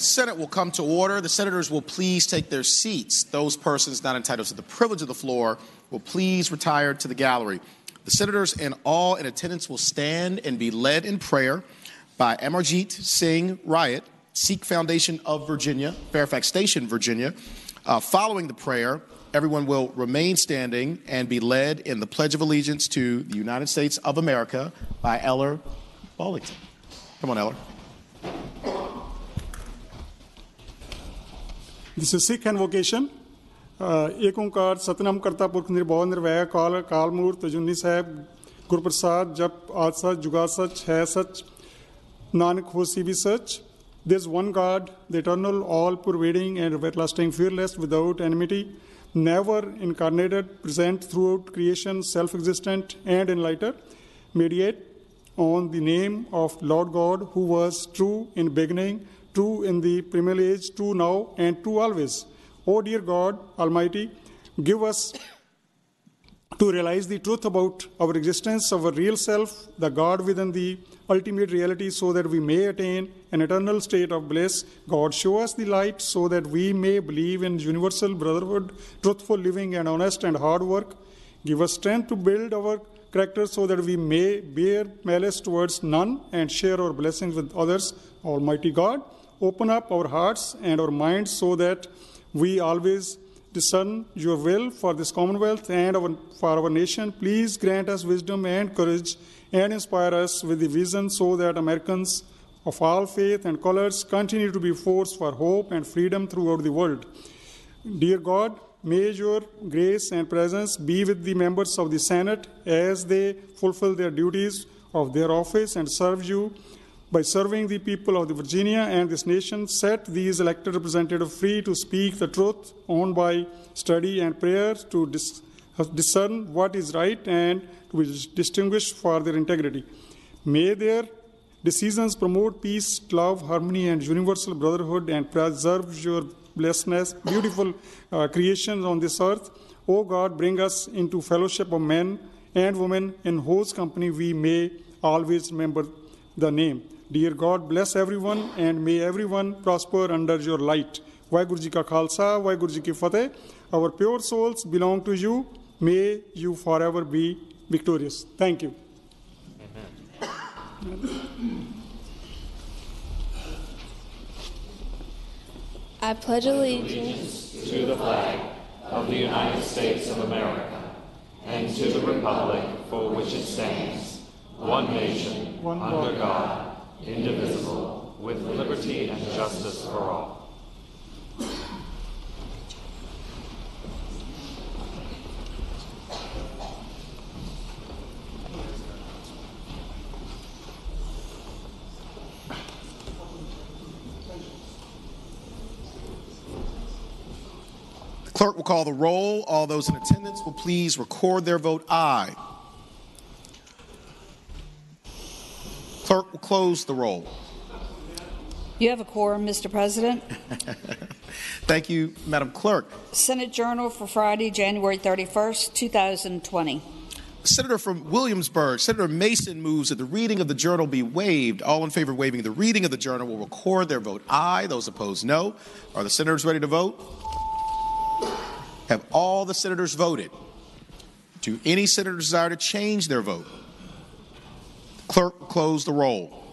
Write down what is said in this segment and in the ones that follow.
Senate will come to order. The senators will please take their seats. Those persons not entitled to the privilege of the floor will please retire to the gallery. The senators and all in attendance will stand and be led in prayer by Amarjeet Singh Riat, Sikh Foundation of Virginia, Fairfax Station, Virginia. Uh, following the prayer, everyone will remain standing and be led in the Pledge of Allegiance to the United States of America by Eller Ballington. Come on, Eller. This is Sikh invocation Ek Onkar Satnam करता पुरख निर्भव निर्वय काल अकाल मूर्त जुनी साहब, गुरुप्रसाद, जप आद सच जुगा सच, है सच, नानक हो सी भी सच। This one God the eternal all pervading and lasting fearless without enmity never incarnated present throughout creation self existent and in lighter mediate on the name of Lord God who was true in beginning true in the primal age, true now, and true always. O dear God Almighty, give us to realize the truth about our existence, our real self, the God within the ultimate reality, so that we may attain an eternal state of bliss. God, show us the light so that we may believe in universal brotherhood, truthful living, and honest and hard work. Give us strength to build our character so that we may bear malice towards none and share our blessings with others. Almighty God, open up our hearts and our minds so that we always discern your will for this commonwealth and our, for our nation. Please grant us wisdom and courage and inspire us with the vision so that Americans of all faith and colors continue to be force for hope and freedom throughout the world. Dear God, may your grace and presence be with the members of the Senate as they fulfill their duties of their office and serve you by serving the people of the Virginia and this nation, set these elected representatives free to speak the truth, owned by study and prayer, to dis- discern what is right and to be distinguished for their integrity. May their decisions promote peace, love, harmony, and universal brotherhood and preserve your blessedness, beautiful uh, creations on this earth. O God, bring us into fellowship of men and women in whose company we may always remember the name. Dear God, bless everyone and may everyone prosper under your light. Vaiguru ka Khalsa, Vaiguru ki Fateh. Our pure souls belong to you. May you forever be victorious. Thank you. I pledge allegiance to the flag of the United States of America and to the republic for which it stands, one nation, under God indivisible, with liberty and justice for all. The clerk will call the roll. All those in attendance will please record their vote aye. Clerk will close the roll. You have a quorum, Mr. President. Thank you, Madam Clerk. Senate Journal for Friday, January 31st, 2020. Senator from Williamsburg, Senator Mason moves that the reading of the journal be waived. All in favor of waiving the reading of the journal will record their vote aye. Those opposed, no. Are the senators ready to vote? Have all the senators voted? Do any senators desire to change their vote? Clerk close the roll.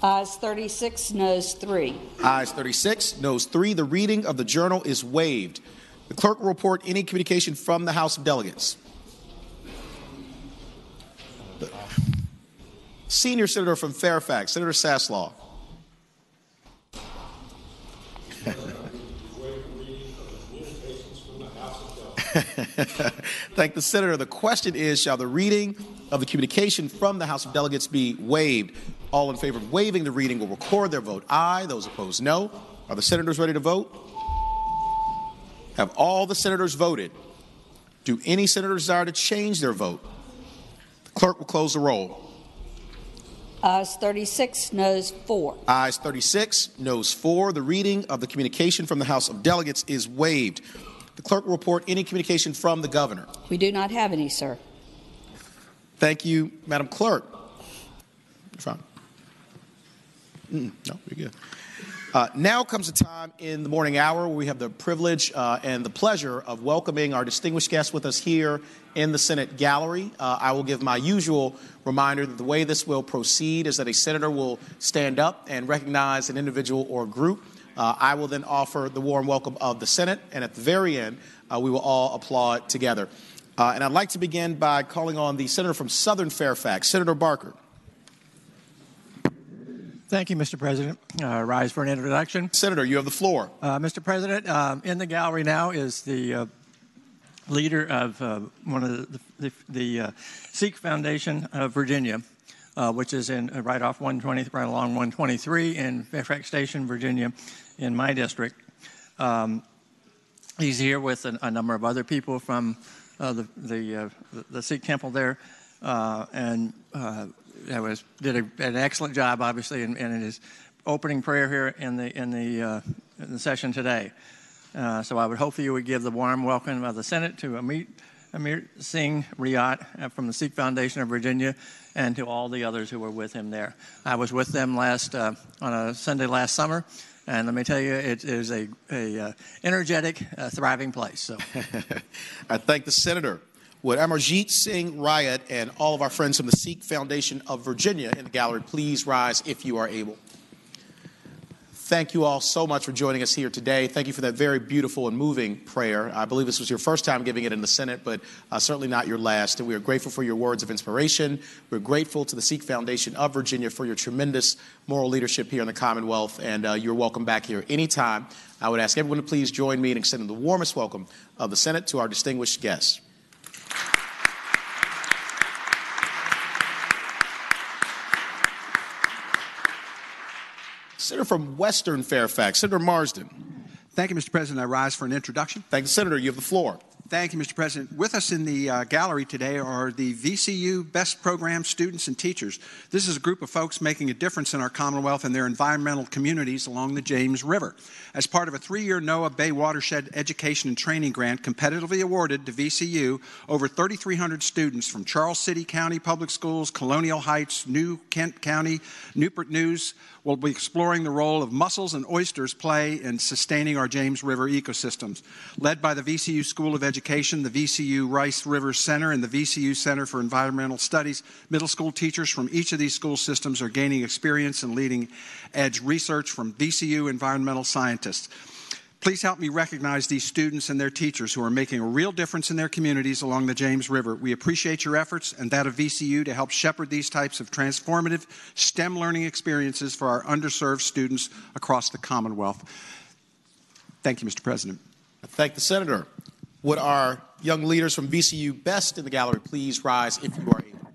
Ayes 36, noes 3. Ayes 36, noes 3. The reading of the journal is waived. The clerk will report any communication from the House of Delegates. Senior senator from Fairfax, Senator Saslaw. Thank the senator. The question is Shall the reading of the communication from the House of Delegates be waived? All in favor of waiving the reading will record their vote aye. Those opposed, no. Are the senators ready to vote? Have all the senators voted? Do any senators desire to change their vote? The clerk will close the roll. Ayes 36, noes 4. Ayes 36, noes 4. The reading of the communication from the House of Delegates is waived. The clerk will report any communication from the governor. We do not have any, sir. Thank you, Madam Clerk. Fine. No, you're good. Uh, now comes a time in the morning hour where we have the privilege uh, and the pleasure of welcoming our distinguished guests with us here in the Senate gallery. Uh, I will give my usual reminder that the way this will proceed is that a senator will stand up and recognize an individual or group. Uh, I will then offer the warm welcome of the Senate, and at the very end, uh, we will all applaud together. Uh, and I'd like to begin by calling on the senator from Southern Fairfax, Senator Barker. Thank you, Mr. President. Uh, rise for an introduction. Senator, you have the floor. Uh, Mr. President, um, in the gallery now is the uh, leader of uh, one of the, the, the uh, Sikh Foundation of Virginia, which is in right off 120, right along 123 in Fairfax Station, Virginia, in my district. Um, he's here with a, a, number of other people from the the, the Sikh temple there, and that was did a, an excellent job, obviously, in, in, his opening prayer here in the in the, uh, in the session today. Uh, so I would hope that you would give the warm welcome of the Senate to Amit Amir Singh Riat uh, from the Sikh Foundation of Virginia, and to all the others who were with him there. I was with them last uh, on a Sunday last summer. And let me tell you, it is a, a uh, energetic, uh, thriving place. So, I thank the senator would Amarjeet Singh Riat and all of our friends from the Sikh Foundation of Virginia in the gallery please rise if you are able? Thank you all so much for joining us here today. Thank you for that very beautiful and moving prayer. I believe this was your first time giving it in the Senate, but uh, certainly not your last. And we are grateful for your words of inspiration. We're grateful to the Sikh Foundation of Virginia for your tremendous moral leadership here in the Commonwealth. And uh, you're welcome back here anytime. I would ask everyone to please join me in extending the warmest welcome of the Senate to our distinguished guests. Senator from Western Fairfax, Senator Marsden. Thank you, Mr. President. I rise for an introduction. Thank you, Senator. You have the floor. Thank you, Mr. President. With us in the uh, gallery today are the VCU Best Program students and teachers. This is a group of folks making a difference in our Commonwealth and their environmental communities along the James River. As part of a three year NOAA Bay Watershed Education and Training Grant competitively awarded to VCU, over 3,300 students from Charles City County Public Schools, Colonial Heights, New Kent County, Newport News, will be exploring the role of mussels and oysters play in sustaining our James River ecosystems. Led by the VCU School of Education, the VCU Rice River Center, and the VCU Center for Environmental Studies, middle school teachers from each of these school systems are gaining experience in leading edge research from VCU environmental scientists. Please help me recognize these students and their teachers who are making a real difference in their communities along the James River. We appreciate your efforts and that of VCU to help shepherd these types of transformative STEM learning experiences for our underserved students across the Commonwealth. Thank you, Mr. President. Thank the Senator. Would our young leaders from VCU best in the gallery please rise if you are able?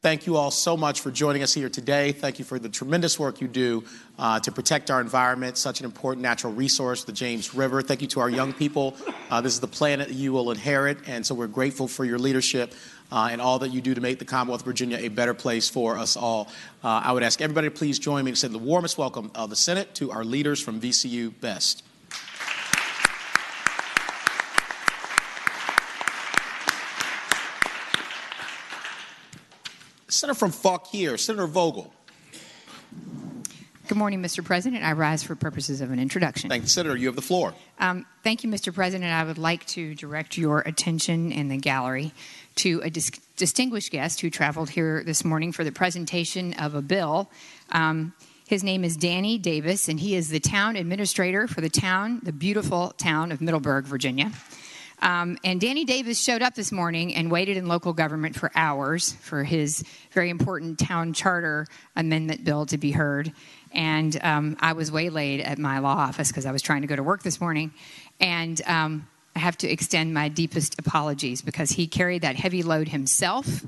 Thank you all so much for joining us here today. Thank you for the tremendous work you do uh, to protect our environment, such an important natural resource, the James River. Thank you to our young people. Uh, this is the planet you will inherit, and so we're grateful for your leadership. Uh, and all that you do to make the Commonwealth of Virginia a better place for us all. Uh, I would ask everybody to please join me in sending the warmest welcome of the Senate to our leaders from VCU Best. Senator from Fauquier, Senator Vogel. Good morning, Mr. President. I rise for purposes of an introduction. Thank you, Senator. You have the floor. Um, thank you, Mr. President. I would like to direct your attention in the gallery to a dis- distinguished guest who traveled here this morning for the presentation of a bill. Um, his name is Danny Davis, and he is the town administrator for the town, the beautiful town of Middleburg, Virginia. Um, and Danny Davis showed up this morning and waited in local government for hours for his very important town charter amendment bill to be heard. And um, I was waylaid at my law office because I was trying to go to work this morning. And um, I have to extend my deepest apologies because he carried that heavy load himself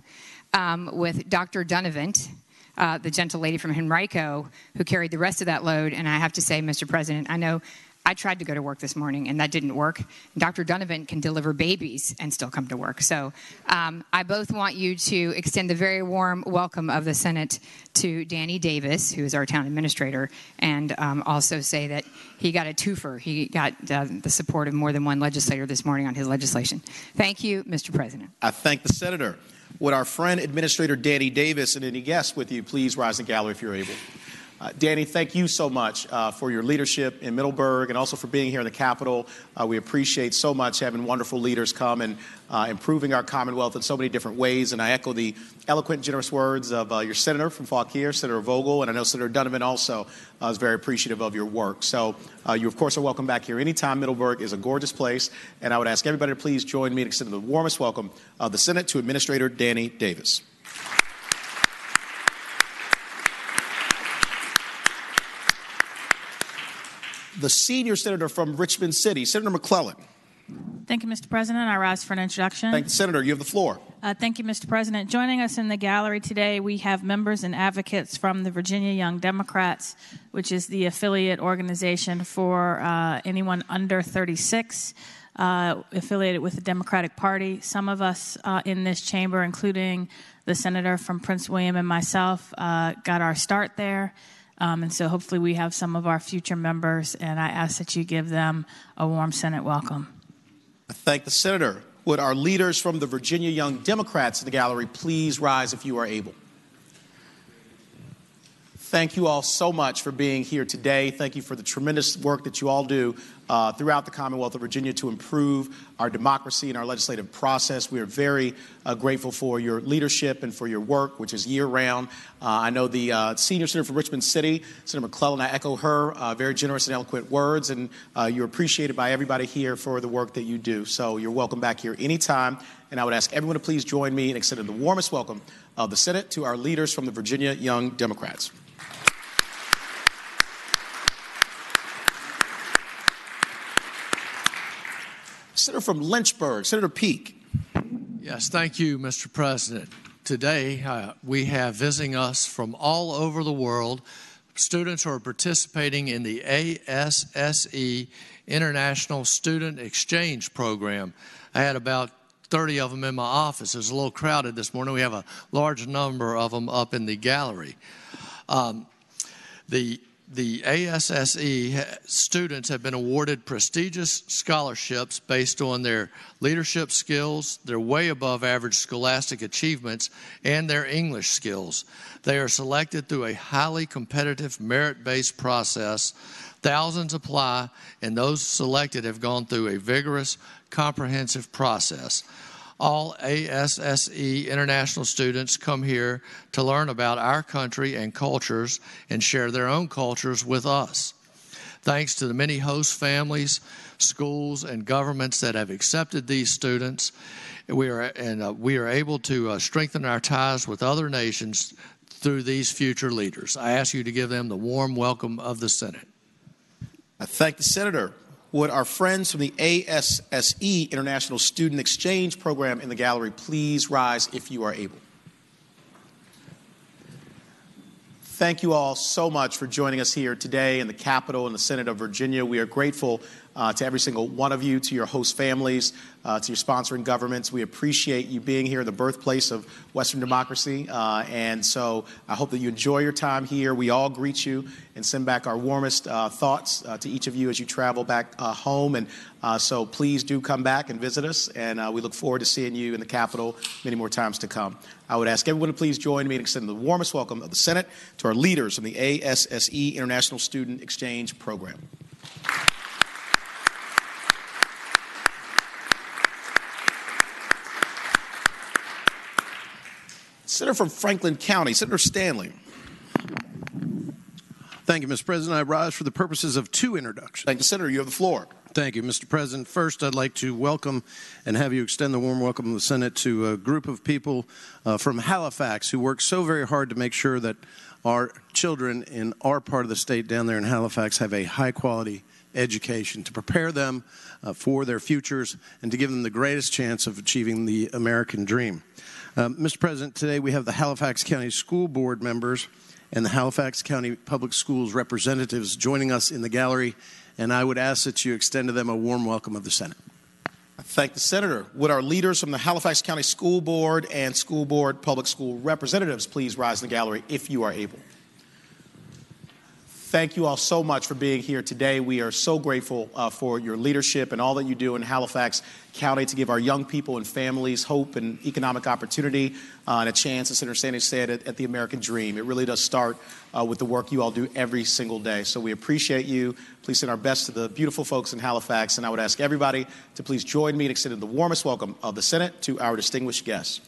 um, with Dr. Dunnavant. Uh, the gentle lady from Henrico who carried the rest of that load. And I have to say, Mr. President, I know I tried to go to work this morning and that didn't work. Dr. Dunnavant can deliver babies and still come to work. So um, I both want you to extend the very warm welcome of the Senate to Danny Davis, who is our town administrator, and um, also say that he got a twofer. He got uh, the support of more than one legislator this morning on his legislation. Thank you, Mr. President. I thank the Senator. Would our friend Administrator Danny Davis and any guests with you please rise in gallery if you're able? Uh, Danny, thank you so much uh, for your leadership in Middleburg and also for being here in the Capitol. Uh, we appreciate so much having wonderful leaders come and uh, improving our Commonwealth in so many different ways. And I echo the eloquent, generous words of uh, your senator from Fauquier, Senator Vogel, and I know Senator Dunnavant also uh, is very appreciative of your work. So you, of course, are welcome back here anytime. Middleburg is a gorgeous place, and I would ask everybody to please join me in extending the warmest welcome of the Senate to Administrator Danny Davis. The senior senator from Richmond City, Senator McClellan. Thank you, Mr. President. I rise for an introduction. Thank you, Senator. You have the floor. Uh, thank you, Mr. President. Joining us in the gallery today, we have members and advocates from the Virginia Young Democrats, which is the affiliate organization for uh, anyone under 36. Uh, affiliated with the Democratic Party. Some of us uh, in this chamber, including the senator from Prince William and myself, uh, got our start there. Um, and so hopefully we have some of our future members, and I ask that you give them a warm Senate welcome. I thank the Senator. Would our leaders from the Virginia Young Democrats in the gallery please rise if you are able? Thank you all so much for being here today. Thank you for the tremendous work that you all do uh, throughout the Commonwealth of Virginia to improve our democracy and our legislative process. We are very uh, grateful for your leadership and for your work, which is year round. Uh, I know the uh, senior senator from Richmond City, Senator McClellan, I echo her uh, very generous and eloquent words, and uh, you're appreciated by everybody here for the work that you do. So you're welcome back here anytime. And I would ask everyone to please join me in extending the warmest welcome of the Senate to our leaders from the Virginia Young Democrats. Senator from Lynchburg, Senator Peake. Yes, thank you, Mr. President. Today, uh, we have visiting us from all over the world students who are participating in the ASSE International Student Exchange Program. I had about 30 of them in my office. It was a little crowded this morning. We have a large number of them up in the gallery. Um, the the ASSE students have been awarded prestigious scholarships based on their leadership skills, their way above average scholastic achievements, and their English skills. They are selected through a highly competitive merit based process. Thousands apply, and those selected have gone through a vigorous, comprehensive process. All ASSE international students come here to learn about our country and cultures and share their own cultures with us. Thanks to the many host families, schools, and governments that have accepted these students, we are, and uh, we are able to uh, strengthen our ties with other nations through these future leaders. I ask you to give them the warm welcome of the Senate. I thank the Senator would our friends from the ASSE International Student Exchange Program in the gallery please rise if you are able? Thank you all so much for joining us here today in the Capitol and the Senate of Virginia. We are grateful to every single one of you, to your host families, uh, to your sponsoring governments. We appreciate you being here, the birthplace of Western democracy. Uh, and so I hope that you enjoy your time here. We all greet you and send back our warmest uh, thoughts uh, to each of you as you travel back uh, home. And so please do come back and visit us. And we look forward to seeing you in the Capitol many more times to come. I would ask everyone to please join me in extending the warmest welcome of the Senate to our leaders from the ASSE International Student Exchange Program. Senator from Franklin County, Senator Stanley. Thank you, Mr. President. I rise for the purposes of two introductions. Thank you, Senator. You have the floor. Thank you, Mr. President. First, I'd like to welcome and have you extend the warm welcome of the Senate to a group of people uh, from Halifax who work so very hard to make sure that our children in our part of the state down there in Halifax have a high quality education to prepare them uh, for their futures and to give them the greatest chance of achieving the American dream. Um, Mr. President, today we have the Halifax County School Board members and the Halifax County Public Schools representatives joining us in the gallery, and I would ask that you extend to them a warm welcome of the Senate. I thank the Senator. Would our leaders from the Halifax County School Board and School Board Public School representatives please rise in the gallery if you are able? Thank you all so much for being here today. We are so grateful uh, for your leadership and all that you do in Halifax County to give our young people and families hope and economic opportunity uh, and a chance, as Senator Sanders said, at, at the American dream. It really does start uh, with the work you all do every single day. So we appreciate you. Please send our best to the beautiful folks in Halifax. And I would ask everybody to please join me in extending the warmest welcome of the Senate to our distinguished guests.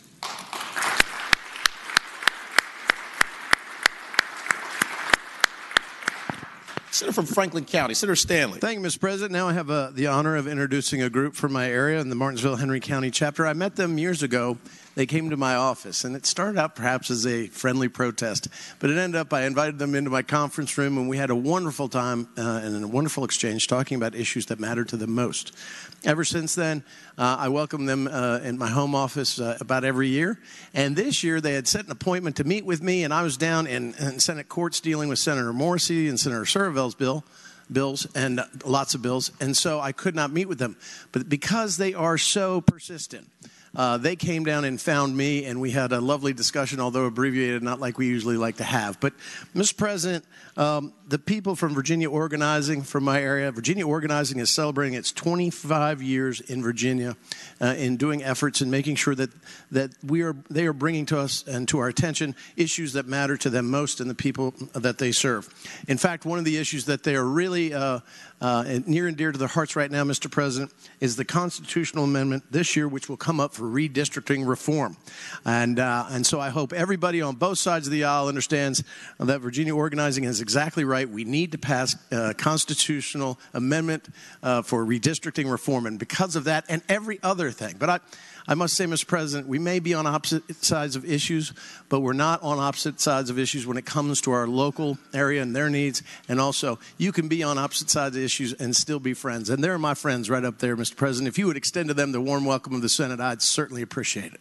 Senator from Franklin County, Senator Stanley. Thank you, Mr. President. Now I have uh, the honor of introducing a group from my area in the Martinsville Henry County chapter. I met them years ago. They came to my office, and it started out perhaps as a friendly protest, but it ended up I invited them into my conference room, and we had a wonderful time uh, and a wonderful exchange talking about issues that matter to them most. Ever since then, uh, I welcome them uh, in my home office uh, about every year. And this year, they had set an appointment to meet with me, and I was down in, in Senate courts dealing with Senator Morrissey and Senator Surovell's bill bills and lots of bills, and so I could not meet with them. But because they are so persistent, uh, they came down and found me, and we had a lovely discussion, although abbreviated, not like we usually like to have. But, Mr. President, um, the people from Virginia Organizing, from my area, Virginia Organizing is celebrating its 25 years in Virginia uh, in doing efforts and making sure that, that we are, they are bringing to us and to our attention issues that matter to them most and the people that they serve. In fact, one of the issues that they are really uh, uh, near and dear to their hearts right now, Mr. President, is the constitutional amendment this year, which will come up for redistricting reform. And, uh, and so I hope everybody on both sides of the aisle understands that Virginia organizing is exactly right. We need to pass a constitutional amendment uh, for redistricting reform. And because of that, and every other thing, but I, I must say, Mr. President, we may be on opposite sides of issues, but we're not on opposite sides of issues when it comes to our local area and their needs. And also, you can be on opposite sides of issues and still be friends. And they're my friends right up there, Mr. President. If you would extend to them the warm welcome of the Senate, I'd certainly appreciate it.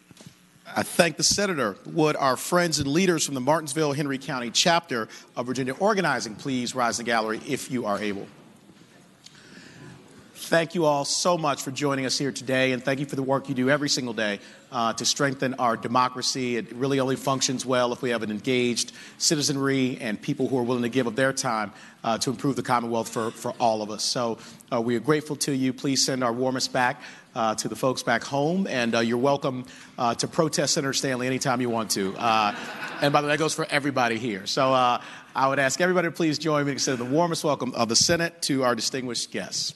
I thank the senator. Would our friends and leaders from the Martinsville Henry County chapter of Virginia Organizing please rise in the gallery if you are able? Thank you all so much for joining us here today, and thank you for the work you do every single day uh, to strengthen our democracy. It really only functions well if we have an engaged citizenry and people who are willing to give of their time uh, to improve the Commonwealth for, for all of us. So uh, we are grateful to you. Please send our warmest back uh, to the folks back home, and uh, you're welcome uh, to protest Senator Stanley anytime you want to. and by the way, that goes for everybody here. So I would ask everybody to please join me to extend the warmest welcome of the Senate to our distinguished guests.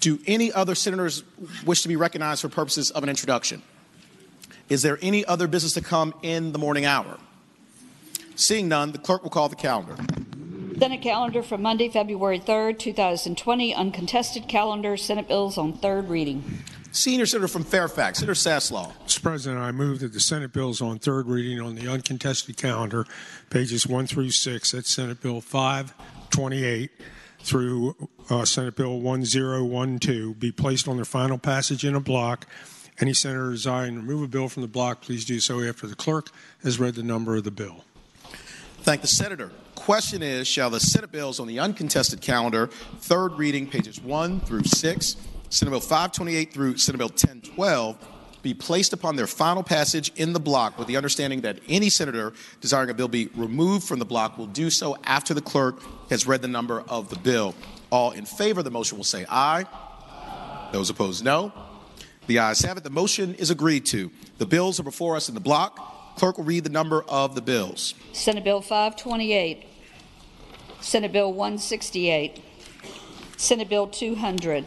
Do any other senators wish to be recognized for purposes of an introduction? Is there any other business to come in the morning hour? Seeing none, the clerk will call the calendar. Senate calendar for Monday, February 3rd, 2020. Uncontested calendar, Senate bills on third reading. Senior Senator from Fairfax, Senator Saslaw. Mr. President, I move that the Senate bills on third reading on the uncontested calendar, pages 1 through 6, that's Senate Bill 528 through uh, Senate Bill 1012 be placed on their final passage in a block. Any senator desiring to remove a bill from the block, please do so after the clerk has read the number of the bill. Thank the senator. Question is Shall the Senate bills on the uncontested calendar, third reading, pages 1 through 6, Senate Bill 528 through Senate Bill 1012, be placed upon their final passage in the block with the understanding that any senator desiring a bill be removed from the block will do so after the clerk has read the number of the bill. All in favor of the motion will say aye. Those opposed, no. The ayes have it. The motion is agreed to. The bills are before us in the block. Clerk will read the number of the bills. Senate Bill 528, Senate Bill 168, Senate Bill 200,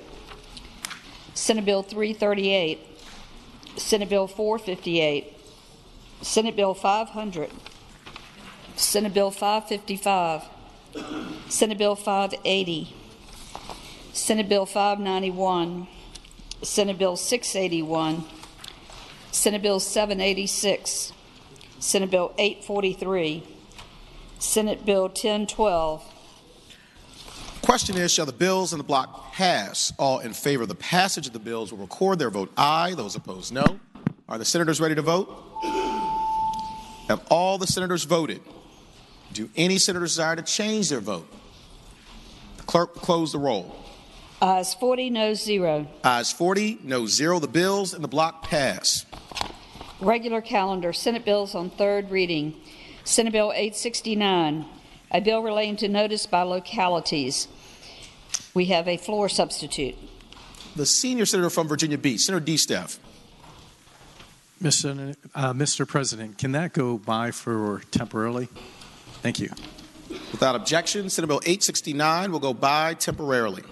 Senate Bill 338, Senate Bill 458, Senate Bill 500, Senate Bill 555, Senate Bill 580, Senate Bill 591, Senate Bill 681, Senate Bill 786, Senate Bill 843, Senate Bill 1012. Question is Shall the bills in the block pass? All in favor of the passage of the bills will record their vote aye. Those opposed, no. Are the senators ready to vote? Have all the senators voted? Do any senators desire to change their vote? The clerk will close the roll. Ayes 40, no zero. Ayes 40, no zero. The bills in the block pass. Regular calendar, Senate bills on third reading. Senate Bill 869, a bill relating to notice by localities. We have a floor substitute. The senior senator from Virginia Beach, Senator DeSteph. Mr. Uh, Mr. President, can that go by for temporarily? Thank you. Without objection, Senate Bill 869 will go by temporarily.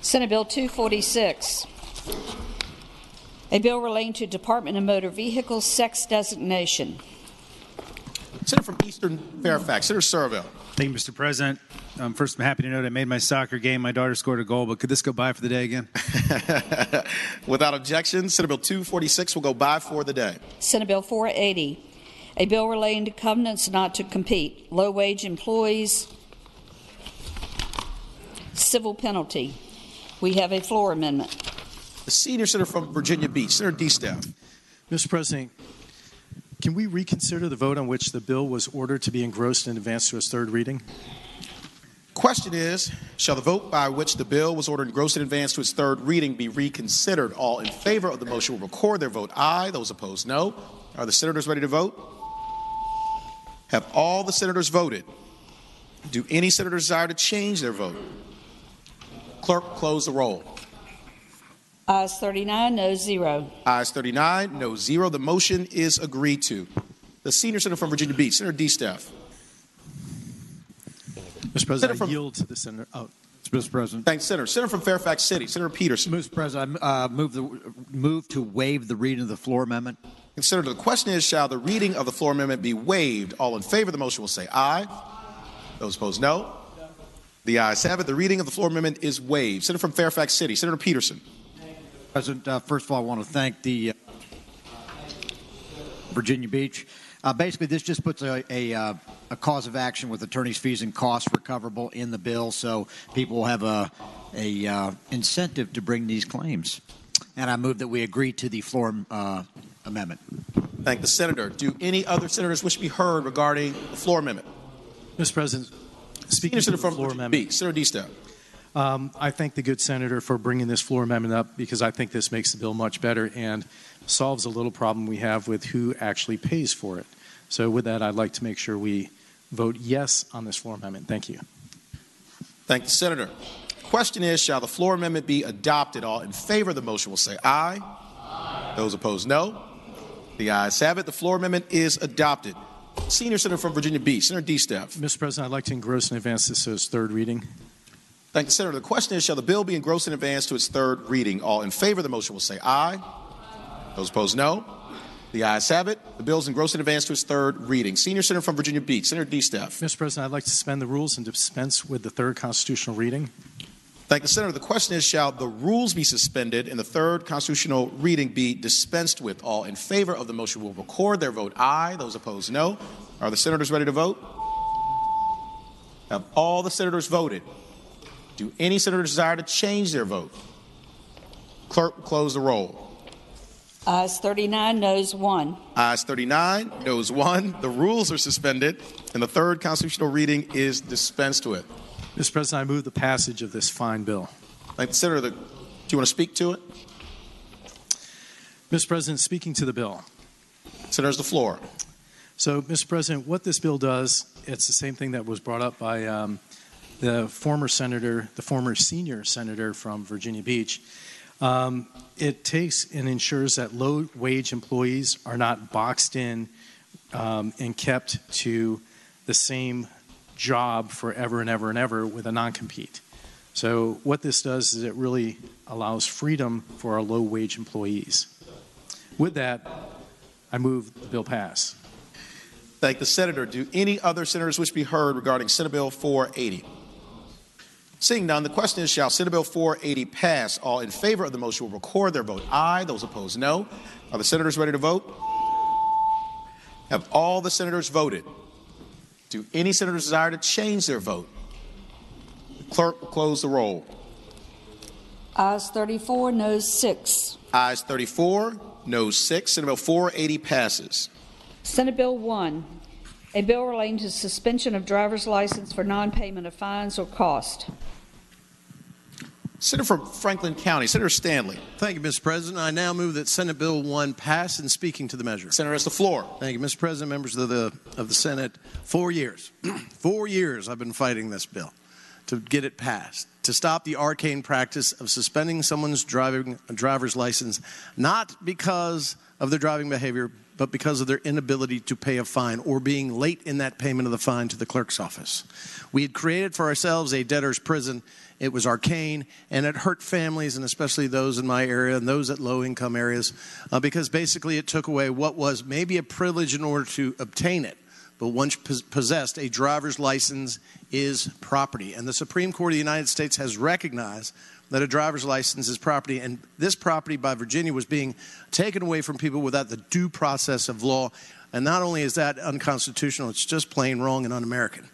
Senate Bill 246, a bill relating to Department of Motor Vehicles sex designation. Senator from Eastern Fairfax, Senator Surovell. Thank you, Mr. President. Um, first, I'm happy to note I made my soccer game. My daughter scored a goal, but could this go by for the day again? Without objection, Senate Bill 246 will go by for the day. Senate Bill 480, a bill relating to covenants not to compete, low wage employees, civil penalty. We have a floor amendment. The senior senator from Virginia Beach, Senator DeSteph. Mr. President, can we reconsider the vote on which the bill was ordered to be engrossed and advanced to its third reading? Question is Shall the vote by which the bill was ordered engrossed and advanced to its third reading be reconsidered? All in favor of the motion will record their vote aye. Those opposed, no. Are the senators ready to vote? Have all the senators voted? Do any senators desire to change their vote? Clerk, close the roll. Ayes 39, no 0. Ayes 39, no 0. The motion is agreed to. The senior senator from Virginia Beach, Senator DeSteph. Mr. President, I yield to the senator. Oh. Mr. President. Thanks, Senator. Senator from Fairfax City, Senator Petersen. Mr. President, I uh, move, the, move to waive the reading of the floor amendment. Senator, the question is Shall the reading of the floor amendment be waived? All in favor of the motion will say aye. Those opposed, no. The ayes have it. The reading of the floor amendment is waived. Senator from Fairfax City, Senator Petersen. President, uh, first of all, I want to thank the uh, Virginia Beach. Uh, basically, this just puts a, a, uh, a, cause of action with attorneys' fees and costs recoverable in the bill, so people will have a, a uh, incentive to bring these claims. And I move that we agree to the floor uh, amendment. Thank the senator. Do any other senators wish to be heard regarding the floor amendment? Mr. President, speaking Senator to the floor amendment. Beach, Senator DeSteph. Um, I thank the good senator for bringing this floor amendment up because I think this makes the bill much better and solves a little problem we have with who actually pays for it. So, with that, I'd like to make sure we vote yes on this floor amendment. Thank you. Thank the senator. Question is Shall the floor amendment be adopted? All in favor of the motion will say aye. aye. Those opposed, no. The ayes have it. The floor amendment is adopted. Senior Senator from Virginia Beach, Senator DeSteph. Mr. President, I'd like to engross and advance this as third reading. Thank the senator. The question is Shall the bill be engrossed in advance to its third reading? All in favor of the motion will say aye. Those opposed, no. The ayes have it. The bill is engrossed in advance to its third reading. Senior Senator from Virginia Beach, Senator DeSteph. Mr. President, I'd like to suspend the rules and dispense with the third constitutional reading. Thank the senator. The question is Shall the rules be suspended and the third constitutional reading be dispensed with? All in favor of the motion will record their vote aye. Those opposed, no. Are the senators ready to vote? Have all the senators voted? Do any senators desire to change their vote? Clerk, close the roll. Ayes 39, noes 1. Ayes 39, noes 1. The rules are suspended, and the third constitutional reading is dispensed with. Mr. President, I move the passage of this fine bill. Thank the senator. Do you want to speak to it? Mr. President, speaking to the bill. Senator's the floor. So, Mr. President, what this bill does, it's the same thing that was brought up by um, the former senator, the former senior senator from Virginia Beach. Um, it takes and ensures that low wage employees are not boxed in um, and kept to the same job forever and ever and ever with a non compete. So, what this does is it really allows freedom for our low wage employees. With that, I move the bill pass. Thank the senator. Do any other senators wish to be heard regarding Senate Bill 480? Seeing none, the question is Shall Senate Bill 480 pass? All in favor of the motion will record their vote aye. Those opposed, no. Are the senators ready to vote? Have all the senators voted? Do any senators desire to change their vote? The clerk will close the roll. Ayes 34, noes 6. Ayes 34, noes 6. Senate Bill 480 passes. Senate Bill 1, a bill relating to suspension of driver's license for non payment of fines or cost. Senator from Franklin County, Senator Stanley. Thank you, Mr. President. I now move that Senate Bill 1 pass and speaking to the measure. Senator has the floor. Thank you, Mr. President, members of the, of the Senate. Four years, four years I've been fighting this bill to get it passed, to stop the arcane practice of suspending someone's driving, driver's license, not because of their driving behavior, but because of their inability to pay a fine or being late in that payment of the fine to the clerk's office. We had created for ourselves a debtor's prison it was arcane, and it hurt families, and especially those in my area and those at low income areas, uh, because basically it took away what was maybe a privilege in order to obtain it. But once possessed, a driver's license is property. And the Supreme Court of the United States has recognized that a driver's license is property. And this property by Virginia was being taken away from people without the due process of law. And not only is that unconstitutional, it's just plain wrong and un American.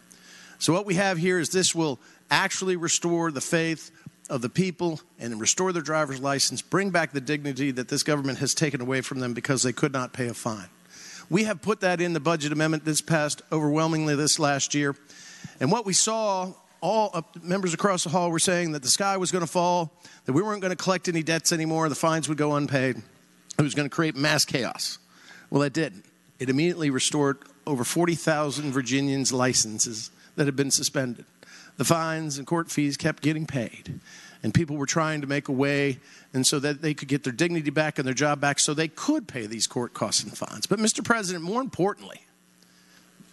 So, what we have here is this will actually restore the faith of the people and restore their driver's license, bring back the dignity that this government has taken away from them because they could not pay a fine. We have put that in the budget amendment this passed overwhelmingly this last year. And what we saw, all uh, members across the hall were saying that the sky was going to fall, that we weren't going to collect any debts anymore, the fines would go unpaid. It was going to create mass chaos. Well, it didn't. It immediately restored over 40,000 Virginians' licenses that had been suspended the fines and court fees kept getting paid. And people were trying to make a way and so that they could get their dignity back and their job back so they could pay these court costs and fines. But, Mr. President, more importantly,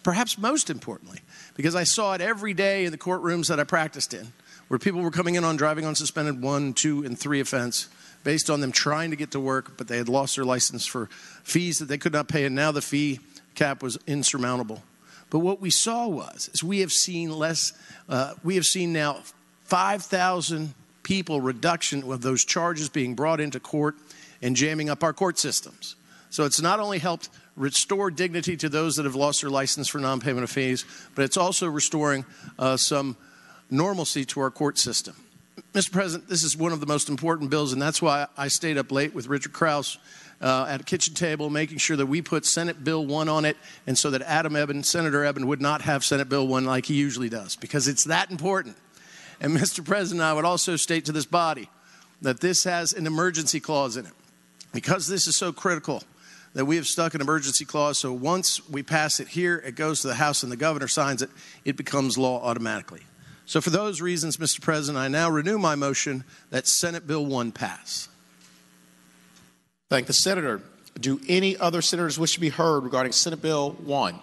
perhaps most importantly, because I saw it every day in the courtrooms that I practiced in, where people were coming in on driving on suspended one, two, and three offense based on them trying to get to work, but they had lost their license for fees that they could not pay, and now the fee cap was insurmountable. But what we saw was, is we have seen less, uh, we have seen now 5,000 people reduction of those charges being brought into court and jamming up our court systems. So it's not only helped restore dignity to those that have lost their license for non-payment of fees, but it's also restoring uh, some normalcy to our court system. Mr. President, this is one of the most important bills, and that's why I stayed up late with Richard Kraus uh, at a kitchen table, making sure that we put Senate Bill 1 on it, and so that Adam Ebbin, Senator Ebbin, would not have Senate Bill 1 like he usually does, because it's that important. And Mr. President, I would also state to this body that this has an emergency clause in it. Because this is so critical, that we have stuck an emergency clause, so once we pass it here, it goes to the House and the governor signs it, it becomes law automatically. So, for those reasons, Mr. President, I now renew my motion that Senate Bill 1 pass. Thank the senator. Do any other senators wish to be heard regarding Senate Bill 1?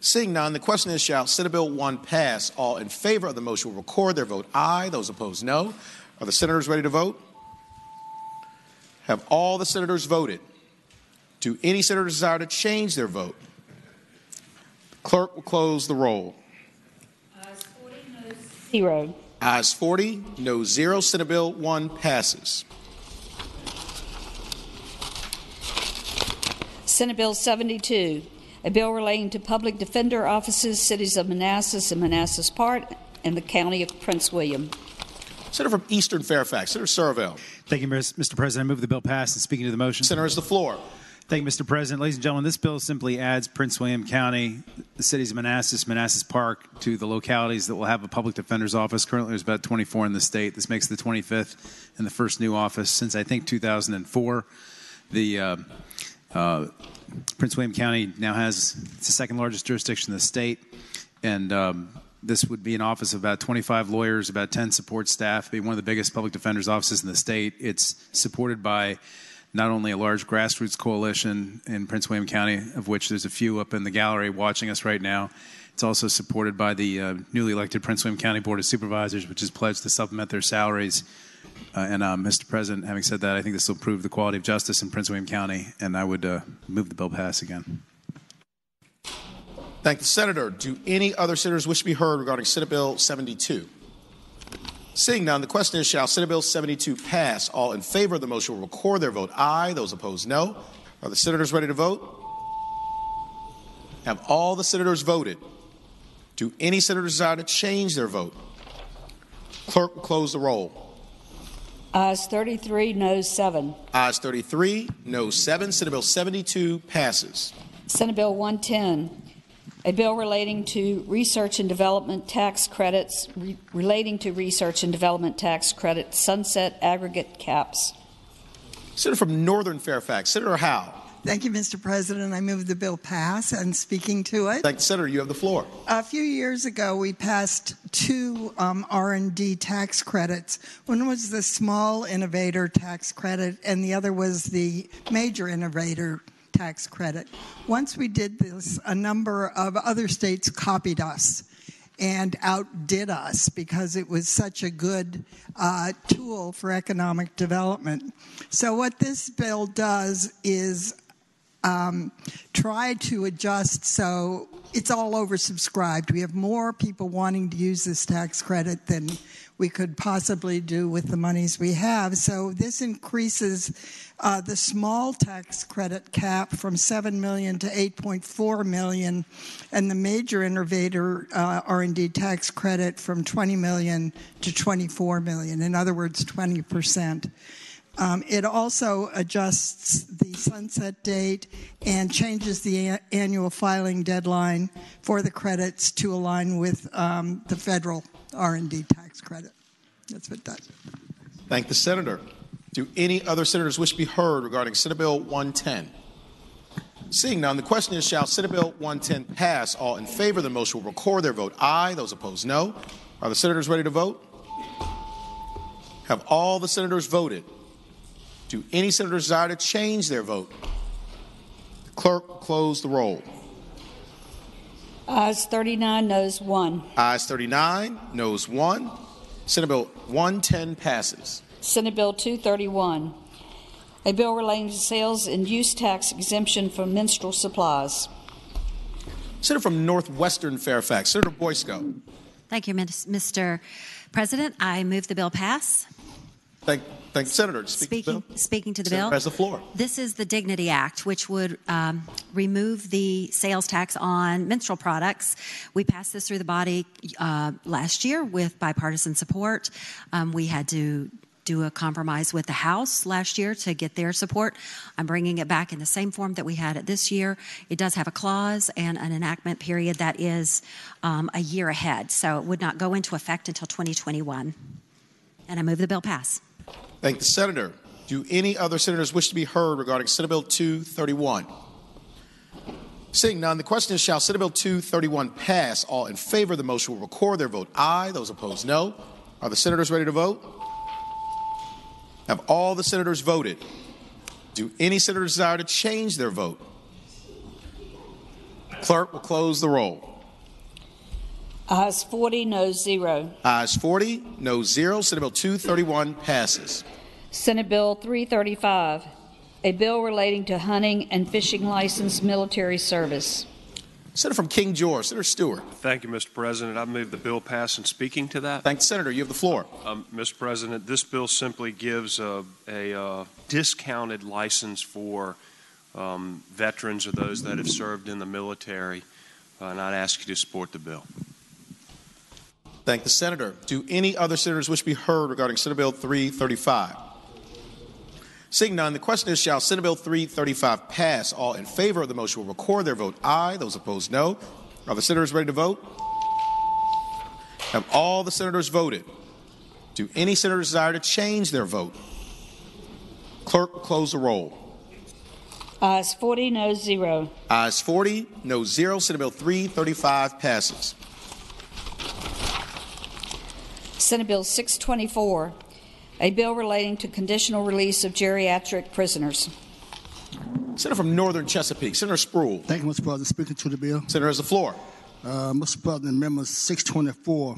Seeing none, the question is Shall Senate Bill 1 pass? All in favor of the motion will record their vote aye. Those opposed, no. Are the senators ready to vote? Have all the senators voted? Do any senators desire to change their vote? clerk will close the roll. Ayes 40, no zero. Ayes 40, no zero. Senate Bill 1 passes. Senate Bill 72, a bill relating to public defender offices, cities of Manassas and Manassas Park, and the county of Prince William. Senator from Eastern Fairfax, Senator Surovell. Thank you, Mr. President. I move the bill pass and speaking to the motion. Senator has the floor. Thank you, Mr. President. Ladies and gentlemen, this bill simply adds Prince William County, the cities of Manassas, Manassas Park, to the localities that will have a public defender's office. Currently, there's about 24 in the state. This makes the 25th and the first new office since I think 2004. The uh, uh, Prince William County now has it's the second largest jurisdiction in the state, and um, this would be an office of about 25 lawyers, about 10 support staff, be one of the biggest public defenders offices in the state. It's supported by not only a large grassroots coalition in Prince William County, of which there's a few up in the gallery watching us right now. It's also supported by the uh, newly elected Prince William County Board of Supervisors, which has pledged to supplement their salaries uh, and uh, Mr. President, having said that, I think this will improve the quality of justice in Prince William County, and I would uh, move the bill pass again. Thank the senator. Do any other senators wish to be heard regarding Senate Bill 72? Seeing none, the question is Shall Senate Bill 72 pass? All in favor of the motion will record their vote aye. Those opposed, no. Are the senators ready to vote? Have all the senators voted? Do any senators desire to change their vote? Clerk will close the roll. Ayes 33, no 7. Ayes 33, no 7. Senate Bill 72 passes. Senate Bill 110, A bill relating to research and development tax credits, re- relating to research and development tax credit sunset aggregate caps. Senator from Northern Fairfax, Senator Howell. Thank you, Mr. President. I move the bill pass and speaking to it. Thank you, Senator. You have the floor. A few years ago, we passed two um, R&D tax credits. One was the small innovator tax credit, and the other was the major innovator tax credit. Once we did this, a number of other states copied us and outdid us because it was such a good uh, tool for economic development. So, what this bill does is um, try to adjust so it's all oversubscribed. We have more people wanting to use this tax credit than we could possibly do with the monies we have. So this increases uh, the small tax credit cap from 7 million to 8.4 million, and the major innovator uh, R&D tax credit from 20 million to 24 million. In other words, 20 percent. Um, it also adjusts the sunset date and changes the a- annual filing deadline for the credits to align with um, the federal R&D tax credit. That's what does. Thank the senator. Do any other senators wish to be heard regarding Senate Bill 110? Seeing none, the question is Shall Senate Bill 110 pass? All in favor of the motion will record their vote aye. Those opposed, no. Are the senators ready to vote? Have all the senators voted? Do any senators desire to change their vote? The Clerk, close the roll. Ayes 39, noes 1. Ayes 39, noes 1. Senate Bill 110 passes. Senate Bill 231, a bill relating to sales and use tax exemption for menstrual supplies. Senator from Northwestern Fairfax, Senator Boysko. Thank you, Mr. President. I move the bill pass. Thank, thank you, Senator. Speak speaking, to the bill. speaking to the Senator bill. has the floor. This is the Dignity Act, which would um, remove the sales tax on menstrual products. We passed this through the body uh, last year with bipartisan support. Um, we had to do a compromise with the House last year to get their support. I'm bringing it back in the same form that we had it this year. It does have a clause and an enactment period that is um, a year ahead, so it would not go into effect until 2021. And I move the bill pass. Thank the senator. Do any other senators wish to be heard regarding Senate Bill 231? Seeing none, the question is Shall Senate Bill 231 pass? All in favor of the motion will record their vote aye. Those opposed, no. Are the senators ready to vote? Have all the senators voted? Do any senators desire to change their vote? Clerk will close the roll. Ayes 40, noes 0. Ayes 40, no 0. Senate Bill 231 passes. Senate Bill 335, a bill relating to hunting and fishing license military service. Senator from King George, Senator Stuart. Thank you, Mr. President. I move the bill pass. And speaking to that, thank the Senator. You have the floor, um, Mr. President. This bill simply gives a, a uh, discounted license for um, veterans or those that have served in the military, uh, and I'd ask you to support the bill. Thank the Senator. Do any other senators wish to be heard regarding Senate Bill 335? Seeing none, the question is Shall Senate Bill 335 pass? All in favor of the motion will record their vote aye. Those opposed, no. Are the senators ready to vote? Have all the senators voted? Do any senators desire to change their vote? Clerk, close the roll. Ayes 40, no 0. Ayes 40, no 0. Senate Bill 335 passes. Senate Bill 624, a bill relating to conditional release of geriatric prisoners. Senator from Northern Chesapeake, Senator Spruill. Thank you, Mr. President. Speaking to the bill. Senator has the floor. Uh, Mr. President, Amendment 624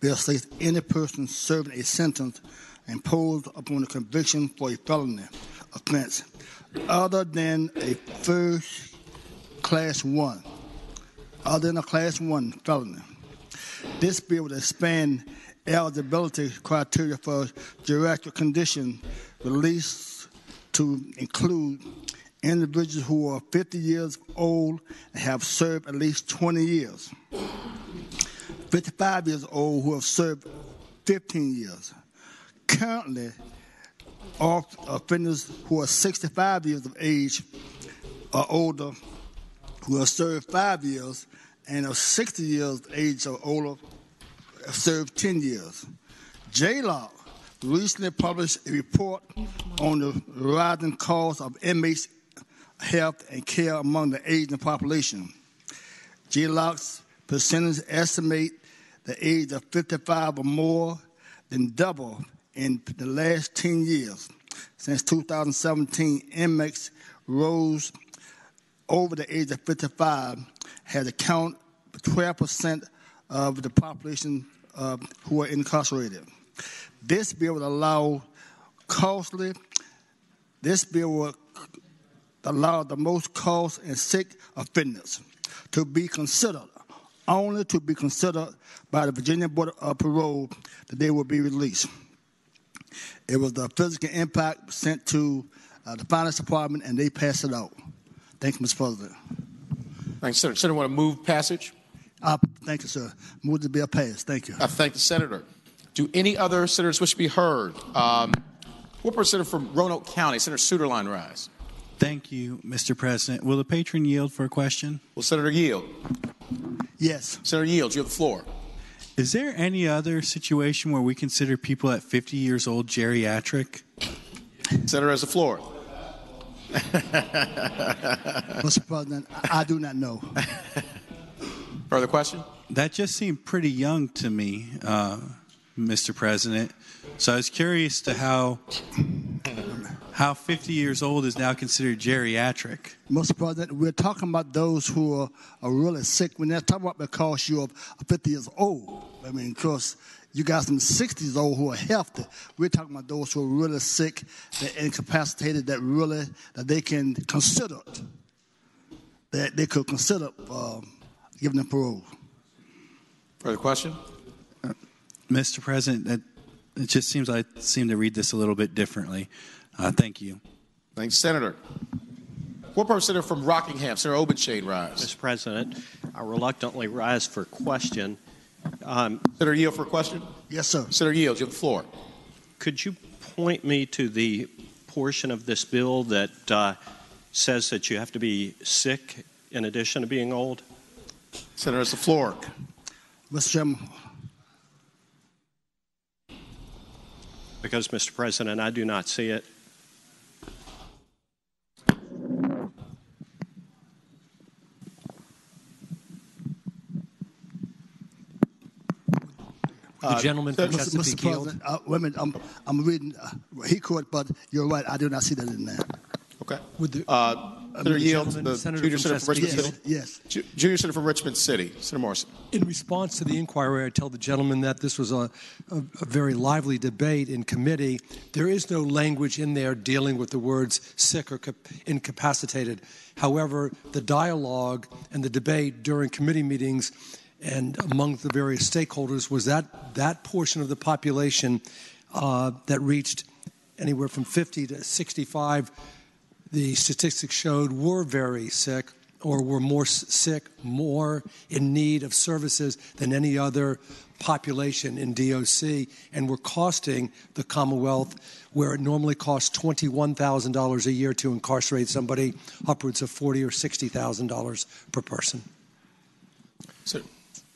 bill states any person serving a sentence imposed upon a conviction for a felony offense other than a first class one, other than a class one felony. This bill would expand eligibility criteria for geriatric condition release to include individuals who are 50 years old and have served at least 20 years, 55 years old who have served 15 years. Currently, all uh, offenders who are 65 years of age or older who have served five years and of 60 years age or older served 10 years. JLARC recently published a report on the rising cost of inmates' health and care among the aging population. JLARC's percentage estimate the age of 55 or more than double in the last 10 years. Since 2017, inmates rose over the age of 55 has account 12% of the population uh, who are incarcerated. This bill would allow costly, this bill would allow the most cost and sick offenders to be considered, only to be considered by the Virginia Board of Parole that they will be released. It was the physical impact sent to uh, the finance department, and they passed it out. Thank you, Mr. President. Thanks, Senator. Senator, want to move passage? Uh, thank you, sir. Move the bill passed. Thank you. I thank the senator. Do any other senators wish to be heard? Um, what percent from Roanoke County? Senator Suetterlein rise. Thank you, Mr. President. Will the patron yield for a question? Will Senator yield? Yes. Senator yields. You have the floor. Is there any other situation where we consider people at 50 years old geriatric? Senator has the floor. Mr. President, I, I do not know. Further question? That just seemed pretty young to me, uh, Mr. President. So I was curious to how how 50 years old is now considered geriatric. Mr. President, we're talking about those who are, are really sick. We're not talking about because you're 50 years old. I mean, because you got some 60s old who are healthy. We're talking about those who are really sick, that incapacitated, that really that they can consider that they could consider um, giving them parole. Further question? Uh, Mr. President, it, it just seems I seem to read this a little bit differently. Uh, thank you. Thanks, Senator. What person from Rockingham? Senator Obenshain rise. Mr. President, I reluctantly rise for question. Um, Senator Yield for a question? Yes, sir. Senator Yield, you have the floor. Could you point me to the portion of this bill that uh, says that you have to be sick in addition to being old? Senator has the floor. Mr. Chairman. Because, Mr. President, I do not see it. The gentleman from Mr. Chesapeake Mr. Yield. President, uh, wait a minute, I'm, I'm reading, uh, he could, but you're right, I do not see that in there. Okay. Would the, Uh, Senator Yield, gentleman, the Senator junior from senator from Richmond Chesapeake City. Yes. Ju- Junior senator from Richmond City. Senator Morrissey. In response to the inquiry, I tell the gentleman that this was a, a, a very lively debate in committee. There is no language in there dealing with the words sick or cap- incapacitated. However, the dialogue and the debate during committee meetings and among the various stakeholders was that that portion of the population uh, that reached anywhere from 50 to 65, the statistics showed were very sick or were more sick, more in need of services than any other population in DOC, and were costing the Commonwealth, where it normally costs $21,000 a year to incarcerate somebody, upwards of 40 or $60,000 per person. So,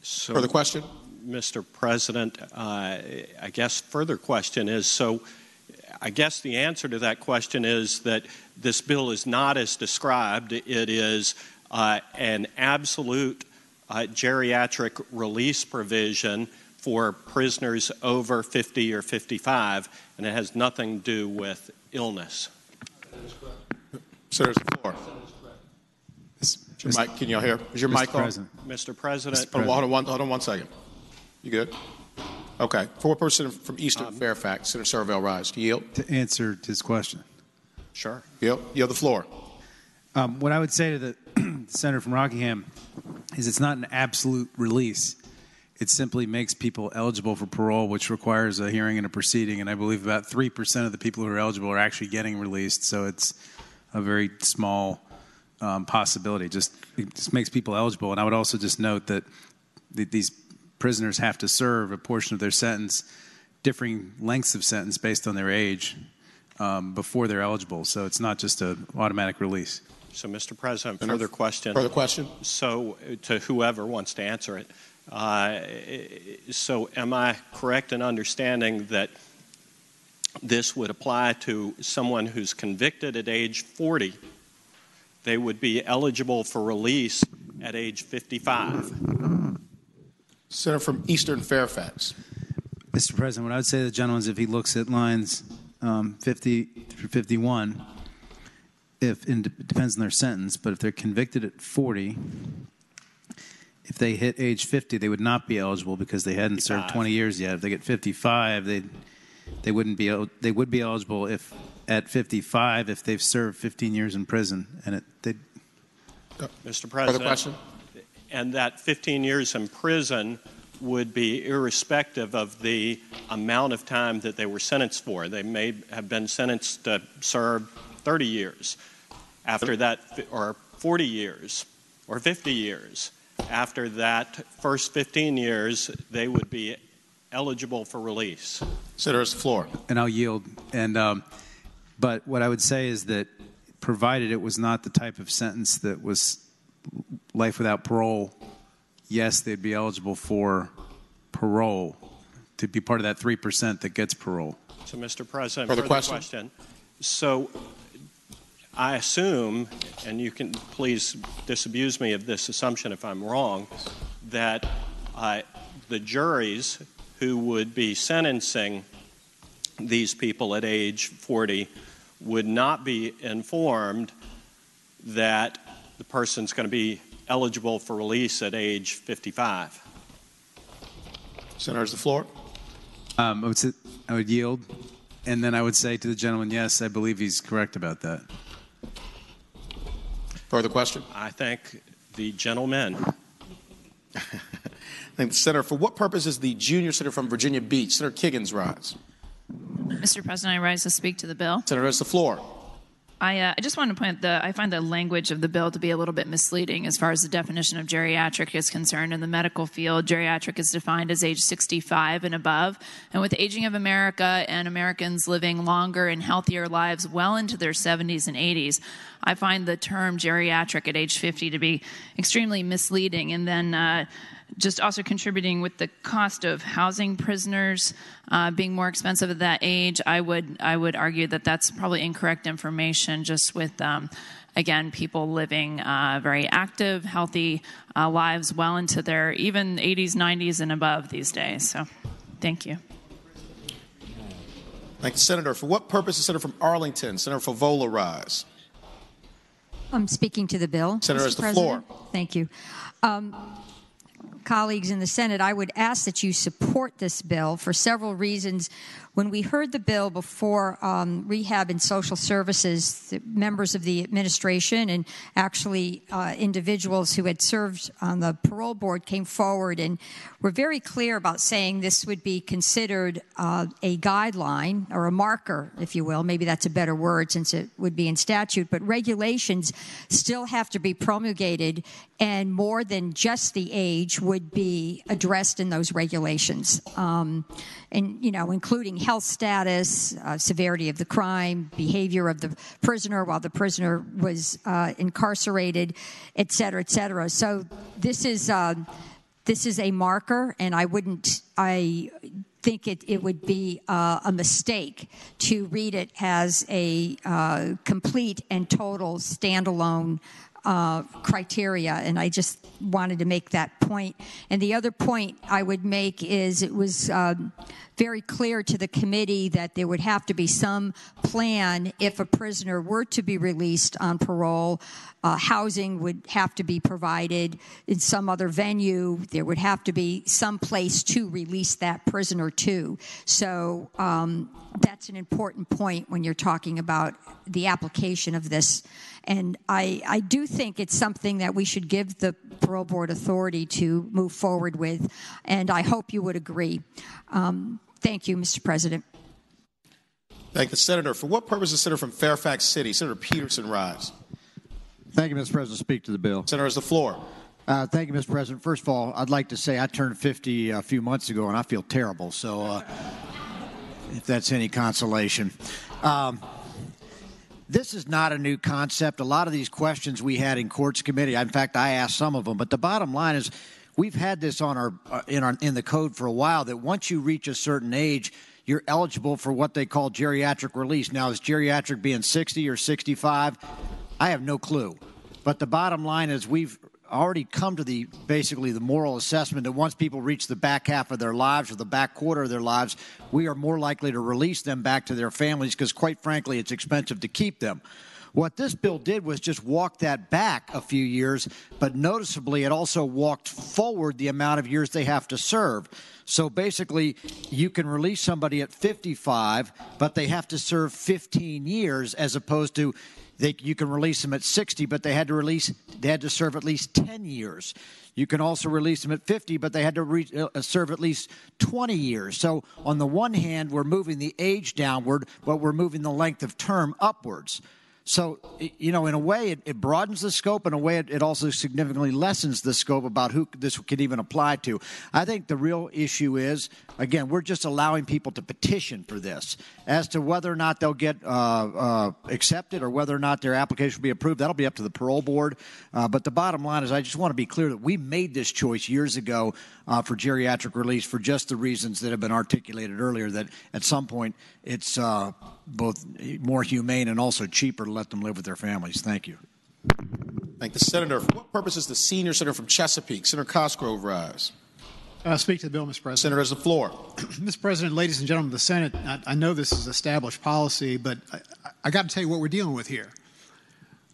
So, Further question? Mr. President, uh, I guess further question is so. I guess the answer to that question is that this bill is not as described. It is uh, an absolute uh, geriatric release provision for prisoners over 50 or 55, and it has nothing to do with illness. Senator's the floor. Is your mic, can y'all hear? Is your Mr. mic on? President. Mr. President, Hold on, hold on, one, hold on one second. You good? Okay. Four-person from Eastern Fairfax, Senator Surovell rise. Do you yield? To answer his question. Sure. Yield. You have the floor. Um, what I would say to the senator from Rockingham is it's not an absolute release. It simply makes people eligible for parole, which requires a hearing and a proceeding. And I believe about 3% of the people who are eligible are actually getting released. So it's a very small um, possibility. Just, it just makes people eligible. And I would also just note that th- these prisoners have to serve a portion of their sentence, differing lengths of sentence based on their age, um, before they're eligible. So it's not just an automatic release. So, Mr. President, Senator, further question. Further question? So, uh, to whoever wants to answer it. Uh, so, am I correct in understanding that this would apply to someone who's convicted at age 40? They would be eligible for release at age 55. Senator from Eastern Fairfax. Mr. President, what I would say to the gentleman is if he looks at lines um, 50 through 51, if and it depends on their sentence, but if they're convicted at 40, if they hit age 50, they would not be eligible because they hadn't served 20 years yet. If they get 55, they they wouldn't be they would be eligible if at 55 if they've served 15 years in prison and it they Mr. President. question? And that 15 years in prison would be irrespective of the amount of time that they were sentenced for. They may have been sentenced to serve 30 years. After that, or 40 years, or 50 years. After that first 15 years, they would be eligible for release. Senator's floor. and I'll yield. And um, but what I would say is that, provided it was not the type of sentence that was life without parole, yes, they'd be eligible for parole to be part of that three percent that gets parole. So, Mr. President, Further further question? question. So, I assume, and you can please disabuse me of this assumption if I'm wrong, that uh, the juries who would be sentencing these people at age 40 would not be informed that the person's going to be eligible for release at age 55. Senator's the floor. Um, I would say, I would yield, and then I would say to the gentleman, yes, I believe he's correct about that. Further question? I thank the gentleman. Thank the Senator. For what purpose is the junior senator from Virginia Beach, Senator Kiggans, rise? Mr. President, I rise to speak to the bill. Senator has the floor. I, uh, I just want to point the I find the language of the bill to be a little bit misleading as far as the definition of geriatric is concerned. In the medical field, geriatric is defined as age 65 and above. And with the aging of America and Americans living longer and healthier lives well into their 70s and 80s, I find the term geriatric at age 50 to be extremely misleading. And then uh, just also contributing with the cost of housing prisoners uh, being more expensive at that age, I would I would argue that that's probably incorrect information. Just with um, again people living uh, very active, healthy uh, lives well into their even 80s, 90s, and above these days. So, thank you. Thank you, Senator. For what purpose is Senator from Arlington, Senator Favola, rise? I'm speaking to the bill. Senator Mr. has the President. floor. Thank you. Um, colleagues in the Senate, I would ask that you support this bill for several reasons. When we heard the bill before um, Rehab and Social Services, members of the administration and actually uh, individuals who had served on the parole board came forward and were very clear about saying this would be considered uh, a guideline or a marker, if you will. Maybe that's a better word since it would be in statute, but regulations still have to be promulgated, and more than just the age would be addressed in those regulations. Um, and, you know, including health status, uh, severity of the crime, behavior of the prisoner while the prisoner was uh, incarcerated, et cetera, et cetera. So this is. Uh, this is a marker, and I wouldn't. I think it, it would be uh, a mistake to read it as a uh, complete and total standalone uh, criteria. And I just wanted to make that point. And the other point I would make is it was. Um, very clear to the committee that there would have to be some plan if a prisoner were to be released on parole. Uh, housing would have to be provided in some other venue. There would have to be some place to release that prisoner to. So um, that's an important point when you're talking about the application of this. And I, I do think it's something that we should give the parole board authority to move forward with, and I hope you would agree. Um, thank you, Mr. President. Thank the Senator. For what purpose is Senator from Fairfax City, Senator Petersen, rise? Thank you, Mr. President. Speak to the bill. Senator has the floor. Uh, thank you, Mr. President. First of all, I'd like to say I turned 50 a few months ago, and I feel terrible. So, uh, if that's any consolation. Um, this is not a new concept. A lot of these questions we had in courts committee. In fact, I asked some of them. But the bottom line is, we've had this on our uh, in our in the code for a while. That once you reach a certain age, you're eligible for what they call geriatric release. Now, is geriatric being 60 or 65? I have no clue. But the bottom line is, we've already come to the basically the moral assessment that once people reach the back half of their lives or the back quarter of their lives, we are more likely to release them back to their families because, quite frankly, it's expensive to keep them. What this bill did was just walk that back a few years, but noticeably, it also walked forward the amount of years they have to serve. So basically, you can release somebody at 55, but they have to serve 15 years as opposed to they, you can release them at 60, but they had to release they had to serve at least 10 years. You can also release them at 50, but they had to re, uh, serve at least 20 years. So on the one hand, we're moving the age downward, but we're moving the length of term upwards. So, you know, in a way, it, it broadens the scope. In a way, it, it, also significantly lessens the scope about who this could even apply to. I think the real issue is, again, we're just allowing people to petition for this. As to whether or not they'll get uh, uh, accepted or whether or not their application will be approved, that'll be up to the parole board. Uh, but the bottom line is, I just want to be clear that we made this choice years ago uh, for geriatric release for just the reasons that have been articulated earlier, that at some point it's uh, both more humane and also cheaper to let them live with their families. Thank you. Thank the senator. For what purpose is the senior senator from Chesapeake, Senator Cosgrove, rise? Uh, speak to the bill, Mr. President. Senator has the floor. Mr. President, ladies and gentlemen of the Senate, I, I know this is established policy, but I, I got to tell you what we're dealing with here.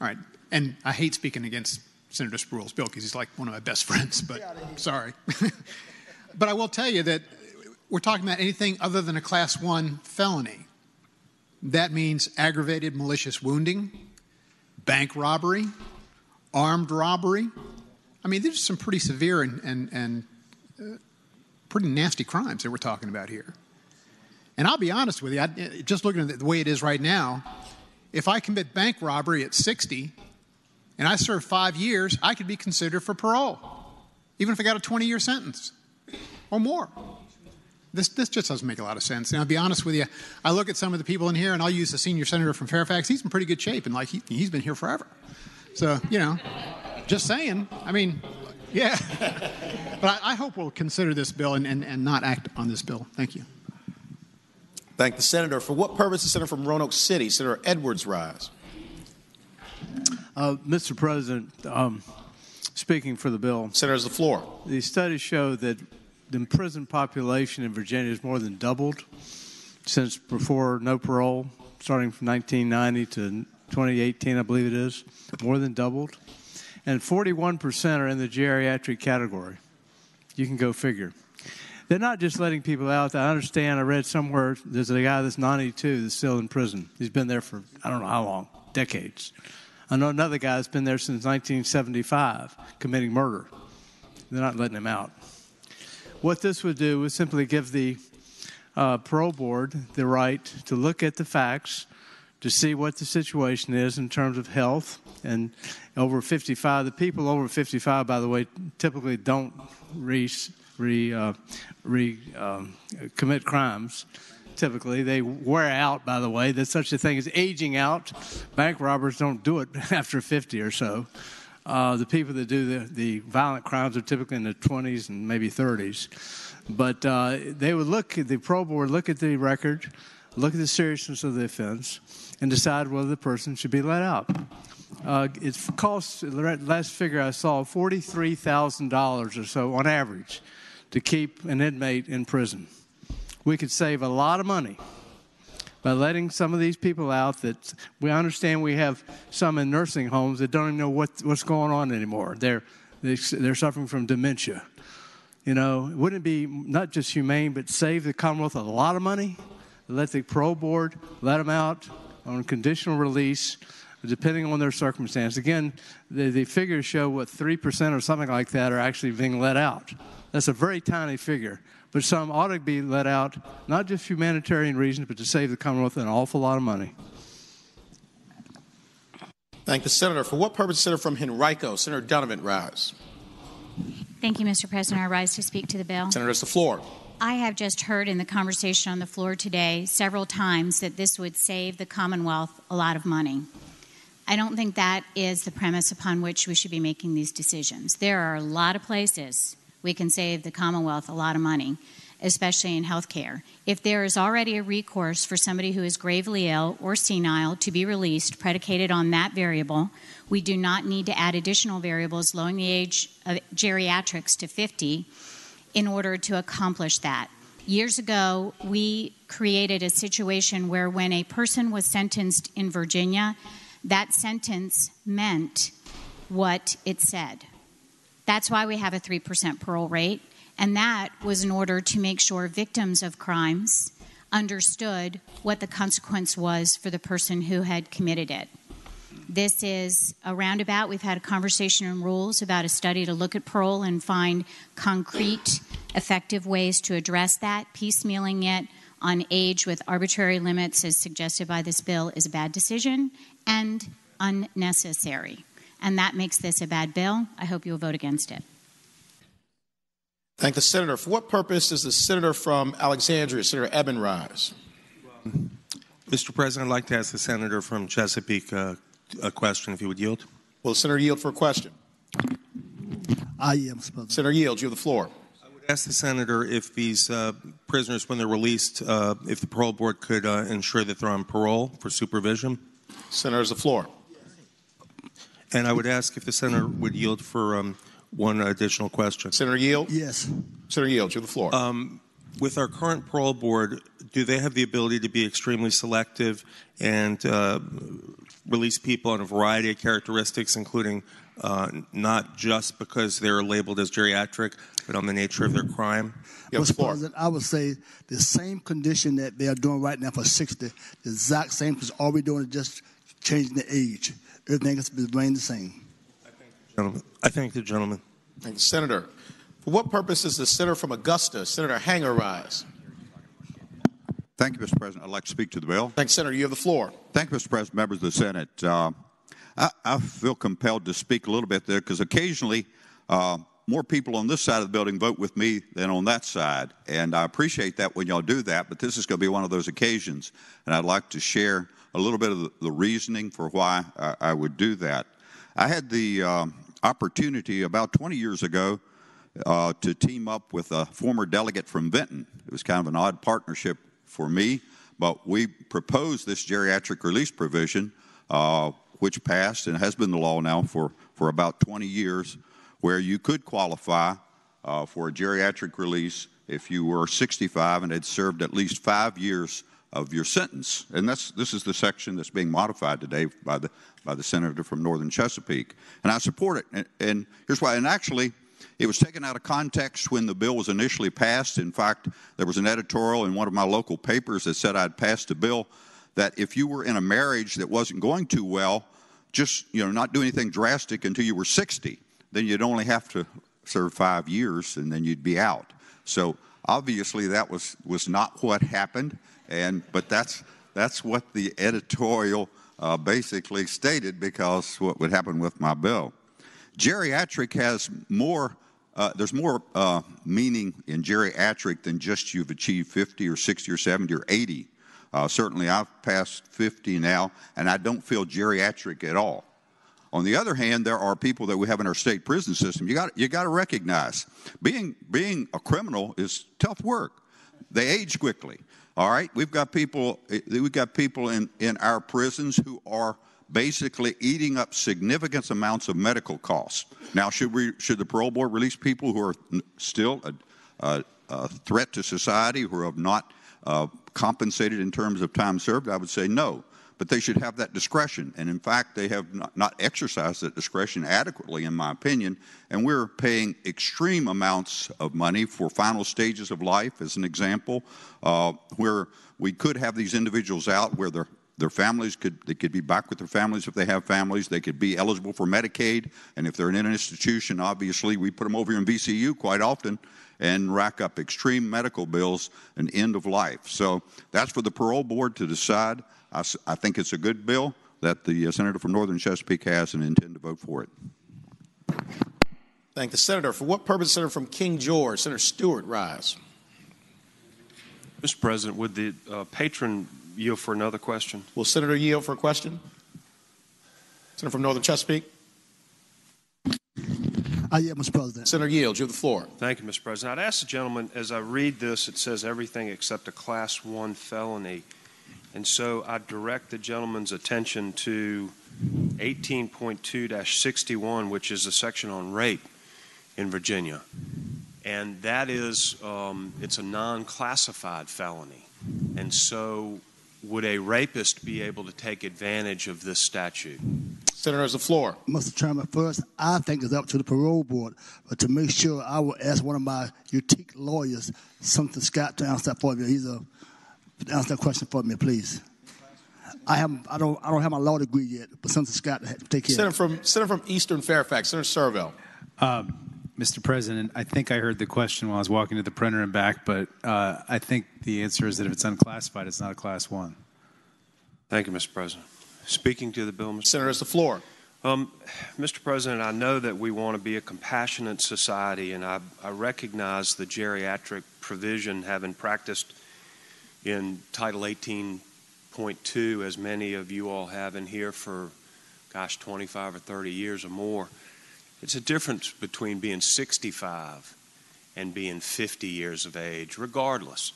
All right, and I hate speaking against Senator Spruill's bill because he's like one of my best friends, but sorry. but I will tell you that we're talking about anything other than a class one felony. That means aggravated malicious wounding, bank robbery, armed robbery. I mean, these are some pretty severe and, and, and uh, pretty nasty crimes that we're talking about here. And I'll be honest with you, I, just looking at the way it is right now, if I commit bank robbery at 60 and I serve five years, I could be considered for parole, even if I got a 20 year sentence or more. This, this just doesn't make a lot of sense. And I'll be honest with you, I look at some of the people in here, and I'll use the senior senator from Fairfax. He's in pretty good shape, and like he, he's been here forever. So, you know, just saying. I mean, yeah. but I, I, hope we'll consider this bill and, and, and not act on this bill. Thank you. Thank the senator. For what purpose, the senator from Roanoke City, Senator Edwards, rise? Uh, Mr. President, um, speaking for the bill, Senator's the floor. The studies show that the prison population in Virginia has more than doubled since before no parole, starting from 1990 to 2018, I believe it is, more than doubled. And 41% are in the geriatric category. You can go figure. They're not just letting people out. I understand, I read somewhere there's a guy that's 92 that's still in prison. He's been there for, I don't know how long, decades. I know another guy that's been there since 1975 committing murder. They're not letting him out. What this would do is simply give the uh, parole board the right to look at the facts, to see what the situation is in terms of health and over 55. The people over 55, by the way, typically don't re, re, uh, re um, commit crimes. Typically, they wear out. By the way, there's such a thing as aging out. Bank robbers don't do it after 50 or so. Uh, the people that do the, the violent crimes are typically in their 20s and maybe 30s. But uh, they would look at the parole board, look at the record, look at the seriousness of the offense, and decide whether the person should be let out. Uh, it costs, the last figure I saw, $43,000 or so on average to keep an inmate in prison. We could save a lot of money by letting some of these people out that we understand we have some in nursing homes that don't even know what, what's going on anymore. They're, they're suffering from dementia. You know, wouldn't it be not just humane, but save the Commonwealth a lot of money? Let the parole board let them out on conditional release, depending on their circumstance. Again, the, the figures show what 3% or something like that are actually being let out. That's a very tiny figure but some ought to be let out, not just humanitarian reasons, but to save the Commonwealth an awful lot of money. Thank the senator. For what purpose, Senator from Henrico, Senator Dunnavant, rise. Thank you, Mr. President. I rise to speak to the bill. Senator, it's the floor. I have just heard in the conversation on the floor today several times that this would save the Commonwealth a lot of money. I don't think that is the premise upon which we should be making these decisions. There are a lot of places we can save the Commonwealth a lot of money, especially in health care. If there is already a recourse for somebody who is gravely ill or senile to be released predicated on that variable, we do not need to add additional variables lowering the age of geriatrics to 50 in order to accomplish that. Years ago, we created a situation where when a person was sentenced in Virginia, that sentence meant what it said. That's why we have a 3% parole rate. And that was in order to make sure victims of crimes understood what the consequence was for the person who had committed it. This is a roundabout. We've had a conversation in rules about a study to look at parole and find concrete, effective ways to address that. Piecemealing it on age with arbitrary limits, as suggested by this bill, is a bad decision and unnecessary. And that makes this a bad bill. I hope you'll vote against it. Thank the senator. For what purpose does the senator from Alexandria, Senator Ebbin, rise? Mr. President, I'd like to ask the senator from Chesapeake uh, a question, if he would yield. Will the senator yield for a question? I am, Mr. President. Senator yields. You have the floor. I would ask the senator if these uh, prisoners, when they're released, uh, if the parole board could uh, ensure that they're on parole for supervision. Senator has the floor. And I would ask if the senator would yield for um, one additional question. Senator Yield? Yes. Senator Yield, you have the floor. Um, with our current parole board, do they have the ability to be extremely selective and uh, release people on a variety of characteristics, including uh, not just because they're labeled as geriatric, but on the nature of their crime? Mr. President, I would say the same condition that they are doing right now for 60, the exact same, because all we're doing is just changing the age. Everything has remained the same. Gentlemen, I thank the gentleman. Thank the senator. For what purpose does the senator from Augusta, Senator Hanger, rise? Thank you, Mr. President. I'd like to speak to the bill. Thanks, Senator. You have the floor. Thank you, Mr. President, members of the Senate. Uh, I, I, feel compelled to speak a little bit there because occasionally uh, more people on this side of the building vote with me than on that side. And I appreciate that when y'all do that, but this is going to be one of those occasions. And I'd like to share a little bit of the, reasoning for why I, would do that. I had the uh, opportunity about 20 years ago uh, to team up with a former delegate from Vinton. It was kind of an odd partnership for me, but we proposed this geriatric release provision, uh, which passed and has been the law now for, for about 20 years, where you could qualify uh, for a geriatric release if you were 65 and had served at least five years of your sentence. And that's, this is the section that's being modified today by the, by the senator from Northern Chesapeake. And I support it. And, and here's why. And actually, it was taken out of context when the bill was initially passed. In fact, there was an editorial in one of my local papers that said I'd passed a bill that if you were in a marriage that wasn't going too well, just you know not do anything drastic until you were 60, then you'd only have to serve five years and then you'd be out. So obviously that was was not what happened, and but that's that's what the editorial uh, basically stated because what would happen with my bill. Geriatric has more uh, there's more uh, meaning in geriatric than just you've achieved 50 or 60 or 70 or 80. Uh, certainly, I've passed 50 now, and I don't feel geriatric at all. On the other hand, there are people that we have in our state prison system. You got you got to recognize being being a criminal is tough work. They age quickly. All right, we've got people we've got people in in our prisons who are basically eating up significant amounts of medical costs. Now, should we should the parole board release people who are still a, a, a threat to society, who have not uh, compensated in terms of time served? I would say no. But they should have that discretion. And in fact, they have not, not exercised that discretion adequately, in my opinion. And we're paying extreme amounts of money for final stages of life, as an example, uh, where we could have these individuals out where they're their families could they could be back with their families if they have families. They could be eligible for Medicaid, and if they're in an institution, obviously we put them over in VCU quite often and rack up extreme medical bills and end of life. So that's for the parole board to decide. I, I think it's a good bill that the uh, senator from Northern Chesapeake has and intend to vote for it. Thank the senator. For what purpose, Senator from King George, Senator Stuart, rise? Mr. President, would the uh, patron yield for another question? Will Senator yield for a question? Senator from Northern Chesapeake. Uh, yeah, Mr. President. Senator Yields, you have the floor. Thank you, Mr. President. I'd ask the gentleman, as I read this, it says everything except a Class 1 felony. And so I direct the gentleman's attention to 18.2-61, which is a section on rape in Virginia. And that is, um, it's a non-classified felony. And so would a rapist be able to take advantage of this statute? Senator has the floor. Mr. Chairman, first, I think it's up to the parole board, but to make sure, I will ask one of my Utique lawyers, Something Scott, to answer that for me. He's a answer that question for me, please. I have I don't I don't have my law degree yet, but Senator Scott take care. Senator from Senator from Eastern Fairfax, Senator Surovell. Um, Mr. President, I think I heard the question while I was walking to the printer and back, but uh, I think the answer is that if it's unclassified, it's not a class one. Thank you, Mr. President. Speaking to the bill, Mr. Senator, has the floor. Um, Mr. President, I know that we want to be a compassionate society, and I, I recognize the geriatric provision having practiced in Title 18.2, as many of you all have in here for, gosh, 25 or 30 years or more. It's a difference between being 65 and being 50 years of age, regardless.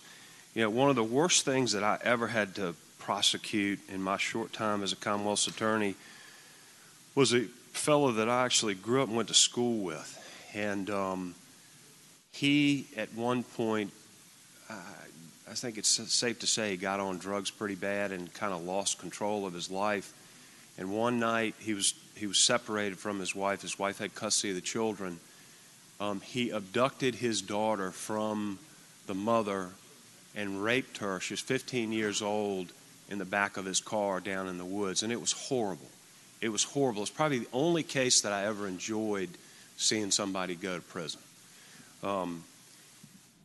You know, one of the worst things that I ever had to prosecute in my short time as a Commonwealth's attorney was a fellow that I actually grew up and went to school with. And um, he, at one point, uh, I think it's safe to say, he got on drugs pretty bad and kind of lost control of his life. And one night, he was he was separated from his wife. His wife had custody of the children. Um, he abducted his daughter from the mother and raped her. She was 15 years old in the back of his car down in the woods, and it was horrible. It was horrible. It's probably the only case that I ever enjoyed seeing somebody go to prison. Um,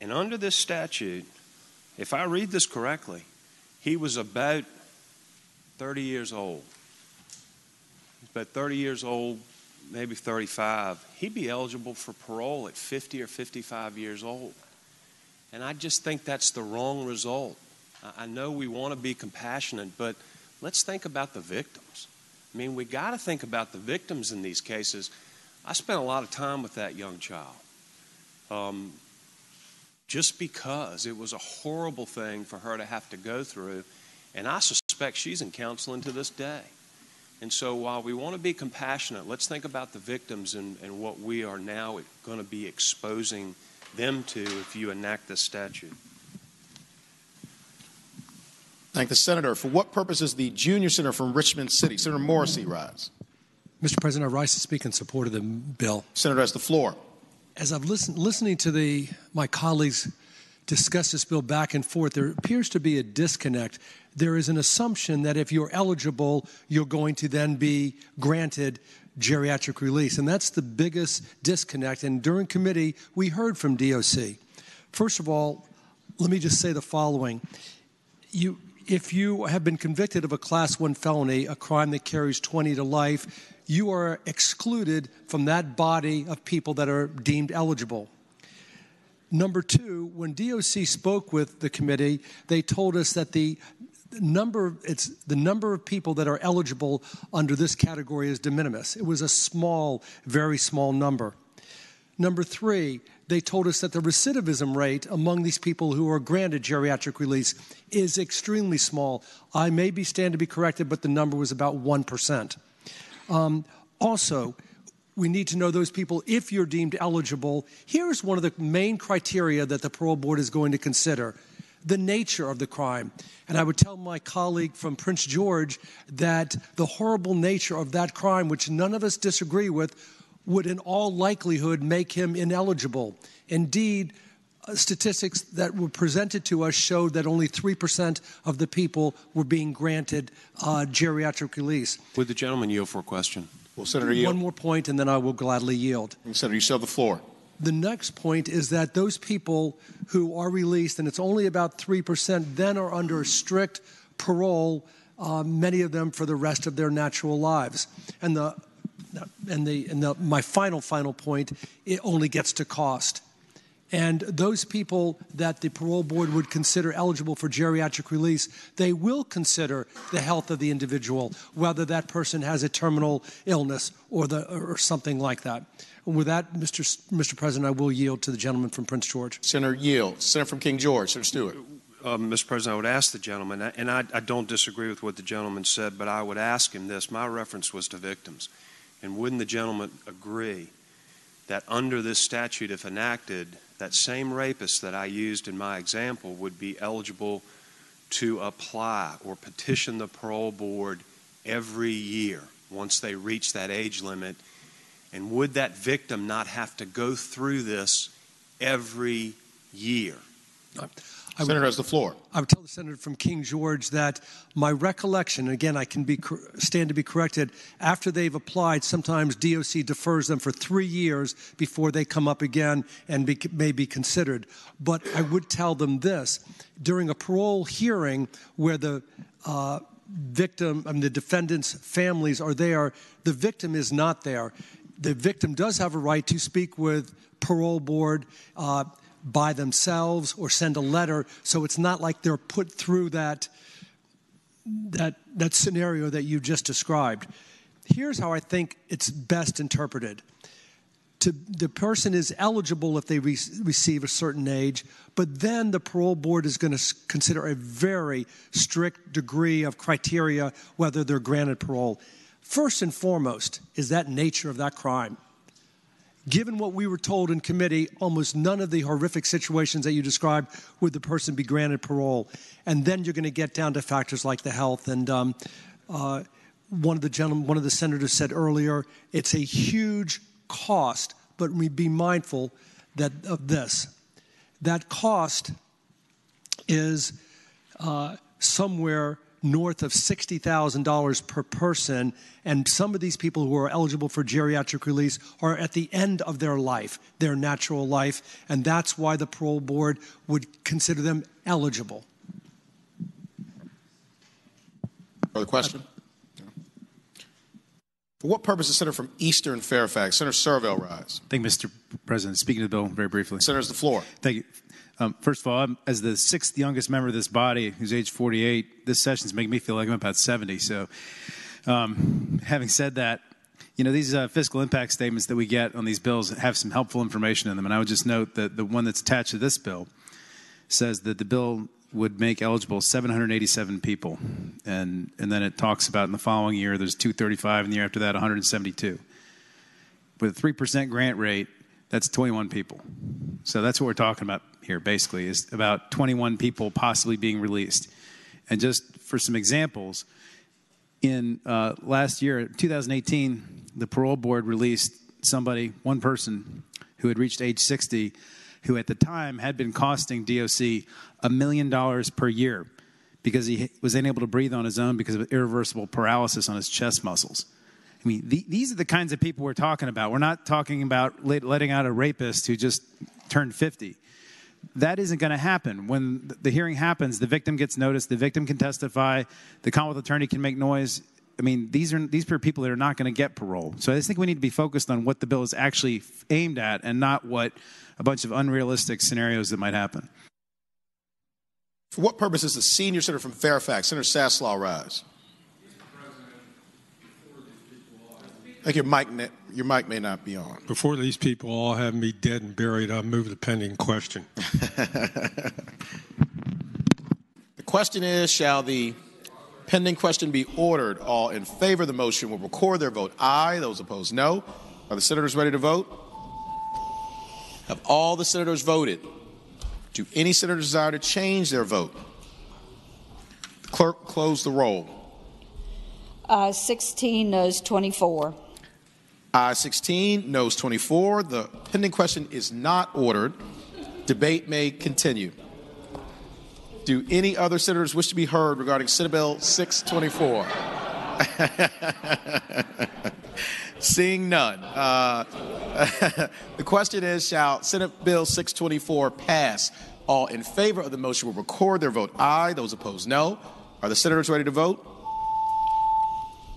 and under this statute, if I read this correctly, he was about 30 years old. About 30 years old, maybe 35. He'd be eligible for parole at 50 or 55 years old. And I just think that's the wrong result. I know we want to be compassionate, but let's think about the victims. I mean, we got to think about the victims in these cases. I spent a lot of time with that young child. Um, just because it was a horrible thing for her to have to go through. And I suspect she's in counseling to this day. And so while we want to be compassionate, let's think about the victims and, and what we are now going to be exposing them to if you enact this statute. Thank the senator. For what purpose is the junior senator from Richmond City, Senator Morrissey, rise? Mr. President, I rise to speak in support of the bill. Senator has the floor. As I've listened, listening to the my colleagues discuss this bill back and forth, there appears to be a disconnect. There is an assumption that if you're eligible, you're going to then be granted geriatric release, and that's the biggest disconnect. And during committee, we heard from DOC. First of all, let me just say the following: you if you have been convicted of a class one felony, a crime that carries 20 to life, you are excluded from that body of people that are deemed eligible. Number two, when DOC spoke with the committee, they told us that the number it's the number of people that are eligible under this category is de minimis. It was a small, very small number. Number three, they told us that the recidivism rate among these people who are granted geriatric release is extremely small. I may be stand to be corrected, but the number was about 1%. Um, also, we need to know those people if you're deemed eligible. Here's one of the main criteria that the parole board is going to consider the nature of the crime. And I would tell my colleague from Prince George that the horrible nature of that crime, which none of us disagree with, would in all likelihood make him ineligible. Indeed, uh, statistics that were presented to us showed that only 3% of the people were being granted uh, geriatric release. Would the gentleman yield for a question? Well, Senator, yield. One more point, and then I will gladly yield. Senator, you still have the floor. The next point is that those people who are released, and it's only about 3%, then are under strict parole, uh, many of them for the rest of their natural lives. And the and the and the my final final point, it only gets to cost. And those people that the parole board would consider eligible for geriatric release, they will consider the health of the individual, whether that person has a terminal illness or, the, or something like that. With that, Mr. S- Mr. President, I will yield to the gentleman from Prince George. Senator yield. Senator from King George, Senator Stuart. Uh, Mr. President, I would ask the gentleman, and I, I don't disagree with what the gentleman said, but I would ask him this. My reference was to victims. And wouldn't the gentleman agree that under this statute, if enacted, that same rapist that I used in my example would be eligible to apply or petition the parole board every year once they reach that age limit? And would that victim not have to go through this every year? I Senator has the floor. I would tell the senator from King George that my recollection, again, I can be stand to be corrected. After they've applied, sometimes DOC defers them for three years before they come up again and be, may be considered. But I would tell them this: during a parole hearing where the uh, victim, I mean, the defendant's families are there, the victim is not there. The victim does have a right to speak with parole board. Uh, by themselves or send a letter so it's not like they're put through that that that scenario that you just described here's how i think it's best interpreted to, the person is eligible if they re- receive a certain age, but then the parole board is going to consider a very strict degree of criteria whether they're granted parole. First and foremost is that nature of that crime. Given what we were told in committee, almost none of the horrific situations that you described would the person be granted parole. And then you're going to get down to factors like the health. And um, uh, one of the gentlemen, one of the senators said earlier, it's a huge cost, but we be mindful that of this. That cost is uh, somewhere north of $60,000 per person. And some of these people who are eligible for geriatric release are at the end of their life, their natural life. And that's why the parole board would consider them eligible. Further question? For what purpose is Senator from Eastern Fairfax? Senator Surovell rise. Thank you, Mr. President. Speaking of the bill, very briefly. Senator's the floor. Thank you. Um, first of all, I'm, as the sixth youngest member of this body, who's age 48, this session's making me feel like I'm about 70. So, um, having said that, you know, these uh, fiscal impact statements that we get on these bills have some helpful information in them. And I would just note that the one that's attached to this bill says that the bill would make eligible 787 people. And, and then it talks about in the following year, there's 235, and the year after that, 172. With a 3% grant rate, that's 21 people. So that's what we're talking about here, basically, is about 21 people possibly being released. And just for some examples, in uh, last year, 2018, the parole board released somebody, one person, who had reached age 60, who at the time had been costing DOC a million dollars per year because he was unable to breathe on his own because of irreversible paralysis on his chest muscles. I mean, the, these are the kinds of people we're talking about. We're not talking about letting out a rapist who just turned 50. That isn't going to happen. When the hearing happens, the victim gets noticed, the victim can testify, the Commonwealth attorney can make noise. I mean, these are these are people that are not going to get parole. So I just think we need to be focused on what the bill is actually aimed at, and not what a bunch of unrealistic scenarios that might happen. For what purpose is the senior senator from Fairfax, Senator Saslaw, rise? I think your mic, your mic may not be on. Before these people all have me dead and buried, I'll move the pending question. the question is Shall the pending question be ordered? All in favor of the motion will record their vote aye. Those opposed, no. Are the senators ready to vote? Have all the senators voted? Do any senators desire to change their vote? The clerk, close the roll. Uh, 16 noes 24. Aye 16, noes 24. The pending question is not ordered. Debate may continue. Do any other senators wish to be heard regarding Senate Bill 624? Seeing none. Uh, the question is Shall Senate Bill 624 pass? All in favor of the motion will record their vote aye. Those opposed, no. Are the senators ready to vote?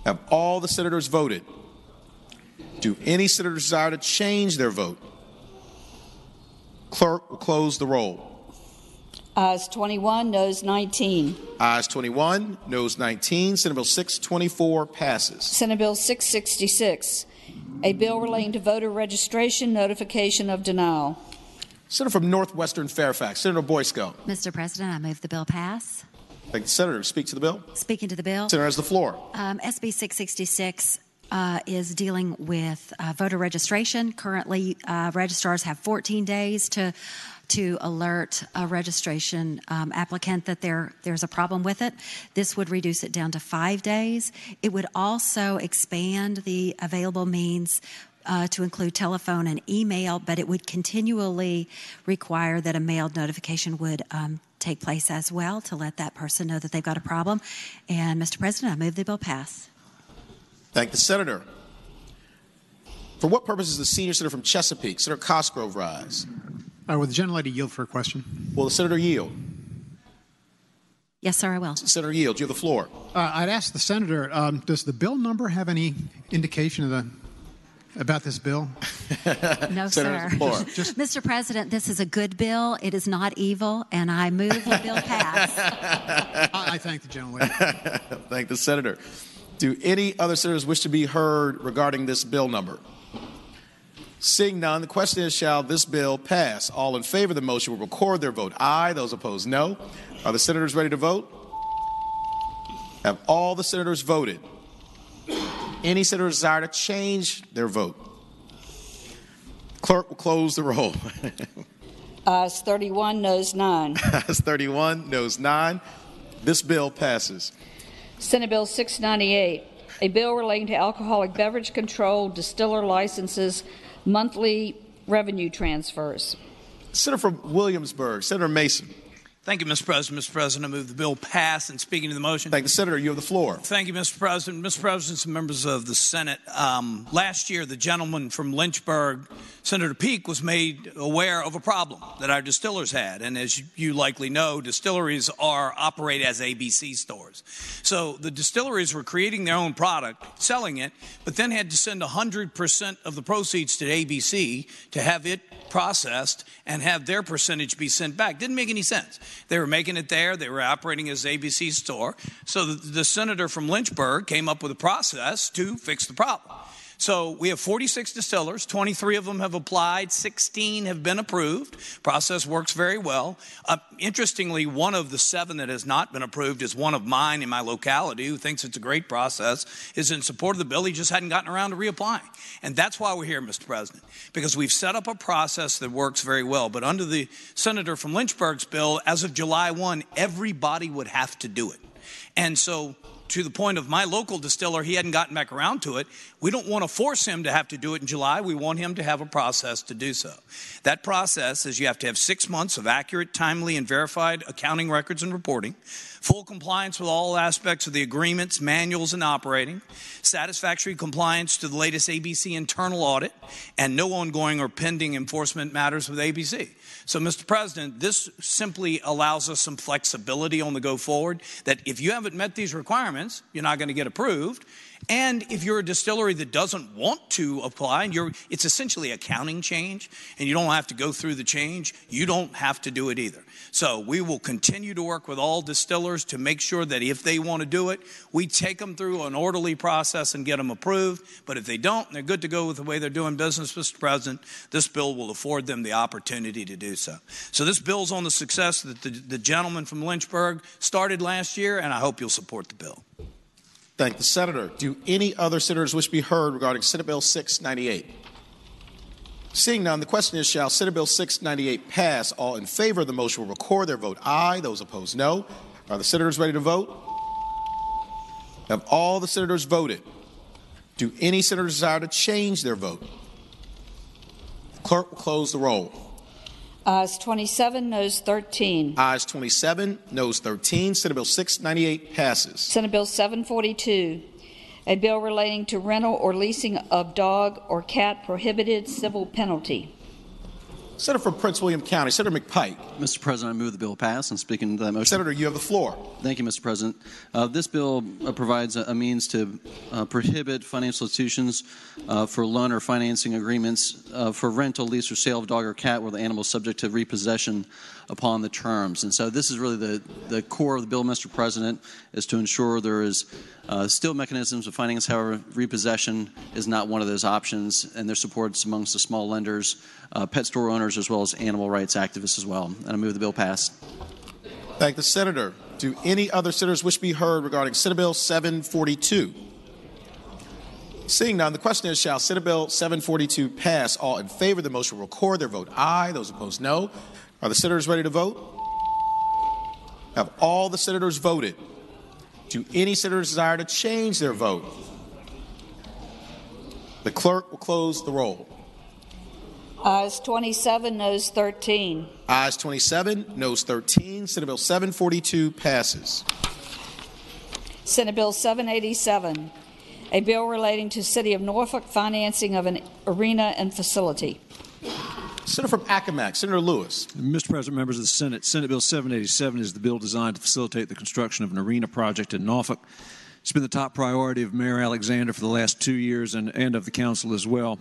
Have all the senators voted? Do any senators desire to change their vote? Clerk will close the roll. Ayes 21, noes 19. Ayes 21, noes 19. Senate Bill 624 passes. Senate Bill 666, a bill relating to voter registration notification of denial. Senator from Northwestern Fairfax, Senator Boysko. Mr. President, I move the bill pass. Thank the Senator. Speak to the bill. Speaking to the bill, Senator has the floor. um, SB 666 uh, is dealing with uh, voter registration. Currently, uh, registrars have 14 days to to alert a registration um, applicant that there there's a problem with it. This would reduce it down to five days. It would also expand the available means. Uh, to include telephone and email, but it would continually require that a mailed notification would um, take place as well to let that person know that they've got a problem. And, Mr. President, I move the bill pass. Thank the Senator. For what purpose is the senior senator from Chesapeake, Senator Cosgrove, rise? Uh, will the gentlelady yield for a question? Will the Senator yield? Yes, sir, I will. Senator yield. You have the floor. Uh, I'd ask the senator: um, Does the bill number have any indication of the about this bill? No, Senator, sir. the floor. Mr. President, this is a good bill. It is not evil, and I move the bill pass. I, I thank the gentlelady. Thank the Senator. Do any other senators wish to be heard regarding this bill number? Seeing none, the question is Shall this bill pass? All in favor of the motion will record their vote aye. Those opposed, no. Are the senators ready to vote? Have all the senators voted? Any senator desire to change their vote? Clerk will close the roll. Ayes 31, noes 9. Ayes 31, noes 9. This bill passes. Senate Bill 698, a bill relating to alcoholic beverage control, distiller licenses, monthly revenue transfers. Senator from Williamsburg, Senator Mason. Thank you, Mr. President. Mr. President, I move the bill pass. And speaking to the motion, Thank the Senator. You have the floor. Thank you, Mr. President. Mr. President, and members of the Senate. Um, last year, the gentleman from Lynchburg, Senator Peake, was made aware of a problem that our distillers had. And as you likely know, distilleries are operate as ABC stores. So the distilleries were creating their own product, selling it, but then had to send 100% of the proceeds to ABC to have it processed and have their percentage be sent back. Didn't make any sense. They were making it there, they were operating as ABC store. So the, the senator from Lynchburg came up with a process to fix the problem. So we have 46 distillers, 23 of them have applied, 16 have been approved. Process works very well. Uh, interestingly, one of the seven that has not been approved is one of mine in my locality who thinks it's a great process, is in support of the bill. He just hadn't gotten around to reapplying. And that's why we're here, Mr. President, because we've set up a process that works very well. But under the senator from Lynchburg's bill, as of July 1, everybody would have to do it. And so to the point of my local distiller, he hadn't gotten back around to it. We don't want to force him to have to do it in July. We want him to have a process to do so. That process is you have to have six months of accurate, timely, and verified accounting records and reporting, full compliance with all aspects of the agreements, manuals, and operating, satisfactory compliance to the latest ABC internal audit, and no ongoing or pending enforcement matters with ABC. So, Mr. President, this simply allows us some flexibility on the go forward that if you haven't met these requirements, you're not going to get approved. And if you're a distillery that doesn't want to apply, and you're, it's essentially accounting change, and you don't have to go through the change, you don't have to do it either. So we will continue to work with all distillers to make sure that if they want to do it, we take them through an orderly process and get them approved. But if they don't, and they're good to go with the way they're doing business, Mr. President, this bill will afford them the opportunity to do so. So this bill's on the success that the, the gentleman from Lynchburg started last year, and I hope you'll support the bill. Thank the Senator. Do any other senators wish to be heard regarding Senate Bill 698? Seeing none, the question is Shall Senate Bill 698 pass? All in favor of the motion will record their vote aye. Those opposed, no. Are the senators ready to vote? Have all the senators voted? Do any senators desire to change their vote? The Clerk will close the roll. Ayes 27, noes 13. Ayes 27, noes 13. Senate Bill 698 passes. Senate Bill 742, a bill relating to rental or leasing of dog or cat prohibited civil penalty. Senator from Prince William County, Senator McPike. Mr. President, I move the bill pass and speaking to that motion. Senator, you have the floor. Thank you, Mr. President. Uh, this bill uh, provides a, a, means to uh, prohibit financial institutions uh, for loan or financing agreements uh, for rental, lease, or sale of dog or cat where the animal is subject to repossession upon the terms. And so this is really the, the core of the bill, Mr. President, is to ensure there is uh, still mechanisms of finance. However, repossession is not one of those options, and there's support amongst the small lenders, uh, pet store owners, as well as animal rights activists as well. And I move the bill pass. Thank the senator. Do any other senators wish to be heard regarding Senate Bill 742? Seeing none, the question is Shall Senate Bill 742 pass? All in favor of the motion will record their vote aye. Those opposed, no. Are the senators ready to vote? Have all the senators voted? Do any senators desire to change their vote? The clerk will close the roll. Ayes 27, noes 13. Ayes 27, noes 13. Senate Bill 742 passes. Senate Bill 787, a bill relating to City of Norfolk financing of an arena and facility. Senator from Accomack, Senator Lewis. Mr. President, members of the Senate, Senate Bill 787 is the bill designed to facilitate the construction of an arena project in Norfolk. It's been the top priority of Mayor Alexander for the last two years and, and of the council as well.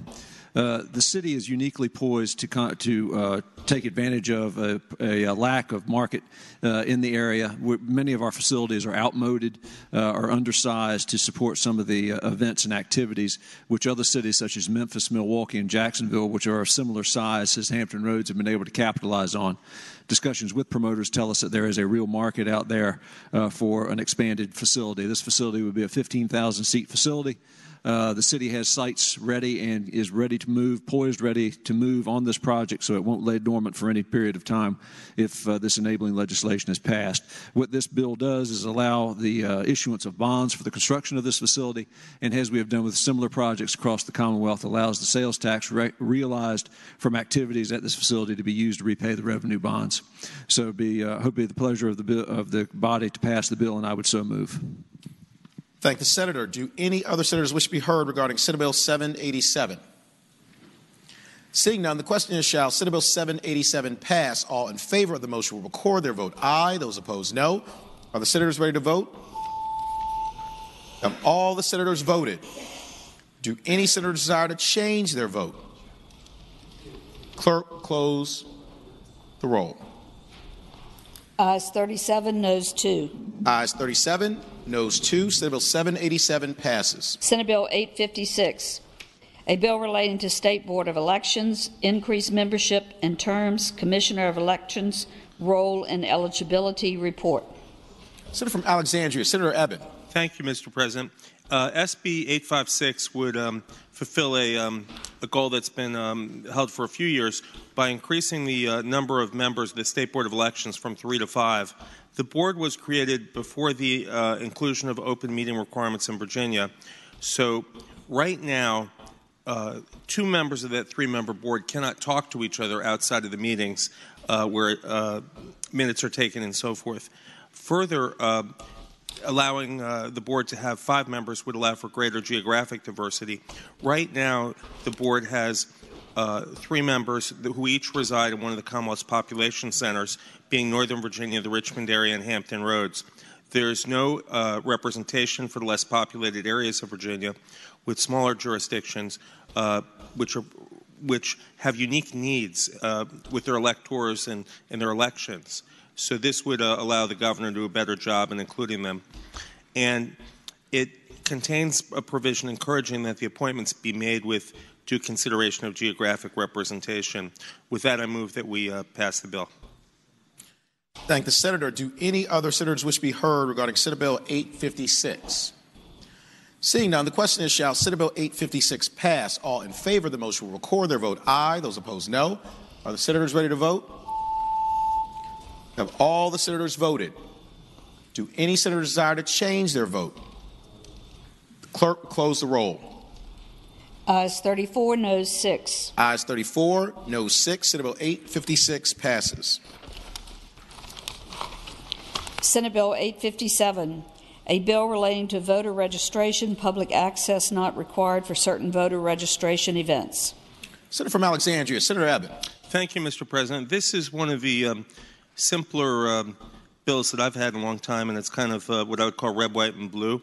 Uh, the city is uniquely poised to to uh, take advantage of a, a, lack of market uh, in the area. We're, many of our facilities are outmoded uh, or undersized to support some of the uh, events and activities which other cities such as Memphis, Milwaukee, and Jacksonville, which are a similar size as Hampton Roads, have been able to capitalize on discussions with promoters tell us that there is a real market out there uh, for an expanded facility. This facility would be a 15,000 seat facility. Uh, the city has sites ready and is ready to move, poised, ready to move on this project, so it won't lay dormant for any period of time if uh, this enabling legislation is passed. What this bill does is allow the uh, issuance of bonds for the construction of this facility, and as we have done with similar projects across the Commonwealth, allows the sales tax re- realized from activities at this facility to be used to repay the revenue bonds. So, be uh, hope be the pleasure of the bill, of the body to pass the bill, and I would so move. Thank the senator. Do any other senators wish to be heard regarding Senate Bill 787? Seeing none, the question is Shall Senate Bill 787 pass? All in favor of the motion will record their vote aye. Those opposed, no. Are the senators ready to vote? Have all the senators voted? Do any senators desire to change their vote? Clerk, close the roll. Ayes 37, noes 2. Ayes 37, noes 2. Senate Bill 787 passes. Senate Bill 856, a bill relating to State Board of Elections, increased membership and terms, Commissioner of Elections, role and eligibility report. Senator from Alexandria, Senator Ebbin. Thank you, Mr. President. Uh, SB 856 would um, fulfill a, um, a, goal that's been um, held for a few years by increasing the uh, number of members of the State Board of Elections from three to five. The board was created before the uh, inclusion of open meeting requirements in Virginia. So, right now, uh, two members of that three member board cannot talk to each other outside of the meetings uh, where uh, minutes are taken and so forth. Further, allowing uh, the board to have five members would allow for greater geographic diversity. Right now, the board has uh, three members who each reside in one of the Commonwealth's population centers, being Northern Virginia, the Richmond area, and Hampton Roads. There is no uh, representation for the less populated areas of Virginia, with smaller jurisdictions, uh, which are which have unique needs uh, with their electors and, and their elections. So this would uh, allow the governor to do a better job in including them. And it contains a provision encouraging that the appointments be made with due consideration of geographic representation. With that, I move that we uh, pass the bill. Thank the senator. Do any other senators wish to be heard regarding Senate Bill 856? Seeing none, the question is Shall Senate Bill 856 pass? All in favor of the motion will record their vote aye. Those opposed, no. Are the senators ready to vote? Have all the senators voted? Do any senators desire to change their vote? The clerk close the roll. Ayes 34, noes 6. Ayes 34, noes 6. Senate Bill 856 passes. Senate Bill 857, a bill relating to voter registration, public access not required for certain voter registration events. Senator from Alexandria, Senator Ebbin. Thank you, Mr. President. This is one of the um, simpler um, bills that I've had in a long time, and it's kind of uh, what I would call red, white, and blue.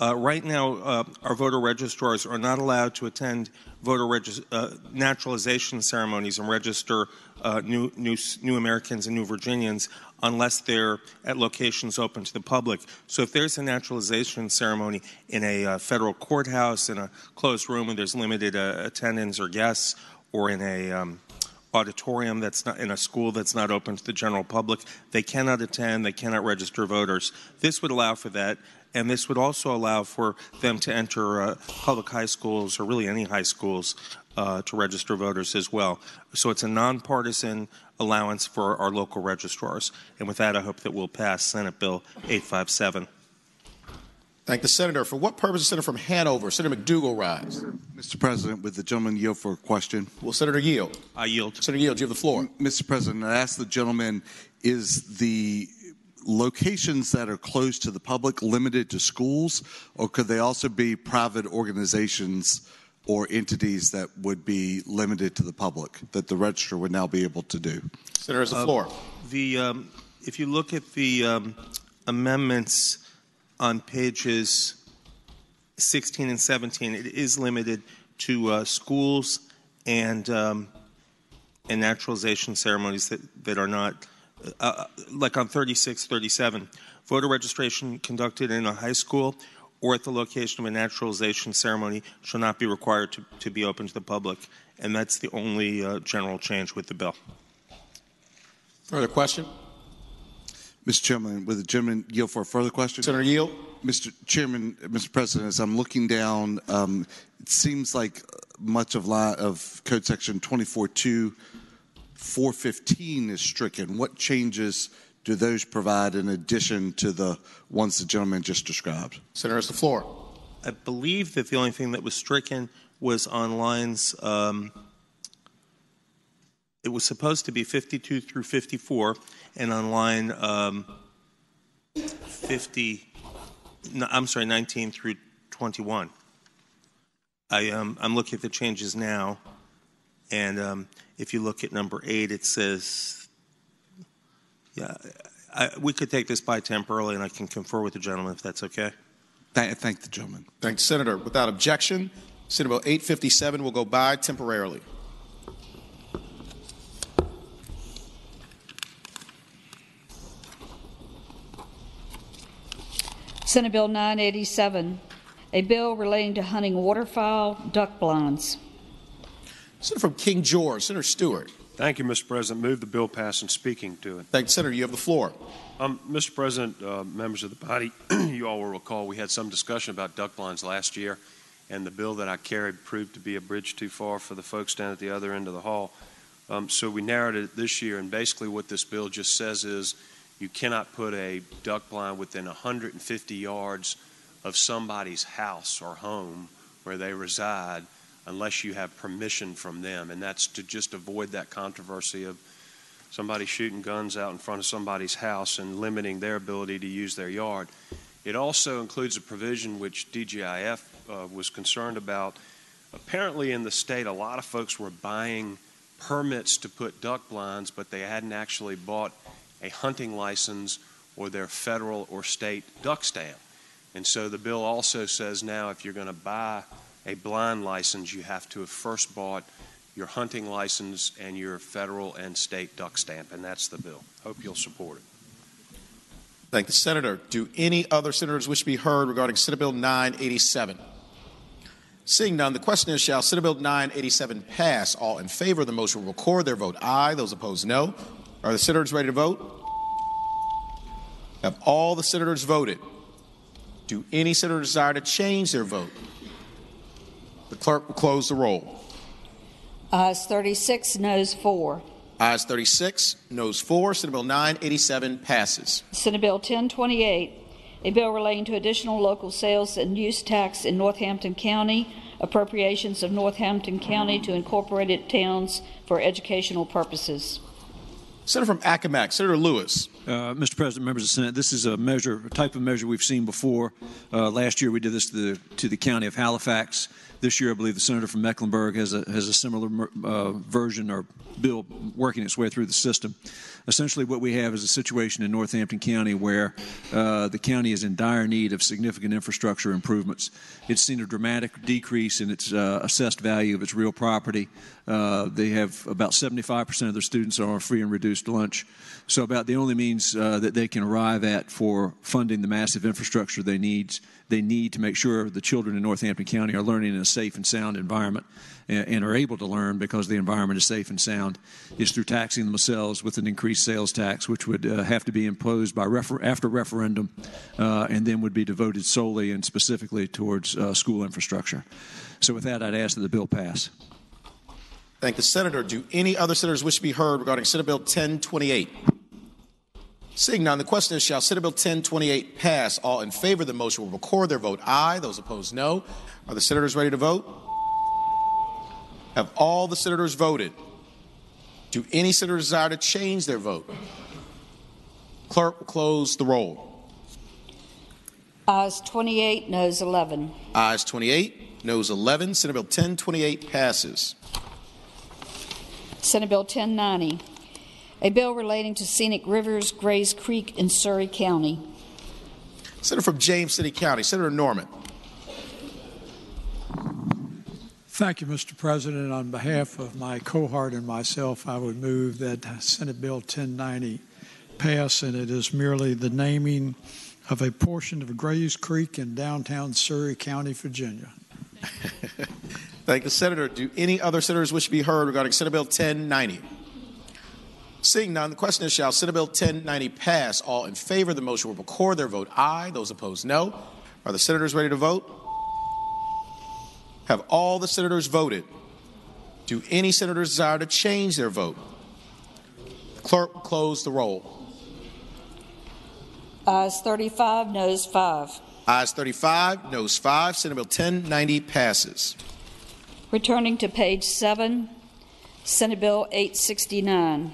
Uh, right now, uh, our voter registrars are not allowed to attend voter regis- uh, naturalization ceremonies and register uh, new, new, new Americans and new Virginians unless they're at locations open to the public. So if there's a naturalization ceremony in a uh, federal courthouse in a closed room and there's limited uh, attendance or guests, or in a um, auditorium that's not in a school that's not open to the general public, they cannot attend, they cannot register voters. This would allow for that. And this would also allow for them to enter uh, public high schools or really any high schools uh, to register voters as well. So it's a nonpartisan allowance for our local registrars. And with that, I hope that we'll pass Senate Bill 857. Thank the senator. For what purpose, Senator from Hanover, Senator McDougle rise? Mr. President, would the gentleman yield for a question? Will Senator yield? I yield. Senator yield, you have the floor. Mr. President, I ask the gentleman, is the locations that are closed to the public limited to schools, or could they also be private organizations or entities that would be limited to the public that the register would now be able to do? Senator has the Uh, floor. The um, if you look at the um, amendments on pages 16 and 17, it is limited to uh, schools and um, and naturalization ceremonies that, that are not uh, like on 36, 37. Voter registration conducted in a high school or at the location of a naturalization ceremony shall not be required to, to be open to the public, and that's the only uh, general change with the bill. Further question? Mr. Chairman, would the gentleman yield for a further question? Senator yield. Mr. Chairman, Mr. President, as I'm looking down, um, it seems like much of, li- of Code Section 24.2, 415 is stricken. What changes do those provide in addition to the ones the gentleman just described? Senator has the floor. I believe that the only thing that was stricken was on lines. Um, it was supposed to be 52 through 54, and on line um, 50. No, I'm sorry, 19 through 21. I, um, I'm looking at the changes now, and um, if you look at number eight, it says, yeah, I, we could take this by temporarily, and I can confer with the gentleman if that's okay. Thank, thank the gentleman. Thank the senator. Without objection, Senate Bill 857 will go by temporarily. Senate Bill 987, a bill relating to hunting waterfowl duck blinds. Senator from King George, Senator Stuart. Thank you, Mr. President. Move the bill pass and speaking to it. Thank you, Senator. You have the floor. Um, Mr. President, uh, members of the body, you all will recall we had some discussion about duck blinds last year, and the bill that I carried proved to be a bridge too far for the folks down at the other end of the hall. Um, so we narrowed it this year, and basically what this bill just says is you cannot put a duck blind within 150 yards of somebody's house or home where they reside unless you have permission from them. And that's to just avoid that controversy of somebody shooting guns out in front of somebody's house and limiting their ability to use their yard. It also includes a provision which DGIF uh, was concerned about. Apparently, in the state, a lot of folks were buying permits to put duck blinds, but they hadn't actually bought a hunting license or their federal or state duck stamp. And so the bill also says now if you're going to buy a blind license, you have to have first bought your hunting license and your federal and state duck stamp, and that's the bill. Hope you'll support it. Thank the senator. Do any other senators wish to be heard regarding Senate Bill 987? Seeing none, the question is Shall Senate Bill 987 pass? All in favor of the motion will record their vote aye. Those opposed, no. Are the senators ready to vote? Have all the senators voted? Do any senator desire to change their vote? The clerk will close the roll. Ayes 36, noes 4. Ayes 36, noes 4. Senate Bill 987 passes. Senate Bill 1028, a bill relating to additional local sales and use tax in Northampton County, appropriations of Northampton County to incorporated towns for educational purposes. Senator from Accomack, Senator Lewis. Uh, Mr. President, members of the Senate, this is a measure, a type of measure we've seen before. Uh, last year we did this to the, to the county of Halifax. This year, I believe the senator from Mecklenburg has a, has a similar uh, version or bill working its way through the system. Essentially, what we have is a situation in Northampton County where uh, the county is in dire need of significant infrastructure improvements. It's seen a dramatic decrease in its uh, assessed value of its real property. Uh, they have about 75% of their students are on free and reduced lunch. So, about the only means uh, that they can arrive at for funding the massive infrastructure they need they need to make sure the children in Northampton County are learning in a safe and sound environment and, and are able to learn because the environment is safe and sound is through taxing themselves with an increased sales tax, which would uh, have to be imposed by refer- after referendum uh, and then would be devoted solely and specifically towards uh, school infrastructure. So, with that, I'd ask that the bill pass. Thank the senator. Do any other senators wish to be heard regarding Senate Bill 1028? Seeing none, the question is, shall Senate Bill 1028 pass? All in favor of the motion will record their vote aye. Those opposed, no. Are the senators ready to vote? Have all the senators voted? Do any senators desire to change their vote? Clerk will close the roll. Ayes 28, noes 11. Ayes 28, noes 11. Senate Bill 1028 passes. Senate Bill 1090, a bill relating to scenic rivers, Grays Creek in Surry County. Senator from James City County, Senator Norment. Thank you, Mr. President. On behalf of my cohort and myself, I would move that Senate Bill 1090 pass, and it is merely the naming of a portion of Grays Creek in downtown Surry County, Virginia. Thank you, Senator. Do any other senators wish to be heard regarding Senate Bill 1090? Seeing none, the question is Shall Senate Bill 1090 pass? All in favor of the motion will record their vote aye. Those opposed, no. Are the senators ready to vote? Have all the senators voted? Do any senators desire to change their vote? The clerk will close the roll. Ayes 35, noes 5. Ayes 35, noes 5. Senate Bill 1090 passes. Returning to page 7, Senate Bill 869.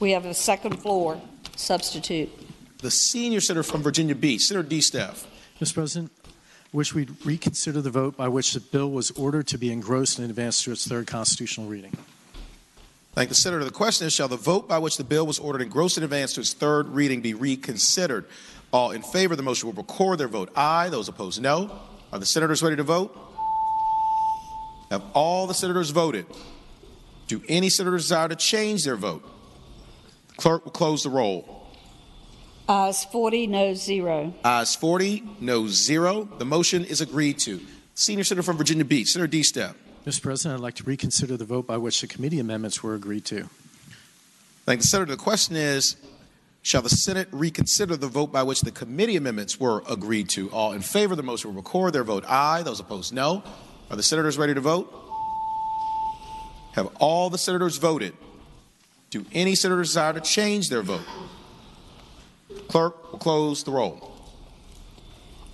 We have a second floor substitute. The senior senator from Virginia Beach, Senator DeSteph. Mr. President, I wish we'd reconsider the vote by which the bill was ordered to be engrossed and advanced to its third constitutional reading. Thank the senator. The question is Shall the vote by which the bill was ordered engrossed in advance to its third reading be reconsidered? All in favor of the motion will record their vote aye. Those opposed, no. Are the senators ready to vote? Have all the senators voted? Do any senators desire to change their vote? The clerk will close the roll. Ayes 40, no 0. Ayes 40, no 0. The motion is agreed to. Senior Senator from Virginia Beach, Senator DeSteph. Mr. President, I'd like to reconsider the vote by which the committee amendments were agreed to. Thank the Senator. The question is Shall the Senate reconsider the vote by which the committee amendments were agreed to? All in favor of the motion will record their vote aye. Those opposed, no. Are the senators ready to vote? Have all the senators voted? Do any senators desire to change their vote? Clerk will close the roll.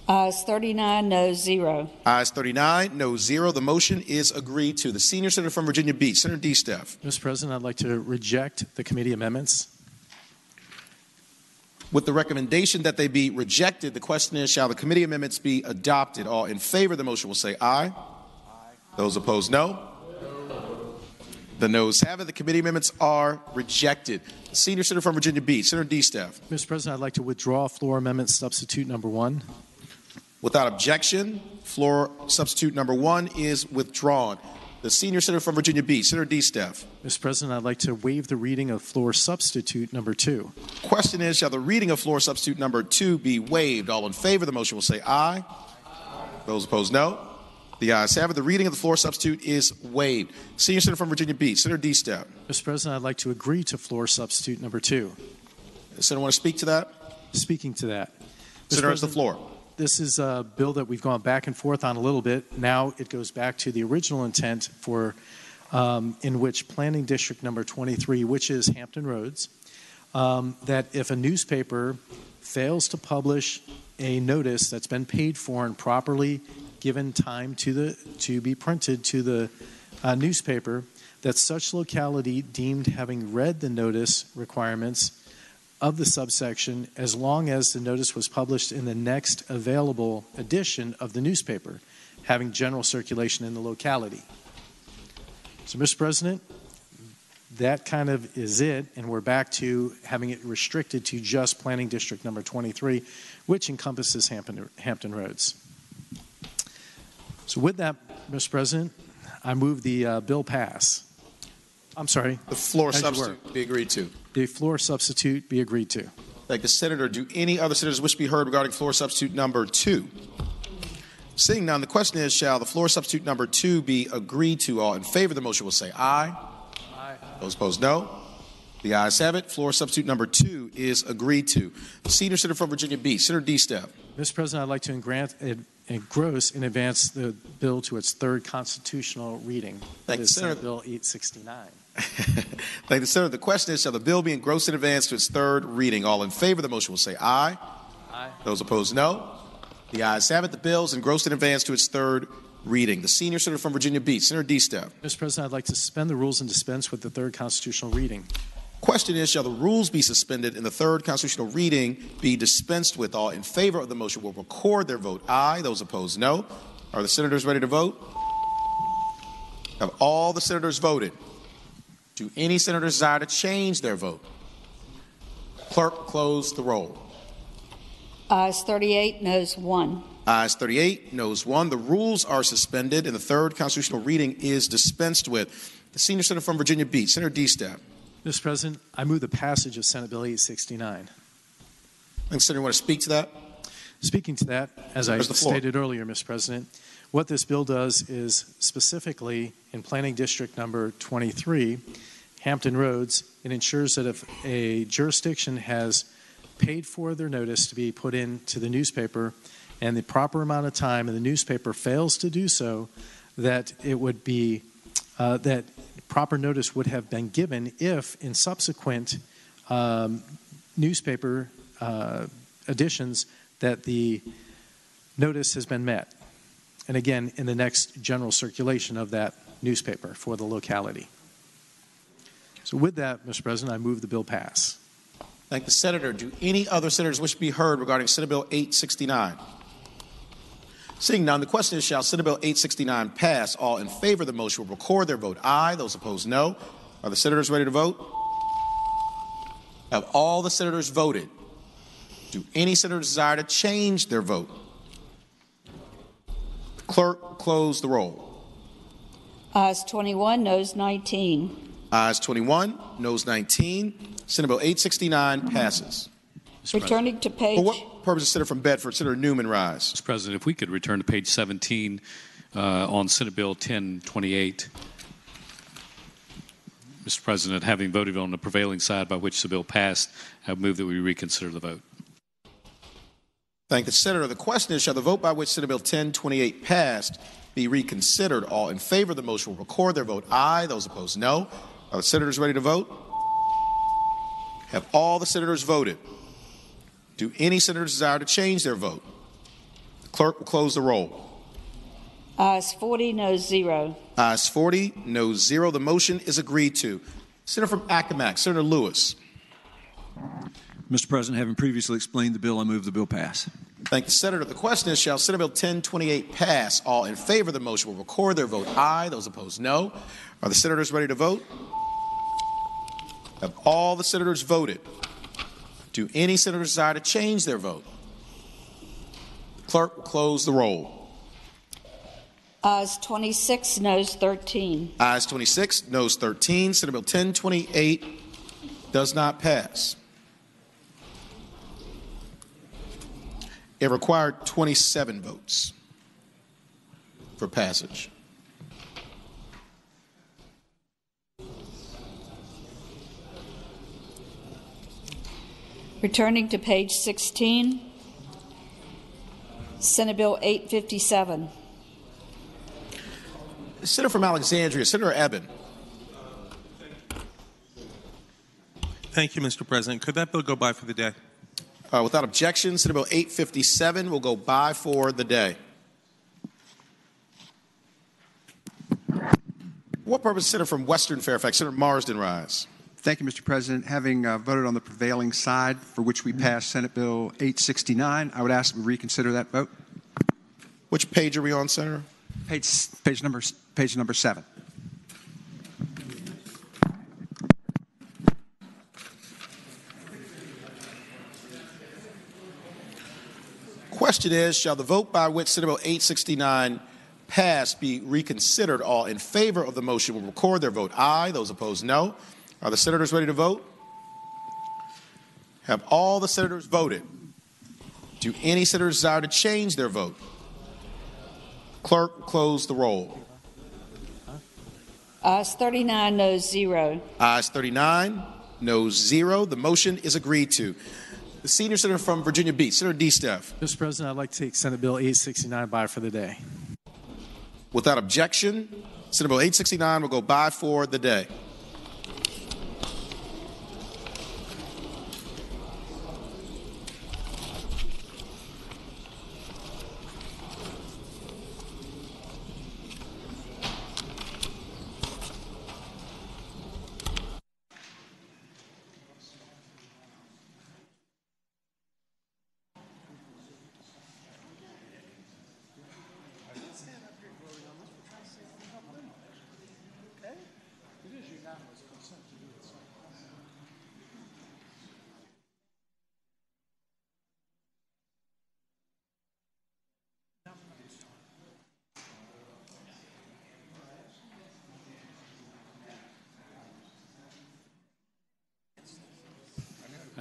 Ayes 39, no 0. Ayes 39, no 0. The motion is agreed to. The senior senator from Virginia Beach, Senator DeSteph. Mr. President, I'd like to reject the committee amendments. With the recommendation that they be rejected, the question is Shall the committee amendments be adopted? All in favor of the motion will say aye. Those opposed, no. The noes have it. The committee amendments are rejected. Senior senator from Virginia Beach, Senator DeSteph. Mr. President, I'd like to withdraw floor amendment substitute number one. Without objection, floor substitute number one is withdrawn. The senior senator from Virginia Beach, Senator DeSteph. Mr. President, I'd like to waive the reading of floor substitute number two. Question is Shall the reading of floor substitute number two be waived? All in favor of the motion will say aye. Those opposed, no. The ayes have it. The reading of the floor substitute is waived. Senior Senator from Virginia Beach, Senator DeSteph. Mr. President, I'd like to agree to floor substitute number two. Senator want to speak to that? Speaking to that. Senator has the floor. This is a bill that we've gone back and forth on a little bit. Now it goes back to the original intent for um, in which Planning District number 23, which is Hampton Roads, um, that if a newspaper fails to publish a notice that's been paid for and properly given time to the to be printed to the uh, newspaper that such locality deemed having read the notice requirements of the subsection as long as the notice was published in the next available edition of the newspaper, having general circulation in the locality. So, Mr. President, that kind of is it, and we're back to having it restricted to just Planning District number 23, which encompasses Hampton, Hampton Roads. So, with that, Mr. President, I move the uh, bill pass. I'm sorry. The floor substitute be agreed to. The floor substitute be agreed to. Thank the senator. Do any other senators wish to be heard regarding floor substitute number two? Seeing none, the question is: Shall the floor substitute number two be agreed to? All in favor of the motion will say aye. Aye. Those opposed, no. The ayes have it. Floor substitute number two is agreed to. Senior senator from Virginia Beach, Senator DeSteph. Mr. President, I'd like to grant engross and advance the bill to its third constitutional reading. Thank you, Senator. Bill 869. Thank the senator. The question is: Shall the bill be engrossed in advance to its third reading? All in favor of the motion will say aye. Aye. Those opposed, no. The ayes have it. The bill is engrossed in advance to its third reading. The senior senator from Virginia Beach, Senator DeSteph. Mr. President, I'd like to suspend the rules and dispense with the third constitutional reading. Question is, shall the rules be suspended and the third constitutional reading be dispensed with? All in favor of the motion will record their vote aye. Those opposed, no. Are the senators ready to vote? Have all the senators voted? Do any senators desire to change their vote? Clerk, close the roll. Ayes 38, noes 1. Ayes 38, noes 1. The rules are suspended and the third constitutional reading is dispensed with. The senior senator from Virginia Beach, Senator DeSteph. Mr. President, I move the passage of Senate Bill 869. Thanks, Senator. Want to speak to that? Speaking to that, as I There's the floor. stated earlier, Mr. President, what this bill does is specifically in Planning District number 23, Hampton Roads, it ensures that if a jurisdiction has paid for their notice to be put into the newspaper and the proper amount of time and the newspaper fails to do so, that it would be uh, that proper notice would have been given if in subsequent um, newspaper uh, editions that the notice has been met. And again, in the next general circulation of that newspaper for the locality. So, with that, Mr. President, I move the bill pass. Thank the senator. Do any other senators wish to be heard regarding Senate Bill 869? Seeing none, the question is Shall Senate Bill 869 pass? All in favor of the motion will record their vote aye. Those opposed, no. Are the senators ready to vote? Have all the senators voted? Do any senators desire to change their vote? Clerk, close the roll. Ayes 21, noes 19. Ayes 21, noes 19. Senate Bill 869 passes. Returning to page. For what purpose, Senator from Bedford, Senator Newman rise? Mr. President, if we could return to page 17 uh, on Senate Bill 1028. Mr. President, having voted on the prevailing side by which the bill passed, I move that we reconsider the vote. Thank the senator. The question is, shall the vote by which Senate Bill 1028 passed be reconsidered? All in favor of the motion will record their vote aye. Those opposed, no. Are the senators ready to vote? Have all the senators voted? Do any senators desire to change their vote? The clerk will close the roll. Ayes 40, noes 0. Ayes 40, no zero. The motion is agreed to. Senator from Accomack, Senator Lewis. Mr. President, having previously explained the bill, I move the bill pass. Thank the senator. The question is, shall Senate Bill 1028 pass? All in favor of the motion will record their vote aye. Those opposed, no. Are the senators ready to vote? Have all the senators voted? Do any senators desire to change their vote? Clerk will close the roll. Ayes 26, noes 13. Ayes 26, noes 13. Senate Bill 1028 does not pass. It required 27 votes for passage. Returning to page 16, Senate Bill 857. Senator from Alexandria, Senator Ebbin. Thank you, Mr. President. Could that bill go by for the day? Uh, without objection, Senate Bill 857 will go by for the day. What purpose, Senator from Western Fairfax, Senator Marsden rise? Thank you, Mr. President. Having uh, voted on the prevailing side for which we passed Senate Bill 869, I would ask that we reconsider that vote. Which page are we on, Senator? Page, page number page number seven. Question is, shall the vote by which Senate Bill 869 passed be reconsidered? All in favor of the motion will record their vote aye. Those opposed, no. Are the senators ready to vote? Have all the senators voted? Do any senators desire to change their vote? Clerk, close the roll. Ayes 39, noes 0. Ayes 39, no zero. The motion is agreed to. The senior senator from Virginia Beach, Senator DeSteph. Mr. President, I'd like to take Senate Bill 869 by for the day. Without objection, Senate Bill 869 will go by for the day.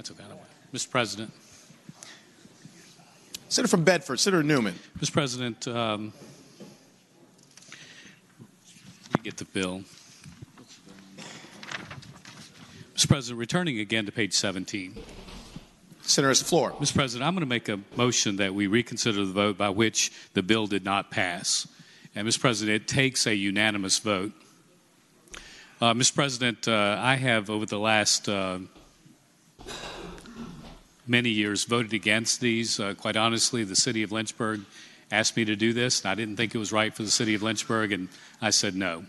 That's okay. I don't want it. Mr. President. Senator from Bedford, Senator Newman. Mr. President, um, let me get the bill. Mr. President, returning again to page 17. Senator, has the floor. Mr. President, I'm going to make a motion that we reconsider the vote by which the bill did not pass. And, Mr. President, it takes a unanimous vote. Uh, Mr. President, uh, I have over the last uh, many years voted against these. Uh, quite honestly, the city of Lynchburg asked me to do this, and I didn't think it was right for the city of Lynchburg, and I said no.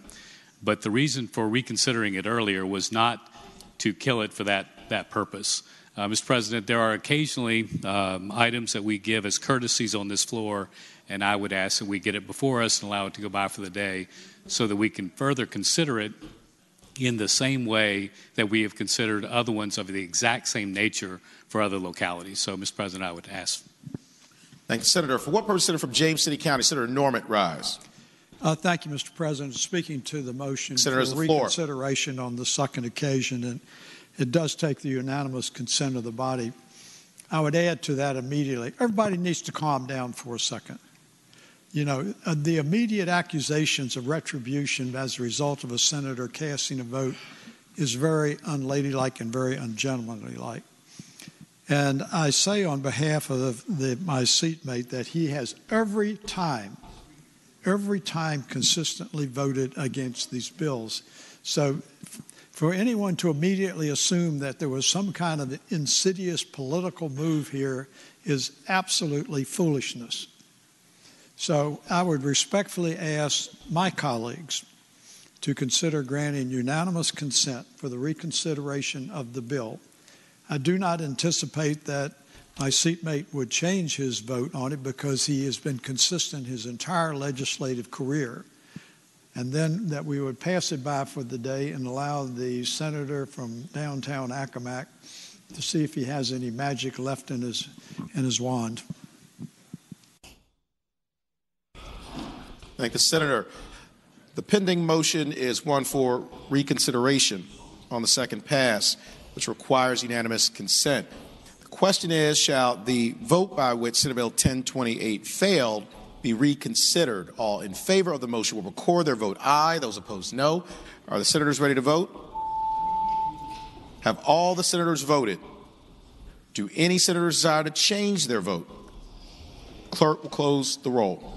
But the reason for reconsidering it earlier was not to kill it for that, that purpose. Uh, Mr. President, there are occasionally um, items that we give as courtesies on this floor, and I would ask that we get it before us and allow it to go by for the day so that we can further consider it in the same way that we have considered other ones of the exact same nature for other localities. So, Mr. President, I would ask. Thank you, Senator. For what purpose, Senator from James City County, Senator Norment, rise. Uh, thank you, Mr. President. Speaking to the motion Senator, for the floor. reconsideration on the second occasion, and it does take the unanimous consent of the body. I would add to that immediately. Everybody needs to calm down for a second. You know, uh, the immediate accusations of retribution as a result of a senator casting a vote is very unladylike and very ungentlemanly. Like. And I say on behalf of the, the, my seatmate that he has every time, every time consistently voted against these bills. So for anyone to immediately assume that there was some kind of insidious political move here is absolutely foolishness. So I would respectfully ask my colleagues to consider granting unanimous consent for the reconsideration of the bill. I do not anticipate that my seatmate would change his vote on it because he has been consistent his entire legislative career. And then that we would pass it by for the day and allow the senator from downtown Accomack to see if he has any magic left in his in his wand. Thank the Senator. The pending motion is one for reconsideration on the second pass, which requires unanimous consent. The question is Shall the vote by which Senate Bill 1028 failed be reconsidered? All in favor of the motion will record their vote aye. Those opposed, no. Are the senators ready to vote? Have all the senators voted? Do any senators desire to change their vote? Clerk will close the roll.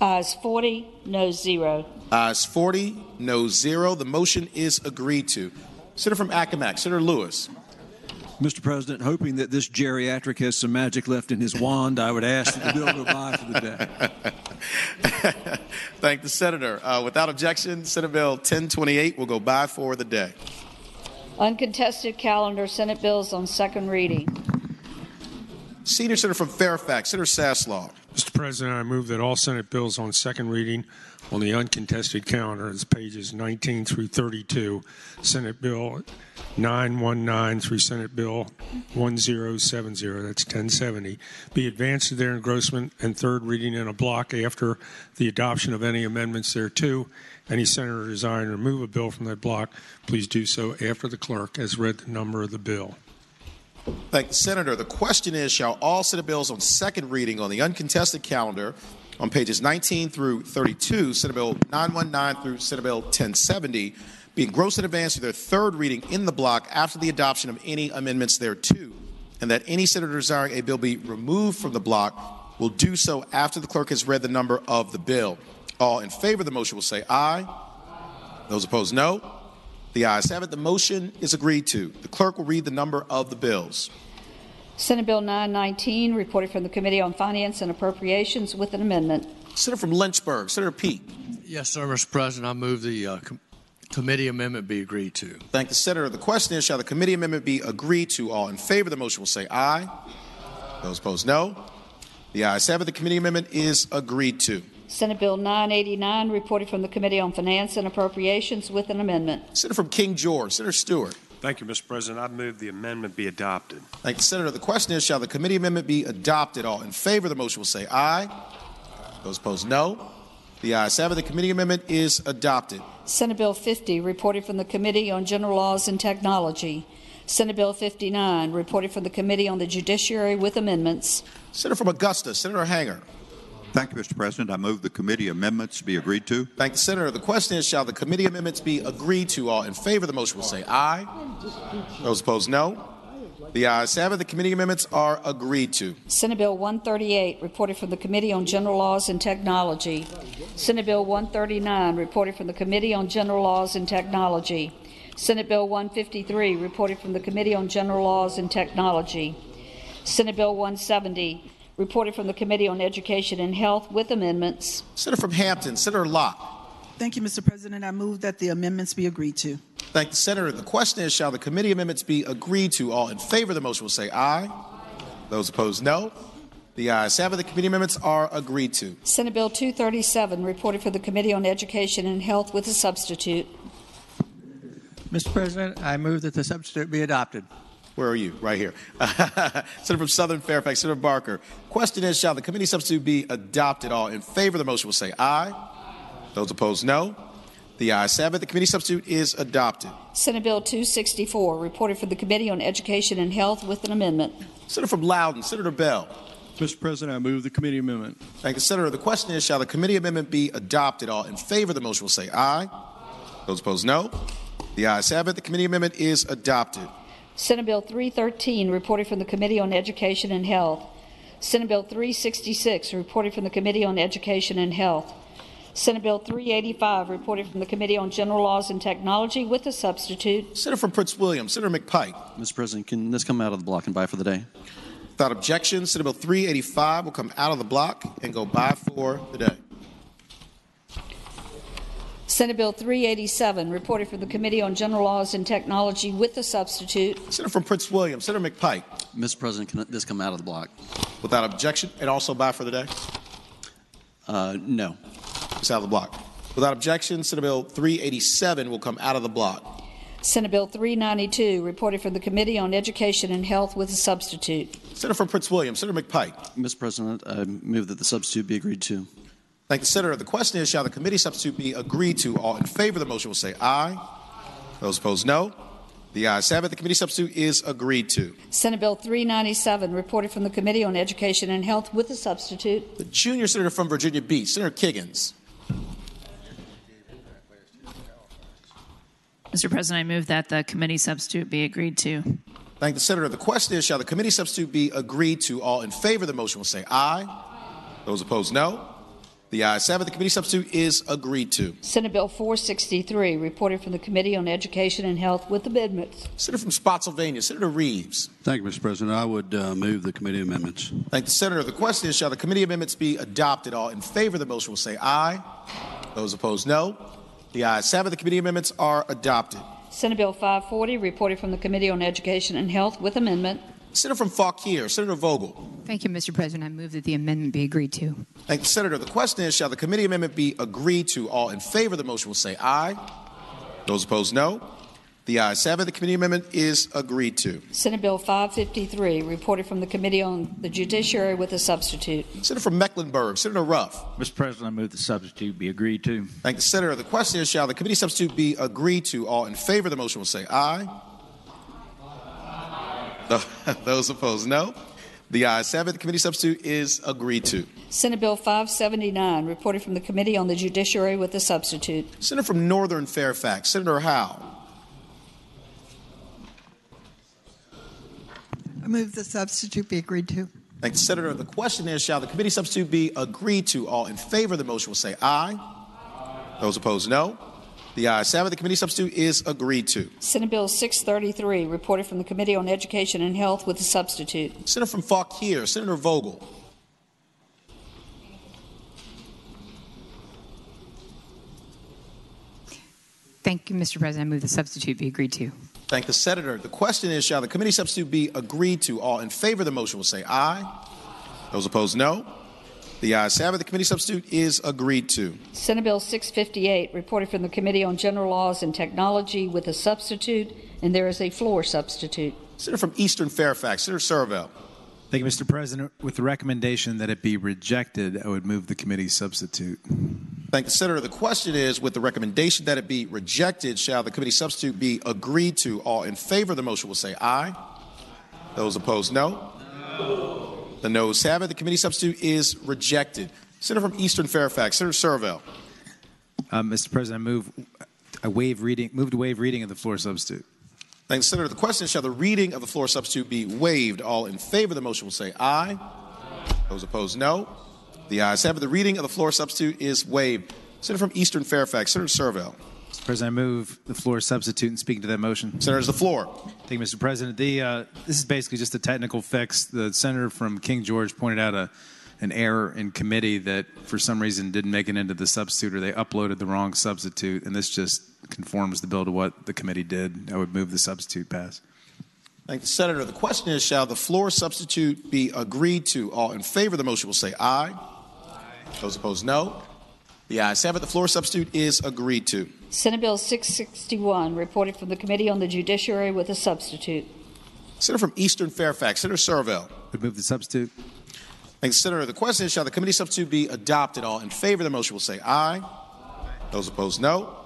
Ayes 40, no 0. Ayes 40, no 0. The motion is agreed to. Senator from Accomack, Senator Lewis. Mr. President, hoping that this geriatric has some magic left in his wand, I would ask that the bill go by for the day. Thank the senator. Uh, without objection, Senate Bill 1028 will go by for the day. Uncontested calendar, Senate bills on second reading. Senior Senator from Fairfax, Senator Saslaw. Mr. President, I move that all Senate bills on second reading on the uncontested calendar, it's pages 19 through 32, Senate Bill 919 through Senate Bill 1070, that's 1070, be advanced to their engrossment and third reading in a block after the adoption of any amendments thereto. Any senator desiring to remove a bill from that block, please do so after the clerk has read the number of the bill. Thank the senator. The question is Shall all Senate bills on second reading on the uncontested calendar on pages 19 through 32, Senate Bill 919 through Senate Bill 1070, be engrossed in advance to their third reading in the block after the adoption of any amendments thereto, and that any senator desiring a bill be removed from the block will do so after the clerk has read the number of the bill. All in favor of the motion will say aye. Those opposed, no. The ayes have it. The motion is agreed to. The clerk will read the number of the bills. Senate Bill 919, reported from the Committee on Finance and Appropriations with an amendment. Senator from Lynchburg, Senator Peake. Yes, sir, Mr. President. I move the uh, com- committee amendment be agreed to. Thank the senator. The question is, shall the committee amendment be agreed to? All in favor of the motion will say aye. Those opposed, no. The ayes have it. The committee amendment is agreed to. Senate Bill 989, reported from the Committee on Finance and Appropriations with an amendment. Senator from King George, Senator Stuart. Thank you, Mr. President. I move the amendment be adopted. Thank the senator. The question is, shall the committee amendment be adopted? All in favor of the motion will say aye. Those opposed, no. The ayes have it. The committee amendment is adopted. Senate Bill 50, reported from the Committee on General Laws and Technology. Senate Bill 59, reported from the Committee on the Judiciary with amendments. Senator from Augusta, Senator Hanger. Thank you, Mr. President. I move the committee amendments be agreed to. Thank the senator. The question is, shall the committee amendments be agreed to? All in favor of the motion will say aye. Those opposed, no. The ayes have it. The committee amendments are agreed to. Senate Bill 138, reported from the Committee on General Laws and Technology. Senate Bill 139, reported from the Committee on General Laws and Technology. Senate Bill 153, reported from the Committee on General Laws and Technology. Senate Bill 170, reported from the Committee on Education and Health with amendments. Senator from Hampton, Senator Locke. Thank you, Mr. President. I move that the amendments be agreed to. Thank the senator. The question is, shall the committee amendments be agreed to? All in favor of the motion will say aye. Those opposed, no. The ayes have it. The committee amendments are agreed to. Senate Bill 237, reported for the Committee on Education and Health with a substitute. Mr. President, I move that the substitute be adopted. Where are you? Right here. Senator from Southern Fairfax, Senator Barker. Question is, shall the committee substitute be adopted? All in favor of the motion will say aye. Those opposed, no. The ayes have it. The committee substitute is adopted. Senate Bill 264, reported for the Committee on Education and Health with an amendment. Senator from Loudoun, Senator Bell. Mr. President, I move the committee amendment. Thank you, senator. The question is, shall the committee amendment be adopted? All in favor of the motion will say aye. Those opposed, no. The ayes have it. The committee amendment is adopted. Senate Bill 313, reported from the Committee on Education and Health. Senate Bill 366, reported from the Committee on Education and Health. Senate Bill 385, reported from the Committee on General Laws and Technology with a substitute. Senator from Prince William, Senator McPike. Mr. President, can this come out of the block and by for the day? Without objection, Senate Bill 385 will come out of the block and go by for the day. Senate Bill 387, reported from the Committee on General Laws and Technology with a substitute. Senator from Prince William, Senator McPike. Mr. President, can this come out of the block? Without objection, and also by for the day? Uh, no. It's out of the block. Without objection, Senate Bill 387 will come out of the block. Senate Bill 392, reported from the Committee on Education and Health with a substitute. Senator from Prince William, Senator McPike. Mr. President, I move that the substitute be agreed to. Thank the senator. The question is, shall the committee substitute be agreed to? All in favor of the motion will say aye. Those opposed, no. The ayes have it. The committee substitute is agreed to. Senate Bill 397, reported from the Committee on Education and Health with a substitute. The junior senator from Virginia Beach, Senator Kiggans. Mr. President, I move that the committee substitute be agreed to. Thank the senator. The question is, shall the committee substitute be agreed to? All in favor of the motion will say aye. Those opposed, no. The ayes have it. The committee substitute is agreed to. Senate Bill 463, reported from the Committee on Education and Health with amendments. Senator from Spotsylvania, Senator Reeves. Thank you, Mr. President. I would uh, move the committee amendments. Thank the Senator. The question is, shall the committee amendments be adopted? All in favor of the motion will say aye. Those opposed, no. The ayes have it. The committee amendments are adopted. Senate Bill 540, reported from the Committee on Education and Health with amendment. Senator from Fauquier, Senator Vogel. Thank you, Mr. President. I move that the amendment be agreed to. Thank you, Senator. The question is, shall the committee amendment be agreed to? All in favor of the motion will say aye. Those opposed, no. The ayes have it. The committee amendment is agreed to. Senate Bill 553, reported from the Committee on the Judiciary with a substitute. Senator from Mecklenburg, Senator Ruff. Mr. President, I move the substitute be agreed to. Thank the Senator. The question is, shall the committee substitute be agreed to? All in favor of the motion will say aye. Those opposed, no. The ayes have it. The committee substitute is agreed to. Senate Bill 579, reported from the Committee on the Judiciary with a substitute. Senator from Northern Fairfax, Senator Howell. I move the substitute be agreed to. Thank you, Senator. The question is, shall the committee substitute be agreed to? All in favor of the motion will say aye. Those opposed, no. The ayes have it. The committee substitute is agreed to. Senate Bill 633, reported from the Committee on Education and Health with a substitute. Senator from Fauquier, Senator Vogel. Thank you, Mr. President. I move the substitute be agreed to. Thank the Senator. The question is, shall the committee substitute be agreed to? All in favor of the motion will say aye. Those opposed, no. The ayes have it. The committee substitute is agreed to. Senate Bill 658, reported from the Committee on General Laws and Technology with a substitute, and there is a floor substitute. Senator from Eastern Fairfax, Senator Surovell. Thank you, Mr. President. With the recommendation that it be rejected, I would move the committee substitute. Thank the Senator. The question is, with the recommendation that it be rejected, shall the committee substitute be agreed to? All in favor of the motion will say aye. Those opposed, no. The noes have it. The committee substitute is rejected. Senator from Eastern Fairfax, Senator Surovell. Uh, Mr. President, I move a waive reading, move to waive reading of the floor substitute. Thanks, Senator. The question is, shall the reading of the floor substitute be waived? All in favor of the motion will say aye. Those opposed, no. The ayes have it. The reading of the floor substitute is waived. Senator from Eastern Fairfax, Senator Surovell. Mr. President, I move the floor substitute and speaking to that motion. Senator's the floor. Thank you, Mr. President. The, uh, this is basically just a technical fix. The senator from King George pointed out a, an error in committee that for some reason didn't make it into the substitute or they uploaded the wrong substitute, and this just conforms the bill to what the committee did. I would move the substitute pass. Thank the Senator. The question is, shall the floor substitute be agreed to? All in favor of the motion will say aye. Those opposed, no. The ayes have it. The floor substitute is agreed to. Senate Bill 661, reported from the Committee on the Judiciary with a substitute. Senator from Eastern Fairfax, Senator Surovell. Would move the substitute. Thank the Senator. The question is, shall the committee substitute be adopted? All in favor of the motion will say aye. Those opposed, no.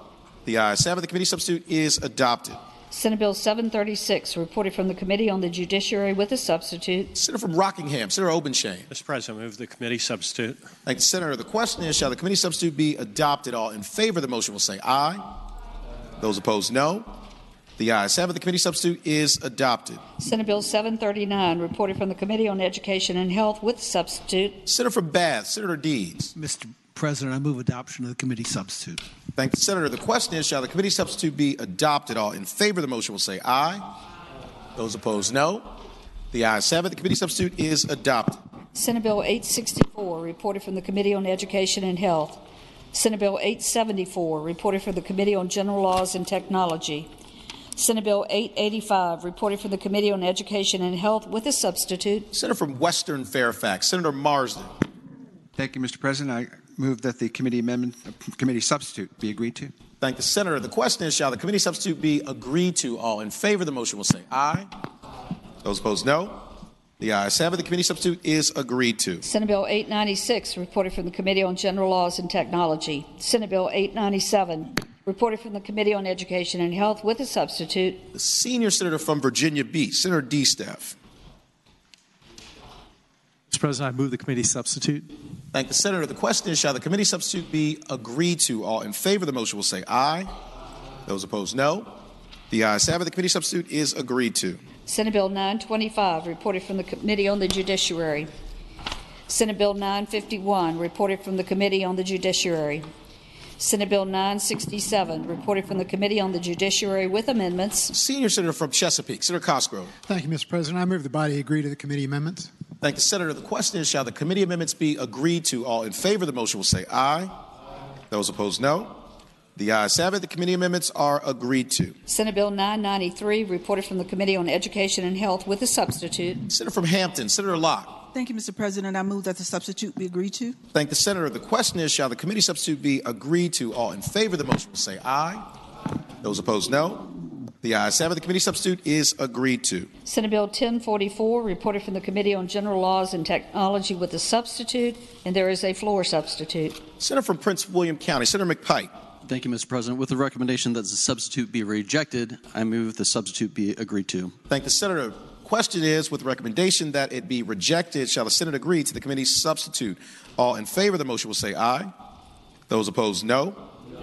The ayes have it. The committee substitute is adopted. Senate Bill 736, reported from the Committee on the Judiciary with a substitute. Senator from Rockingham, Senator Obenshain. Mr. President, I move the committee substitute. Thank the Senator. The question is, shall the committee substitute be adopted? All in favor of the motion will say aye. Those opposed, no. The ayes have it. The committee substitute is adopted. Senate Bill 739, reported from the Committee on Education and Health with substitute. Senator from Bath, Senator Deeds. Mr. President, I move adoption of the committee substitute. Thank you, Senator. The question is, shall the committee substitute be adopted? All in favor of the motion will say aye. Those opposed, no. The ayes have it. The committee substitute is adopted. Senate Bill 864, reported from the Committee on Education and Health. Senate Bill 874, reported from the Committee on General Laws and Technology. Senate Bill 885, reported from the Committee on Education and Health with a substitute. Senator from Western Fairfax, Senator Marsden. Thank you, Mr. President. I move that the committee amendment, uh, committee substitute be agreed to. Thank the Senator. The question is, shall the committee substitute be agreed to? All in favor of the motion will say aye. Those opposed, no. The ayes have it. The committee substitute is agreed to. Senate Bill 896, reported from the Committee on General Laws and Technology. Senate Bill 897, reported from the Committee on Education and Health with a substitute. The senior senator from Virginia Beach, Senator DeSteph. Mr. President, I move the committee substitute. Thank the Senator. The question is, shall the committee substitute be agreed to? All in favor of the motion will say aye. Those opposed, no. The ayes have it. The committee substitute is agreed to. Senate Bill 925, reported from the Committee on the Judiciary. Senate Bill 951, reported from the Committee on the Judiciary. Senate Bill 967, reported from the Committee on the Judiciary with amendments. Senior Senator from Chesapeake, Senator Cosgrove. Thank you, Mr. President. I move the body agree to the committee amendments. Thank you, Senator. The question is, shall the committee amendments be agreed to? All in favor of the motion will say aye. Those opposed, no. The ayes have it. The committee amendments are agreed to. Senate Bill 993, reported from the Committee on Education and Health with a substitute. Senator from Hampton, Senator Locke. Thank you, Mr. President. I move that the substitute be agreed to. Thank the Senator. The question is, shall the committee substitute be agreed to? All in favor of the motion will say aye. Those opposed, no. The ayes have it. The committee substitute is agreed to. Senate Bill 1044, reported from the Committee on General Laws and Technology with a substitute, and there is a floor substitute. Senator from Prince William County, Senator McPike. Thank you, Mr. President. With the recommendation that the substitute be rejected, I move the substitute be agreed to. Thank the Senator. Question is, with the recommendation that it be rejected, shall the Senate agree to the committee's substitute? All in favor of the motion will say aye. Those opposed, no.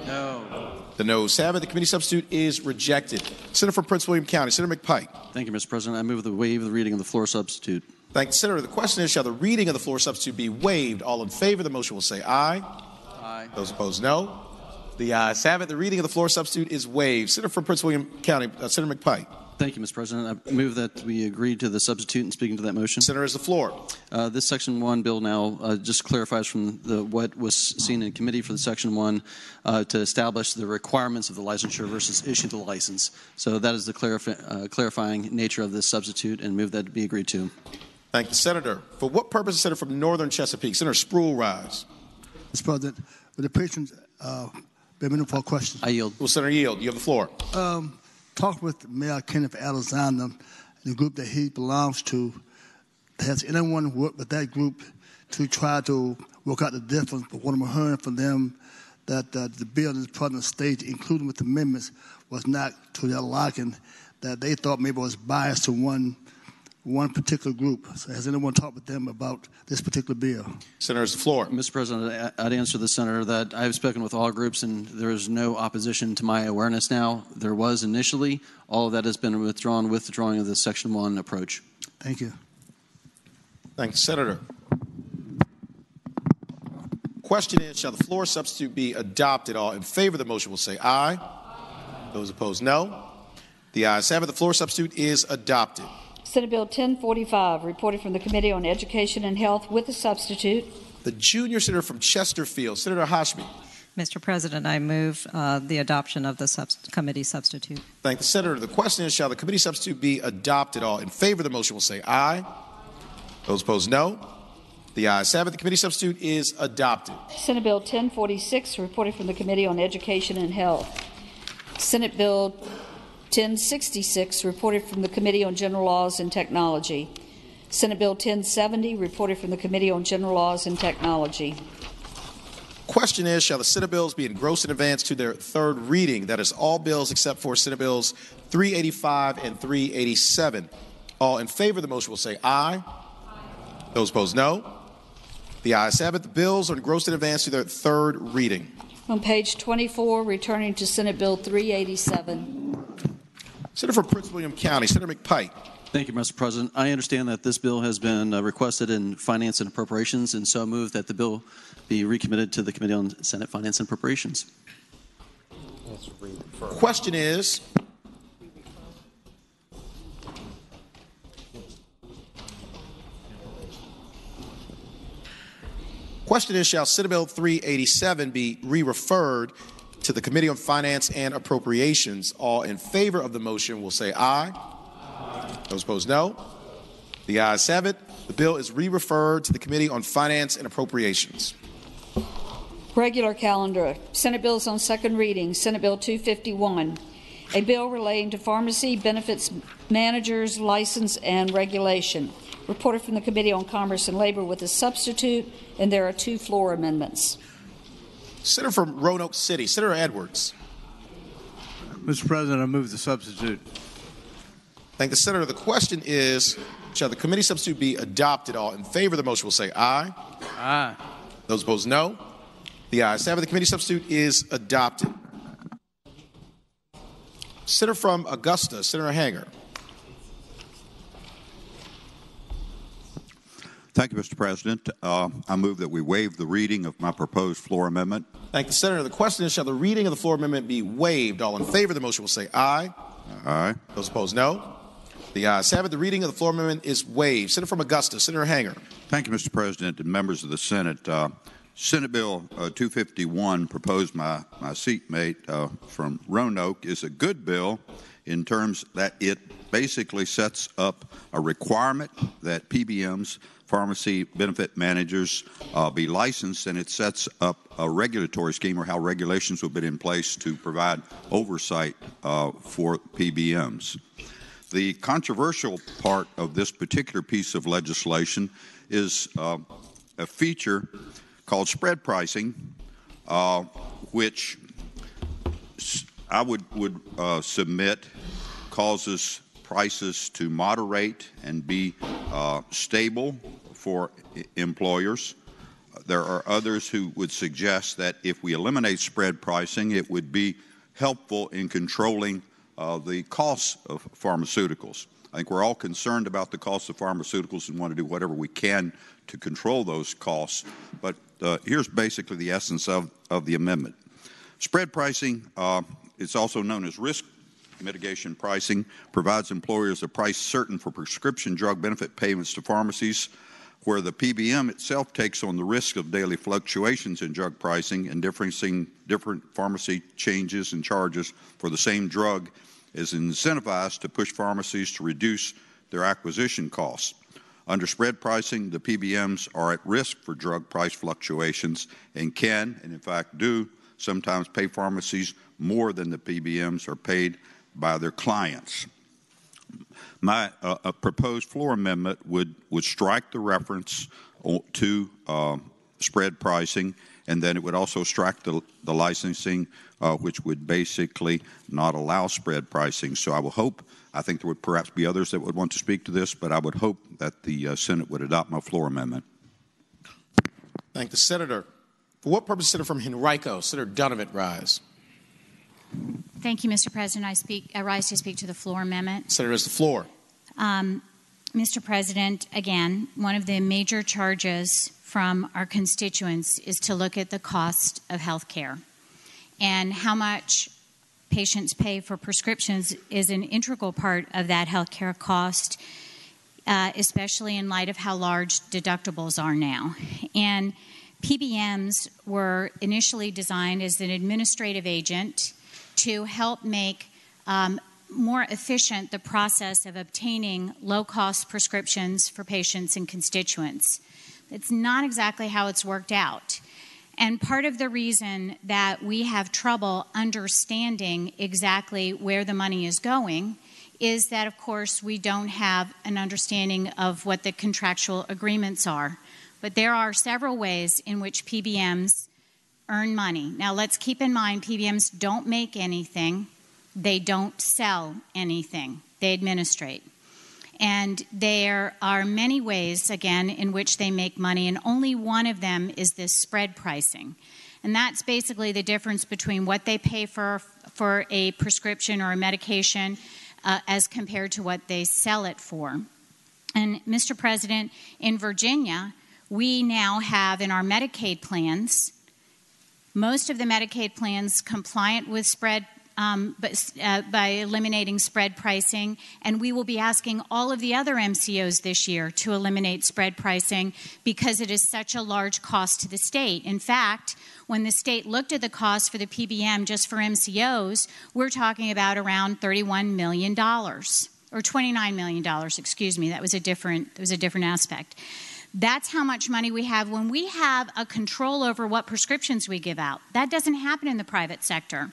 No. The noes have it. The committee substitute is rejected. Senator from Prince William County, Senator McPike. Thank you, Mr. President. I move the waive the reading of the floor substitute. Thank you, Senator. The question is, shall the reading of the floor substitute be waived? All in favor of the motion will say aye. Aye. Those opposed, no. The ayes have it. The reading of the floor substitute is waived. Senator from Prince William County, uh, Senator McPike. Thank you, Mr. President. I move that we agree to the substitute and speaking to that motion. Senator has the floor. Uh, this Section 1 bill now uh, just clarifies from the, what was seen in committee for the Section 1 uh, to establish the requirements of the licensure versus issue the license. So that is the clarif- uh, clarifying nature of this substitute and move that to be agreed to. Thank the Senator. For what purpose, Senator from Northern Chesapeake? Senator Spruill rise. Mr. President, with the patient's uh, bear minute for a question. I yield. Well, Senator Yield, you have the floor. Um, talked with Mayor Kenneth Alexander, the group that he belongs to. Has anyone worked with that group to try to work out the difference? But what I'm hearing from them that uh, the bill in its present state, including with amendments, was not to their liking. That they thought maybe was biased to one one particular group. So has anyone talked with them about this particular bill? Senator's the floor. Mr. President, I- I'd answer the senator that I've spoken with all groups and there is no opposition to my awareness now. There was initially. All of that has been withdrawn with the drawing of the Section 1 approach. Thank you. Thanks, Senator. Question is, shall the floor substitute be adopted? All in favor of the motion will say aye. Those opposed, no. The ayes have it. The floor substitute is adopted. Senate Bill 1045, reported from the Committee on Education and Health with a substitute. The junior senator from Chesterfield, Senator Hashmi. Mr. President, I move uh, the adoption of the subs- committee substitute. Thank the senator. The question is, shall the committee substitute be adopted? All in favor of the motion will say aye. Those opposed, no. The ayes have it. The committee substitute is adopted. Senate Bill 1046, reported from the Committee on Education and Health. Senate Bill 1066, reported from the Committee on General Laws and Technology. Senate Bill 1070, reported from the Committee on General Laws and Technology. Question is, shall the Senate bills be engrossed in advance to their third reading? That is all bills except for Senate bills 385 and 387. All in favor of the motion will say aye. Those opposed, no. The ayes have it. The bills are engrossed in advance to their third reading. On page 24, returning to Senate Bill 387. Senator from Prince William County, Senator McPike. Thank you, Mr. President. I understand that this bill has been uh, requested in Finance and Appropriations, and so I move that the bill be recommitted to the Committee on Senate Finance and Appropriations. Question is, Question is, shall Senate Bill 387 be re-referred to the Committee on Finance and Appropriations? All in favor of the motion will say aye. Those opposed, no. The ayes have it. The bill is re-referred to the Committee on Finance and Appropriations. Regular calendar. Senate bills on second reading. Senate Bill 251. A bill relating to pharmacy benefits managers, license, and regulation. Reported from the Committee on Commerce and Labor with a substitute, and there are two floor amendments. Senator from Roanoke City, Senator Edwards. Mr. President, I move the substitute. Thank the senator. The question is, shall the committee substitute be adopted? All in favor of the motion will say aye. Aye. Those opposed, no. The ayes have it. The committee substitute is adopted. Senator from Augusta, Senator Hanger. Thank you, Mr. President. Uh, I move that we waive the reading of my proposed floor amendment. Thank the senator. The question is, shall the reading of the floor amendment be waived? All in favor of the motion will say aye. Aye. Those opposed, no. The ayes have it. The reading of the floor amendment is waived. Senator from Augusta, Senator Hanger. Thank you, Mr. President and members of the Senate. Uh, Senate Bill uh, 251, proposed by my seatmate uh, from Roanoke, is a good bill in terms that it basically sets up a requirement that PBMs, pharmacy benefit managers, uh, be licensed, and it sets up a regulatory scheme or how regulations will be in place to provide oversight uh, for PBMs. The controversial part of this particular piece of legislation is uh, a feature called spread pricing, uh, which I would, would uh, submit causes prices to moderate and be uh, stable for employers. There are others who would suggest that if we eliminate spread pricing, it would be helpful in controlling uh, the costs of pharmaceuticals. I think we're all concerned about the cost of pharmaceuticals and want to do whatever we can to control those costs. But uh, here's basically the essence of, of the amendment. Spread pricing, uh, it's also known as risk mitigation pricing, provides employers a price certain for prescription drug benefit payments to pharmacies, where the PBM itself takes on the risk of daily fluctuations in drug pricing and differing different pharmacy changes and charges for the same drug is incentivized to push pharmacies to reduce their acquisition costs. Under spread pricing, the PBMs are at risk for drug price fluctuations and can, and in fact do, sometimes pay pharmacies more than the PBMs are paid by their clients. My uh, proposed floor amendment would, would strike the reference to uh, spread pricing, and then it would also strike the, the licensing, uh, which would basically not allow spread pricing. So I will hope I think there would perhaps be others that would want to speak to this, but I would hope that the uh, Senate would adopt my floor amendment. Thank the senator. For what purpose, Senator from Henrico? Senator Dunnavant, rise. Thank you, Mr. President. I speak. I rise to speak to the floor amendment. Senator, has the floor. Um, Mr. President, again, one of the major charges from our constituents is to look at the cost of health care and how much patients pay for prescriptions is an integral part of that health care cost, uh, especially in light of how large deductibles are now. And PBMs were initially designed as an administrative agent to help make um, more efficient the process of obtaining low cost prescriptions for patients and constituents. It's not exactly how it's worked out. And part of the reason that we have trouble understanding exactly where the money is going is that, of course, we don't have an understanding of what the contractual agreements are. But there are several ways in which PBMs earn money. Now, let's keep in mind PBMs don't make anything, they don't sell anything, they administrate. And there are many ways, again, in which they make money, and only one of them is this spread pricing. And that's basically the difference between what they pay for, for a prescription or a medication uh, as compared to what they sell it for. And, Mr. President, in Virginia, we now have in our Medicaid plans, most of the Medicaid plans compliant with spread um, but, uh, by eliminating spread pricing. And we will be asking all of the other MCOs this year to eliminate spread pricing because it is such a large cost to the state. In fact, when the state looked at the cost for the PBM just for MCOs, we're talking about around $31 million or $29 million, excuse me. That was a different, that was a different aspect. That's how much money we have when we have a control over what prescriptions we give out. That doesn't happen in the private sector.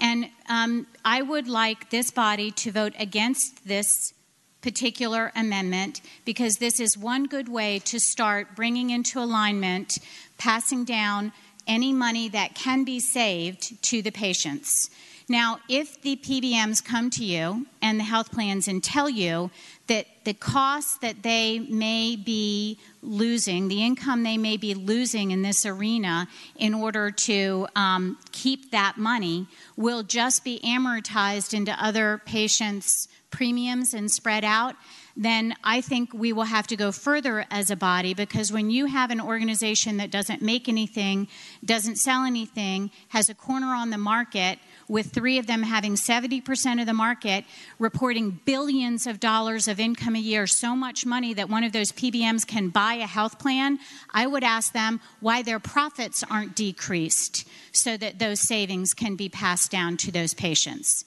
And um, I would like this body to vote against this particular amendment because this is one good way to start bringing into alignment, passing down any money that can be saved to the patients. Now, if the PBMs come to you and the health plans and tell you that the costs that they may be losing, the income they may be losing in this arena in order to um, keep that money, will just be amortized into other patients' premiums and spread out, then I think we will have to go further as a body because when you have an organization that doesn't make anything, doesn't sell anything, has a corner on the market, with three of them having 70% of the market, reporting billions of dollars of income a year, so much money that one of those PBMs can buy a health plan, I would ask them why their profits aren't decreased so that those savings can be passed down to those patients.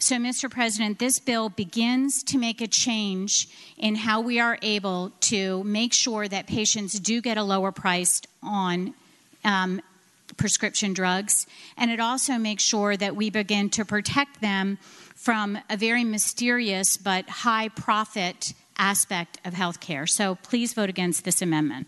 So, Mr. President, this bill begins to make a change in how we are able to make sure that patients do get a lower price on um, prescription drugs. And it also makes sure that we begin to protect them from a very mysterious but high profit aspect of healthcare. So please vote against this amendment.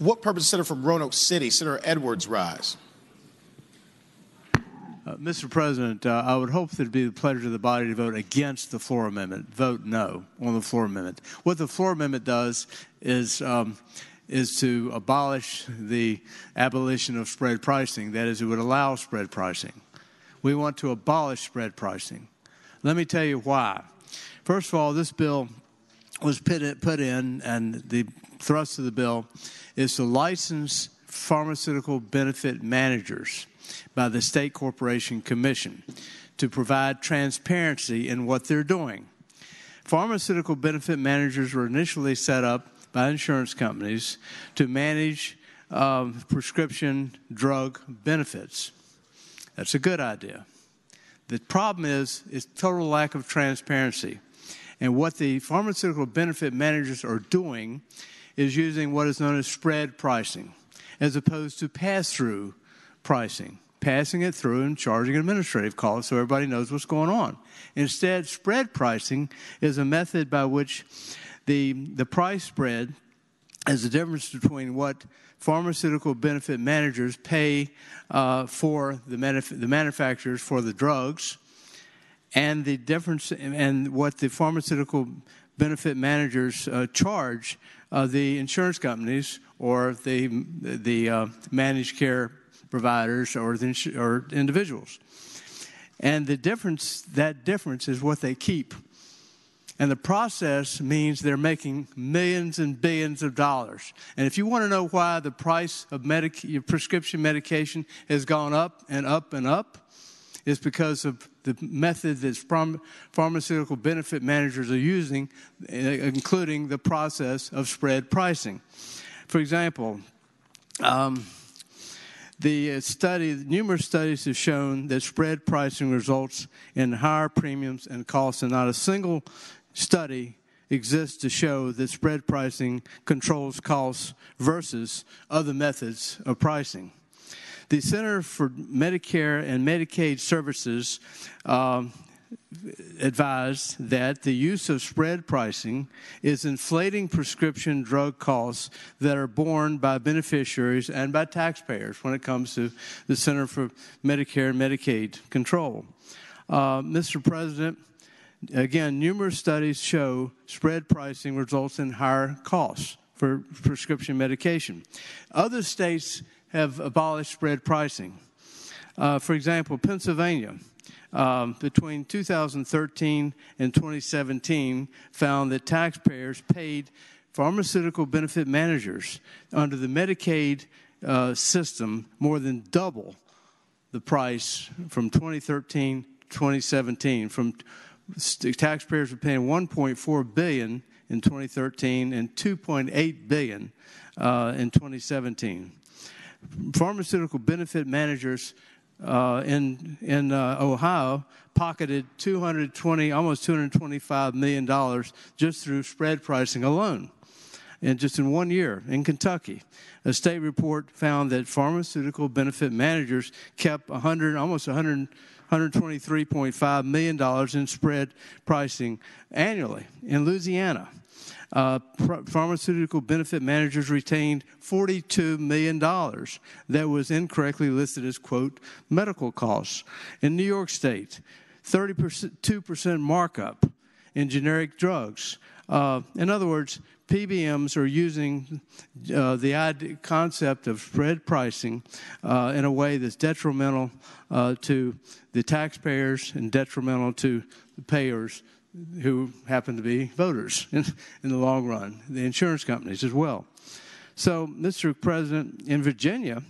What purpose, Senator from Roanoke City, Senator Edwards rise? Uh, Mr. President, uh, I would hope that it'd be the pleasure of the body to vote against the floor amendment, vote no on the floor amendment. What the floor amendment does is um, is to abolish the abolition of spread pricing. That is, it would allow spread pricing. We want to abolish spread pricing. Let me tell you why. First of all, this bill was put in, and the thrust of the bill is to license pharmaceutical benefit managers by the State Corporation Commission to provide transparency in what they're doing. Pharmaceutical benefit managers were initially set up by insurance companies to manage um, prescription drug benefits. That's a good idea. The problem is, is total lack of transparency. And what the pharmaceutical benefit managers are doing is using what is known as spread pricing, as opposed to pass through pricing, passing it through and charging administrative costs so everybody knows what's going on. Instead, spread pricing is a method by which the, the price spread is the difference between what pharmaceutical benefit managers pay uh, for the, manuf- the manufacturers for the drugs and the difference and what the pharmaceutical benefit managers uh, charge uh, the insurance companies or the the uh, managed care providers or the, or individuals. And the difference that difference is what they keep. And the process means they're making millions and billions of dollars. And if you want to know why the price of medic- prescription medication has gone up and up and up, is because of the method that pharmaceutical benefit managers are using, uh, including the process of spread pricing. For example, um, the study, numerous studies have shown that spread pricing results in higher premiums and costs, and not a single study exists to show that spread pricing controls costs versus other methods of pricing. The Center for Medicare and Medicaid Services um, advised that the use of spread pricing is inflating prescription drug costs that are borne by beneficiaries and by taxpayers when it comes to the Center for Medicare and Medicaid Control. Uh, Mr. President, again, numerous studies show spread pricing results in higher costs for prescription medication. Other states have abolished spread pricing. Uh, for example, Pennsylvania, um, between 2013 and 2017, found that taxpayers paid pharmaceutical benefit managers under the Medicaid uh, system more than double the price from 2013 to 2017. From taxpayers were paying 1.4 billion in 2013 and 2.8 billion uh, in 2017 pharmaceutical benefit managers uh, in in uh, Ohio pocketed 220, almost 225 million dollars just through spread pricing alone. And just in one year in Kentucky, a state report found that pharmaceutical benefit managers kept 100, almost 100, $123.5 million in spread pricing annually in Louisiana. Uh, pharmaceutical benefit managers retained $42 million that was incorrectly listed as, quote, medical costs. In New York State, 32% markup in generic drugs. Uh, in other words, PBMs are using uh, the concept of spread pricing uh, in a way that's detrimental uh, to the taxpayers and detrimental to the payers who happen to be voters in, in the long run, the insurance companies as well. So, Mr. President, in Virginia,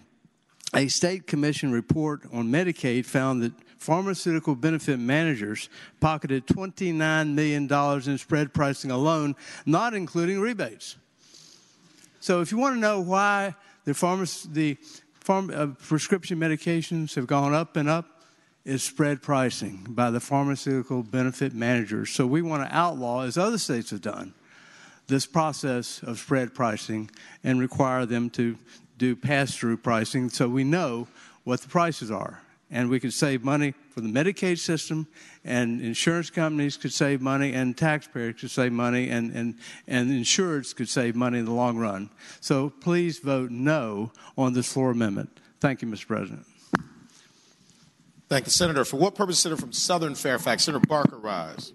a state commission report on Medicaid found that pharmaceutical benefit managers pocketed $29 million in spread pricing alone, not including rebates. So, if you want to know why the, pharma, the pharma, uh, prescription medications have gone up and up, is spread pricing by the pharmaceutical benefit managers. So we want to outlaw, as other states have done, this process of spread pricing and require them to do pass through pricing so we know what the prices are. And we could save money for the Medicaid system, and insurance companies could save money, and taxpayers could save money, and, and, and insureds could save money in the long run. So please vote no on this floor amendment. Thank you, Mr. President. Thank the Senator. For what purpose, Senator from Southern Fairfax? Senator Barker, rise.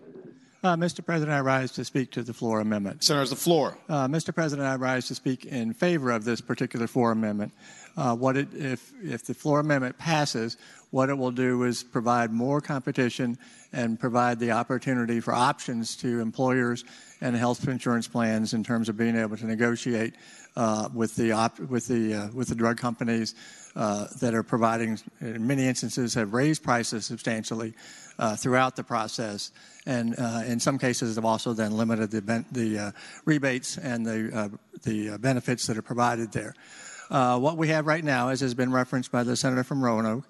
Uh, Mr. President, I rise to speak to the floor amendment. Senator, the floor. Uh, Mr. President, I rise to speak in favor of this particular floor amendment. Uh, what it, if, if the floor amendment passes, what it will do is provide more competition and provide the opportunity for options to employers and health insurance plans in terms of being able to negotiate uh, with the op- with the uh, with the drug companies Uh, that are providing, in many instances, have raised prices substantially uh, throughout the process, and uh, in some cases have also then limited the, the uh, rebates and the uh, the uh, benefits that are provided there. what we have right now, as has been referenced by the senator from Roanoke,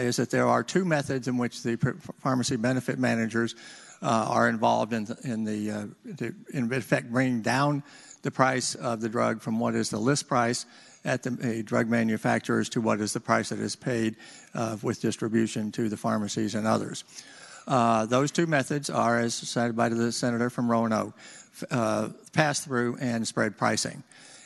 is that there are two methods in which the pharmacy benefit managers are involved in, in the in effect bringing down the price of the drug from what is the list price at the drug manufacturers to what is the price that is paid uh, with distribution to the pharmacies and others. Uh, those two methods are, as cited by the senator from Roanoke, uh, pass through and spread pricing.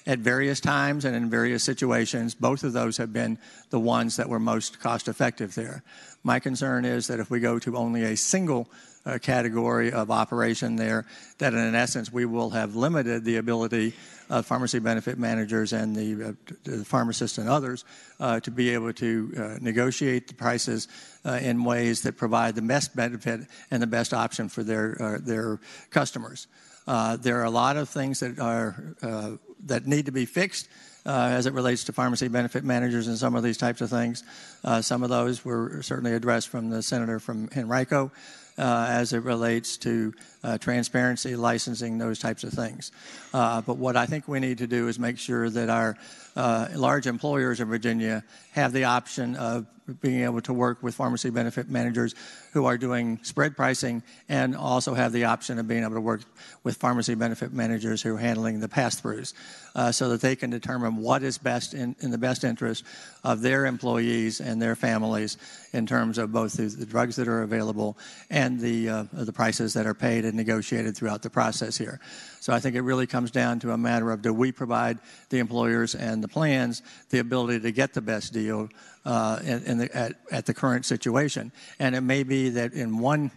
At various times and in various situations, both of those have been the ones that were most cost effective there. My concern is that if we go to only a single uh, category of operation there, that in essence we will have limited the ability of pharmacy benefit managers and the, uh, the pharmacists and others uh, to be able to uh, negotiate the prices uh, in ways that provide the best benefit and the best option for their, uh, their customers. there are a lot of things that are that need to be fixed. Uh, as it relates to pharmacy benefit managers and some of these types of things. Uh, some of those were certainly addressed from the senator from Henrico uh, as it relates to uh, transparency, licensing, those types of things. Uh, but what I think we need to do is make sure that our uh, large employers in Virginia have the option of being able to work with pharmacy benefit managers who are doing spread pricing and also have the option of being able to work with pharmacy benefit managers who are handling the pass-throughs uh, so that they can determine what is best in, in, the best interest of their employees and their families in terms of both the, the drugs that are available and the, uh, the prices that are paid and negotiated throughout the process here. So I think it really comes down to a matter of do we provide the employers and the plans the ability to get the best deal uh, in, in the, at, at the current situation. And it may be that in one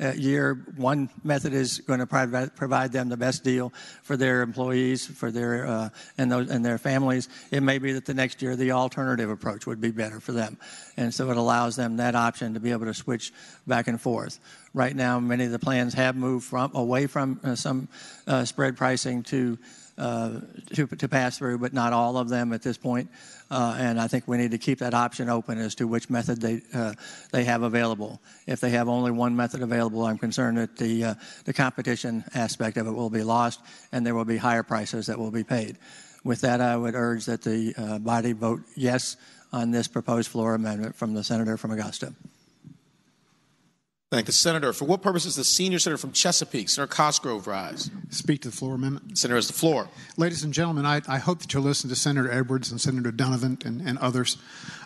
uh, year, one method is going to provide, provide them the best deal for their employees, for their uh, and those and their families. It may be that the next year the alternative approach would be better for them, and so it allows them that option to be able to switch back and forth. Right now, many of the plans have moved from away from uh, some uh, spread pricing to uh, to, to, pass through, but not all of them at this point. Uh, and I think we need to keep that option open as to which method they uh, they have available. If they have only one method available, I'm concerned that the uh, the competition aspect of it will be lost, and there will be higher prices that will be paid. With that, I would urge that the uh, body vote yes on this proposed floor amendment from the senator from Augusta. Thank the senator. For what purpose does the senior senator from Chesapeake, Senator Cosgrove, rise? Speak to the floor amendment. Senator has the floor. Ladies and gentlemen, I, I hope that you'll listen to Senator Edwards and Senator Dunnavant and, and others.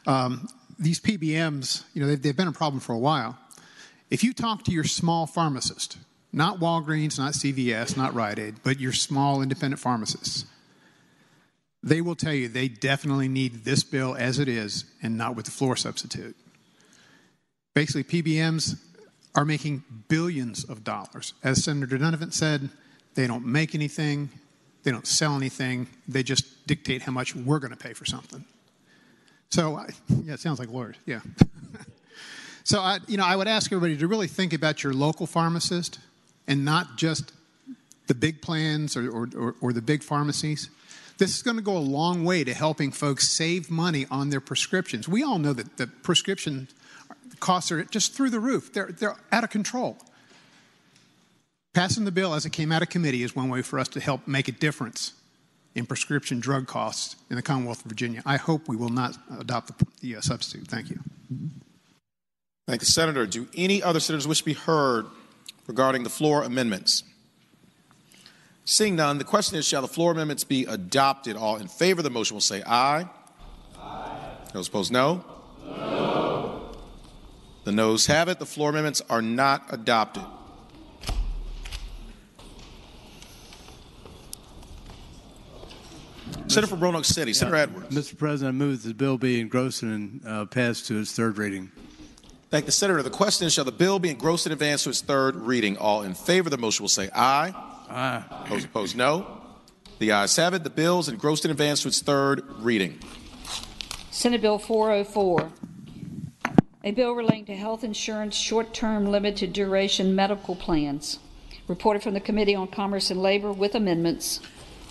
Um, these PBMs, you know, they've, they've been a problem for a while. If you talk to your small pharmacist, not Walgreens, not CVS, not Rite Aid, but your small independent pharmacists, they will tell you they definitely need this bill as it is and not with the floor substitute. Basically, PBMs are making billions of dollars. As Senator Dunnavant said, they don't make anything, they don't sell anything, they just dictate how much we're going to pay for something. So, I- yeah, it sounds like lawyers, yeah. so, I, you know, I would ask everybody to really think about your local pharmacist and not just the big plans or, or, or, or the big pharmacies. This is going to go a long way to helping folks save money on their prescriptions. We all know that the prescription costs are just through the roof. They're, they're out of control. Passing the bill as it came out of committee is one way for us to help make a difference in prescription drug costs in the Commonwealth of Virginia. I hope we will not adopt the, the uh, substitute. Thank you. Thank the senator. Do any other senators wish to be heard regarding the floor amendments? Seeing none, the question is Shall the floor amendments be adopted? All in favor of the motion will say aye. Aye. Those opposed, no. No. The noes have it. The floor amendments are not adopted. Senator from Roanoke City, Senator Edwards. Mr. President, I move that the bill be engrossed and uh, passed to its third reading. Thank the senator. The question is Shall the bill be engrossed in advance to its third reading? All in favor of the motion will say aye. Aye. Those opposed, no. The ayes have it. The bill is engrossed in advance to its third reading. Senate Bill 404, a bill relating to health insurance short-term limited duration medical plans. Reported from the Committee on Commerce and Labor with amendments.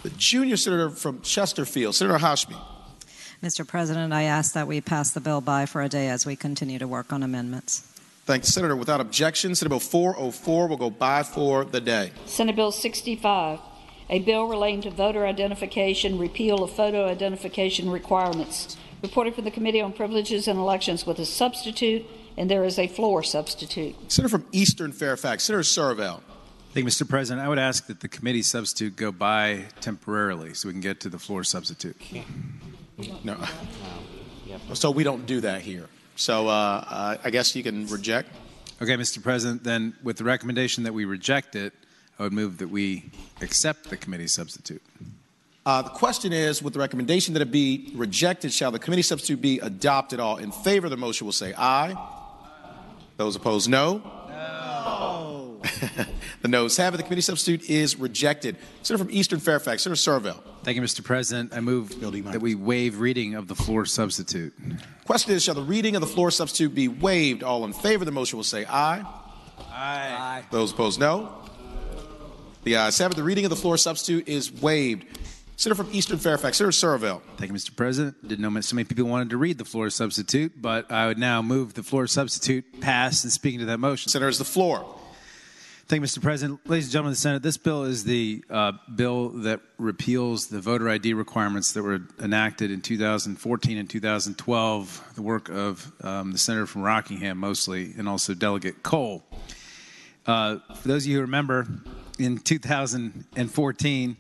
The junior senator from Chesterfield, Senator Hashmi. Mr. President, I ask that we pass the bill by for a day as we continue to work on amendments. Thank the senator. Without objection, Senate Bill 404 will go by for the day. Senate Bill 65, a bill relating to voter identification, repeal of photo identification requirements. Reported from the Committee on Privileges and Elections with a substitute, and there is a floor substitute. Senator from Eastern Fairfax, Senator Surovell. Thank you, Mr. President. I would ask that the committee substitute go by temporarily so we can get to the floor substitute. No. So we don't do that here. So uh, uh, I guess you can reject. Okay, Mr. President, then with the recommendation that we reject it, I would move that we accept the committee substitute. Uh, the question is, with the recommendation that it be rejected, shall the committee substitute be adopted? All in favor of the motion will say aye. Those opposed, no. No. the noes have it. The committee substitute is rejected. Senator from Eastern Fairfax, Senator Surovell. Thank you, Mr. President. I move that we waive reading of the floor substitute. Question is, shall the reading of the floor substitute be waived? All in favor of the motion will say aye. Aye. Those opposed, no. The ayes have it. The reading of the floor substitute is waived. Senator from Eastern Fairfax, Senator Surovell. Thank you, Mr. President. Didn't know so many people wanted to read the floor substitute, but I would now move the floor substitute pass and speaking to that motion. Senator, is the floor. Thank you, Mr. President. Ladies and gentlemen of the Senate, this bill is the uh, bill that repeals the voter ID requirements that were enacted in 2014 and 2012, the work of um, the senator from Rockingham mostly, and also Delegate Cole. Uh, for those of you who remember, in 2014,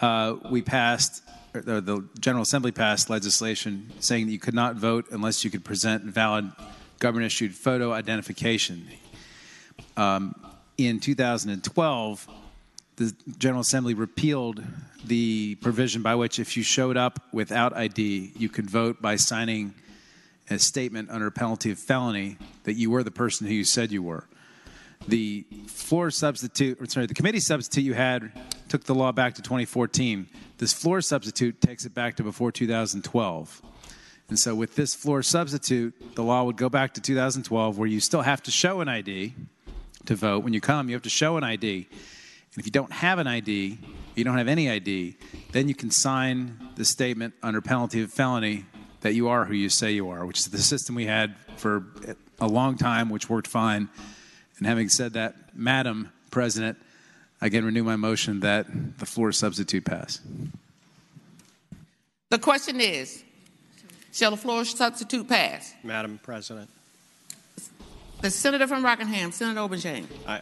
uh, we passed, the, the General Assembly passed legislation saying that you could not vote unless you could present valid government issued photo identification. Um, in 2012, the General Assembly repealed the provision by which if you showed up without ID, you could vote by signing a statement under penalty of felony that you were the person who you said you were. The floor substitute, or sorry, the committee substitute you had took the law back to 2014. This floor substitute takes it back to before 2012. And so with this floor substitute, the law would go back to 2012 where you still have to show an ID to vote. When you come, you have to show an ID. And if you don't have an ID, you don't have any ID, then you can sign the statement under penalty of felony that you are who you say you are, which is the system we had for a long time, which worked fine. And having said that, Madam President, I again renew my motion that the floor substitute pass. The question is, shall the floor substitute pass? Madam President. The senator from Rockingham, Senator Obenshain. I,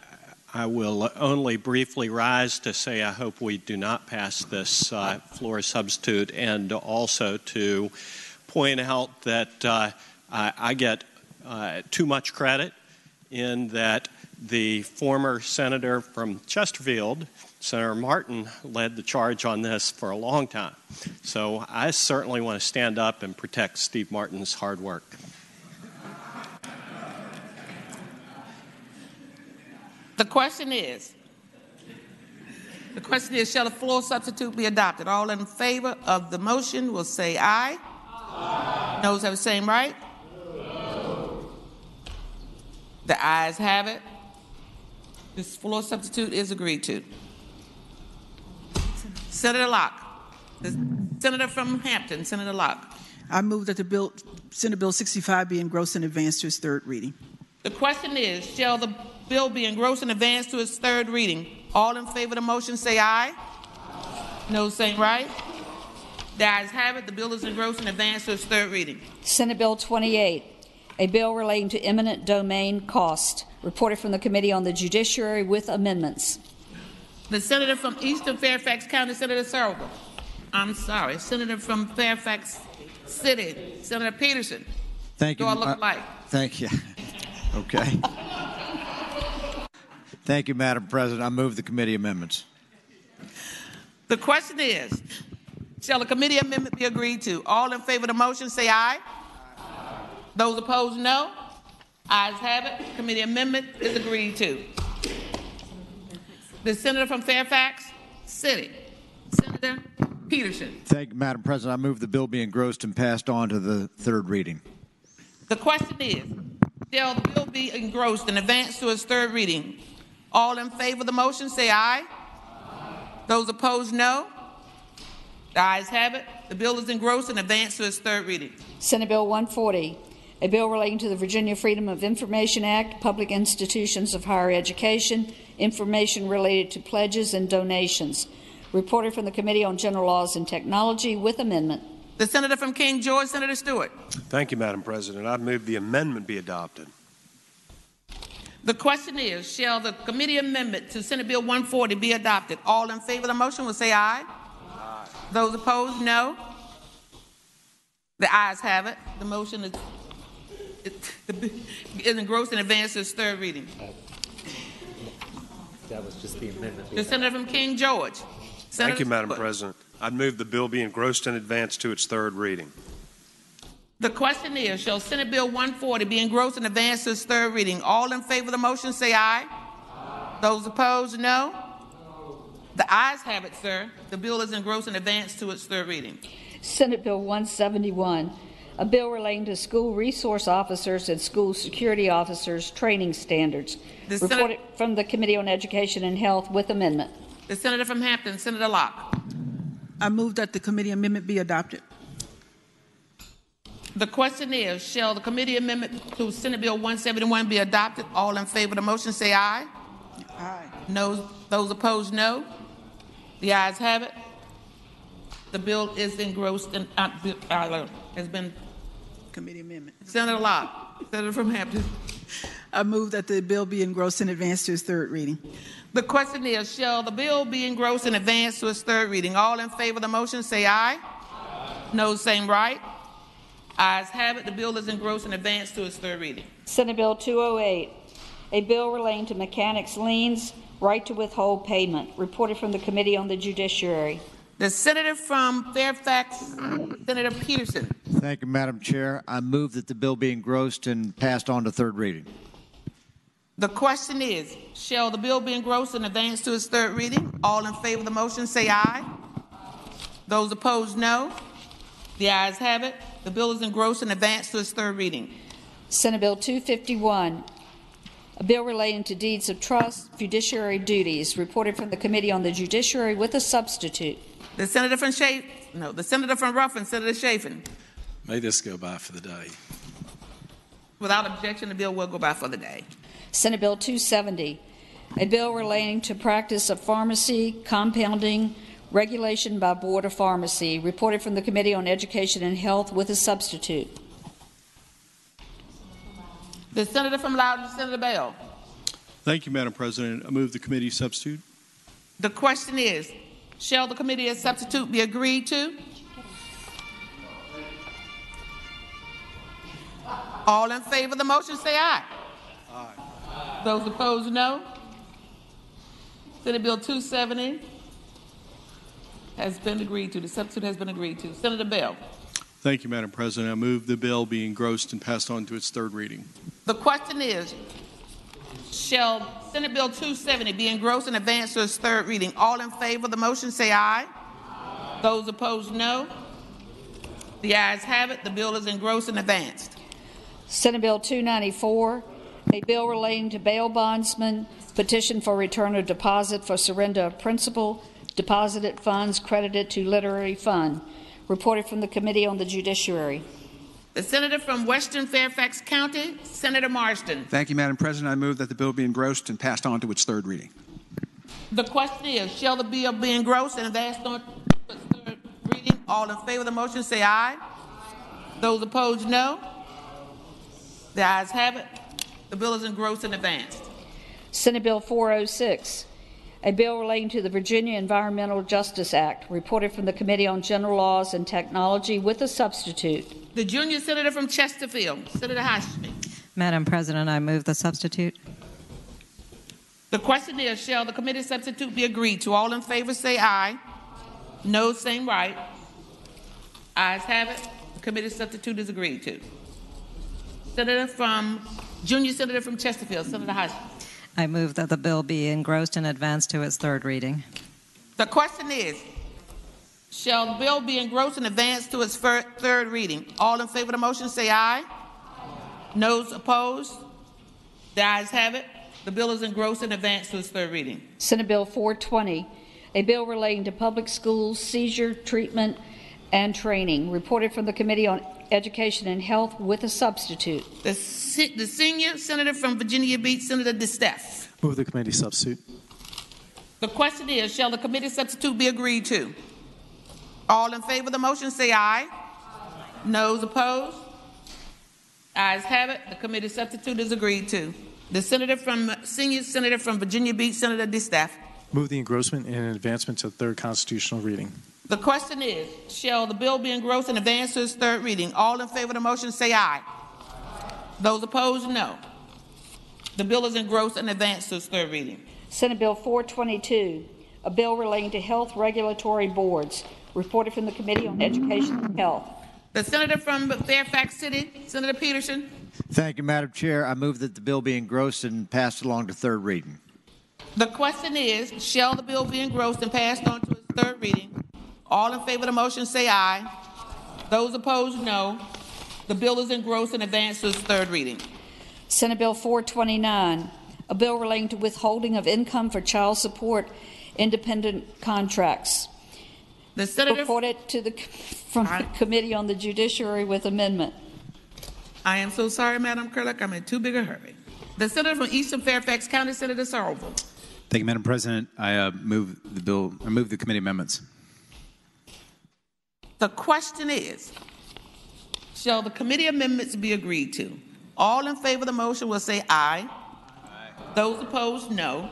I will only briefly rise to say I hope we do not pass this uh, floor substitute and also to point out that uh, I, I, get uh, too much credit in that the former senator from Chesterfield, Senator Martin, led the charge on this for a long time. So I certainly want to stand up and protect Steve Martin's hard work. The question is, the question is, shall the floor substitute be adopted? All in favor of the motion will say aye. aye. Those have the same right? No. The ayes have it. This floor substitute is agreed to. Senator Locke. The senator from Hampton, Senator Locke. I move that the bill, Senate Bill 65 be engrossed and advanced to its third reading. The question is, shall the bill be engrossed and advanced to its third reading? All in favor of the motion say aye. aye. No saying right. The ayes have it. The bill is engrossed and advanced to its third reading. Senate Bill 28, a bill relating to eminent domain cost, reported from the Committee on the Judiciary with amendments. The senator from Eastern Fairfax County, Senator Surovell. I'm sorry, Senator from Fairfax City, Senator Petersen. Thank you. Do I look uh, like? Thank you. Okay. Thank you, Madam President. I move the committee amendments. The question is Shall the committee amendment be agreed to? All in favor of the motion say aye. Aye. Those opposed, no. Ayes have it. Committee amendment is agreed to. The senator from Fairfax City, Senator Petersen. Thank you, Madam President. I move the bill be engrossed and passed on to the third reading. The question is Shall the bill be engrossed and advanced to its third reading? All in favor of the motion say aye. aye. Those opposed, no. The ayes have it. The bill is engrossed and advanced to its third reading. Senate Bill 140, a bill relating to the Virginia Freedom of Information Act, public institutions of higher education, information related to pledges and donations. Reported from the Committee on General Laws and Technology with amendment. The senator from King George, Senator Stuart. Thank you, Madam President. I move the amendment be adopted. The question is, shall the committee amendment to Senate Bill 140 be adopted? All in favor of the motion will say aye. aye. Those opposed, no. The ayes have it. The motion is, is engrossed in advance to its third reading. Oh. That was just the amendment. The senator from King George. Senator Thank you, Madam President. I'd move the bill be engrossed in advance to its third reading. The question is, shall Senate Bill 140 be engrossed in advance to its third reading? All in favor of the motion say aye. aye. Those opposed, no. no. The ayes have it, sir. The bill is engrossed in advance to its third reading. Senate Bill 171, a bill relating to school resource officers and school security officers training standards. The reported Senate, from the Committee on Education and Health with amendment. The senator from Hampton, Senator Locke. I move that the committee amendment be adopted. The question is, shall the committee amendment to Senate Bill 171 be adopted? All in favor of the motion say aye. Aye. No, those opposed, no. The ayes have it. The bill is engrossed and uh, uh, has been committee amendment. Senator Locke, Senator from Hampton. I move that the bill be engrossed in advance to its third reading. The question is, shall the bill be engrossed in advance to its third reading? All in favor of the motion say aye. aye. No, same right. Ayes have it. The bill is engrossed in advance to its third reading. Senate Bill 208, a bill relating to mechanics liens, right to withhold payment, reported from the Committee on the Judiciary. The senator from Fairfax, Senator Petersen. Thank you, Madam Chair. I move that the bill be engrossed and passed on to third reading. The question is, shall the bill be engrossed and advanced to its third reading? All in favor of the motion say aye. Those opposed, no. The ayes have it. The bill is engrossed and advanced to its third reading. Senate Bill 251, a bill relating to deeds of trust, fiduciary duties, reported from the Committee on the Judiciary with a substitute. The senator from Chafin, no, the senator from Ruffin, Senator Chafin. May this go by for the day. Without objection, the bill will go by for the day. Senate Bill 270, a bill relating to practice of pharmacy, compounding, regulation by Board of Pharmacy, reported from the Committee on Education and Health with a substitute. The senator from Loudoun, Senator Bell. Thank you, Madam President. I move the committee substitute. The question is, shall the committee as substitute be agreed to? All in favor of the motion say aye. Aye. Those opposed, no. Senate Bill 270 has been agreed to. The substitute has been agreed to. Senator Bell. Thank you, Madam President. I move the bill be engrossed and passed on to its third reading. The question is, shall Senate Bill 270 be engrossed and advanced to its third reading? All in favor of the motion say aye. aye. Those opposed, no. The ayes have it. The bill is engrossed and advanced. Senate Bill 294, a bill relating to bail bondsmen, petition for return of deposit for surrender of principal, deposited funds credited to literary fund. Reported from the Committee on the Judiciary. The senator from Western Fairfax County, Senator Marsden. Thank you, Madam President. I move that the bill be engrossed and passed on to its third reading. The question is, shall the bill be engrossed and advanced on to its third reading? All in favor of the motion say aye. Those opposed, no. The ayes have it. The bill is engrossed and advanced. Senate Bill 406, a bill relating to the Virginia Environmental Justice Act, reported from the Committee on General Laws and Technology with a substitute. The junior senator from Chesterfield, Senator Hashmi. Madam President, I move the substitute. The question is, shall the committee substitute be agreed to? All in favor say aye. No, same right. Ayes have it. The committee substitute is agreed to. Senator from, junior senator from Chesterfield, Senator Hashmi. I move that the bill be engrossed and advanced to its third reading. The question is, shall the bill be engrossed and advanced to its third reading? All in favor of the motion say aye. Noes opposed? The ayes have it. The bill is engrossed and advanced to its third reading. Senate Bill 420, a bill relating to public schools, seizure treatment, and training, reported from the Committee on Education and Health with a substitute. The, the senior senator from Virginia Beach, Senator DeSteph. Move the committee substitute. The question is, shall the committee substitute be agreed to? All in favor of the motion say aye. Noes opposed? Ayes have it. The committee substitute is agreed to. The senator from senior senator from Virginia Beach, Senator DeSteph. Move the engrossment and advancement to the third constitutional reading. The question is, shall the bill be engrossed and advanced to its third reading? All in favor of the motion say aye. Those opposed, no. The bill is engrossed and advanced to its third reading. Senate Bill 422, a bill relating to health regulatory boards, reported from the Committee on Education and Health. The senator from Fairfax City, Senator Petersen. Thank you, Madam Chair. I move that the bill be engrossed and passed along to third reading. The question is, shall the bill be engrossed and passed on to its third reading? All in favor of the motion say aye. Those opposed, no. The bill is engrossed and advanced to its third reading. Senate Bill 429, a bill relating to withholding of income for child support independent contracts. The senator reported to the from the Committee on the Judiciary with amendment. I am so sorry, Madam Clerk. I'm in too big a hurry. The senator from Eastern Fairfax County, Senator Surovell. Thank you, Madam President. I uh, move the bill. I move the committee amendments. The question is, shall the committee amendments be agreed to? All in favor of the motion will say aye. aye. Those opposed, no.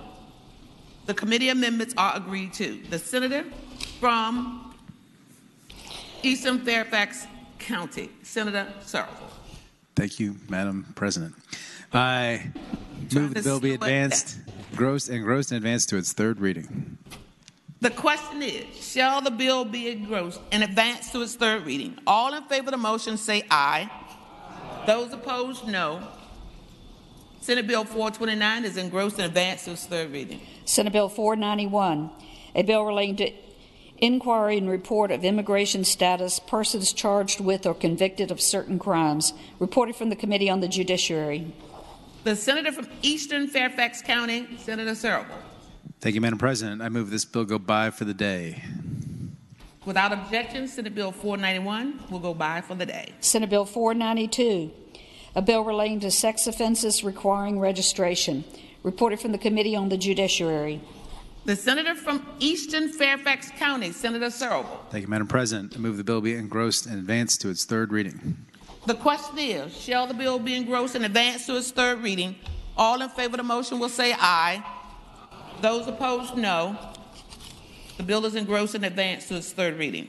The committee amendments are agreed to. The senator from Eastern Fairfax County, Senator Surovell. Thank you, Madam President. I move the bill be advanced, gross and gross and advanced to its third reading. The question is, shall the bill be engrossed and advanced to its third reading? All in favor of the motion say aye. aye. Those opposed, no. Senate Bill 429 is engrossed and advanced to its third reading. Senate Bill 491, a bill relating to inquiry and report of immigration status, persons charged with or convicted of certain crimes, reported from the Committee on the Judiciary. The senator from Eastern Fairfax County, Senator Surovell. Thank you, Madam President. I move this bill go by for the day. Without objection, Senate Bill 491 will go by for the day. Senate Bill 492, a bill relating to sex offenses requiring registration, reported from the Committee on the Judiciary. The senator from Eastern Fairfax County, Senator Surovell. Thank you, Madam President. I move the bill be engrossed and advanced to its third reading. The question is, shall the bill be engrossed and advanced to its third reading? All in favor of the motion will say aye. Those opposed, no. The bill is engrossed and advanced to its third reading.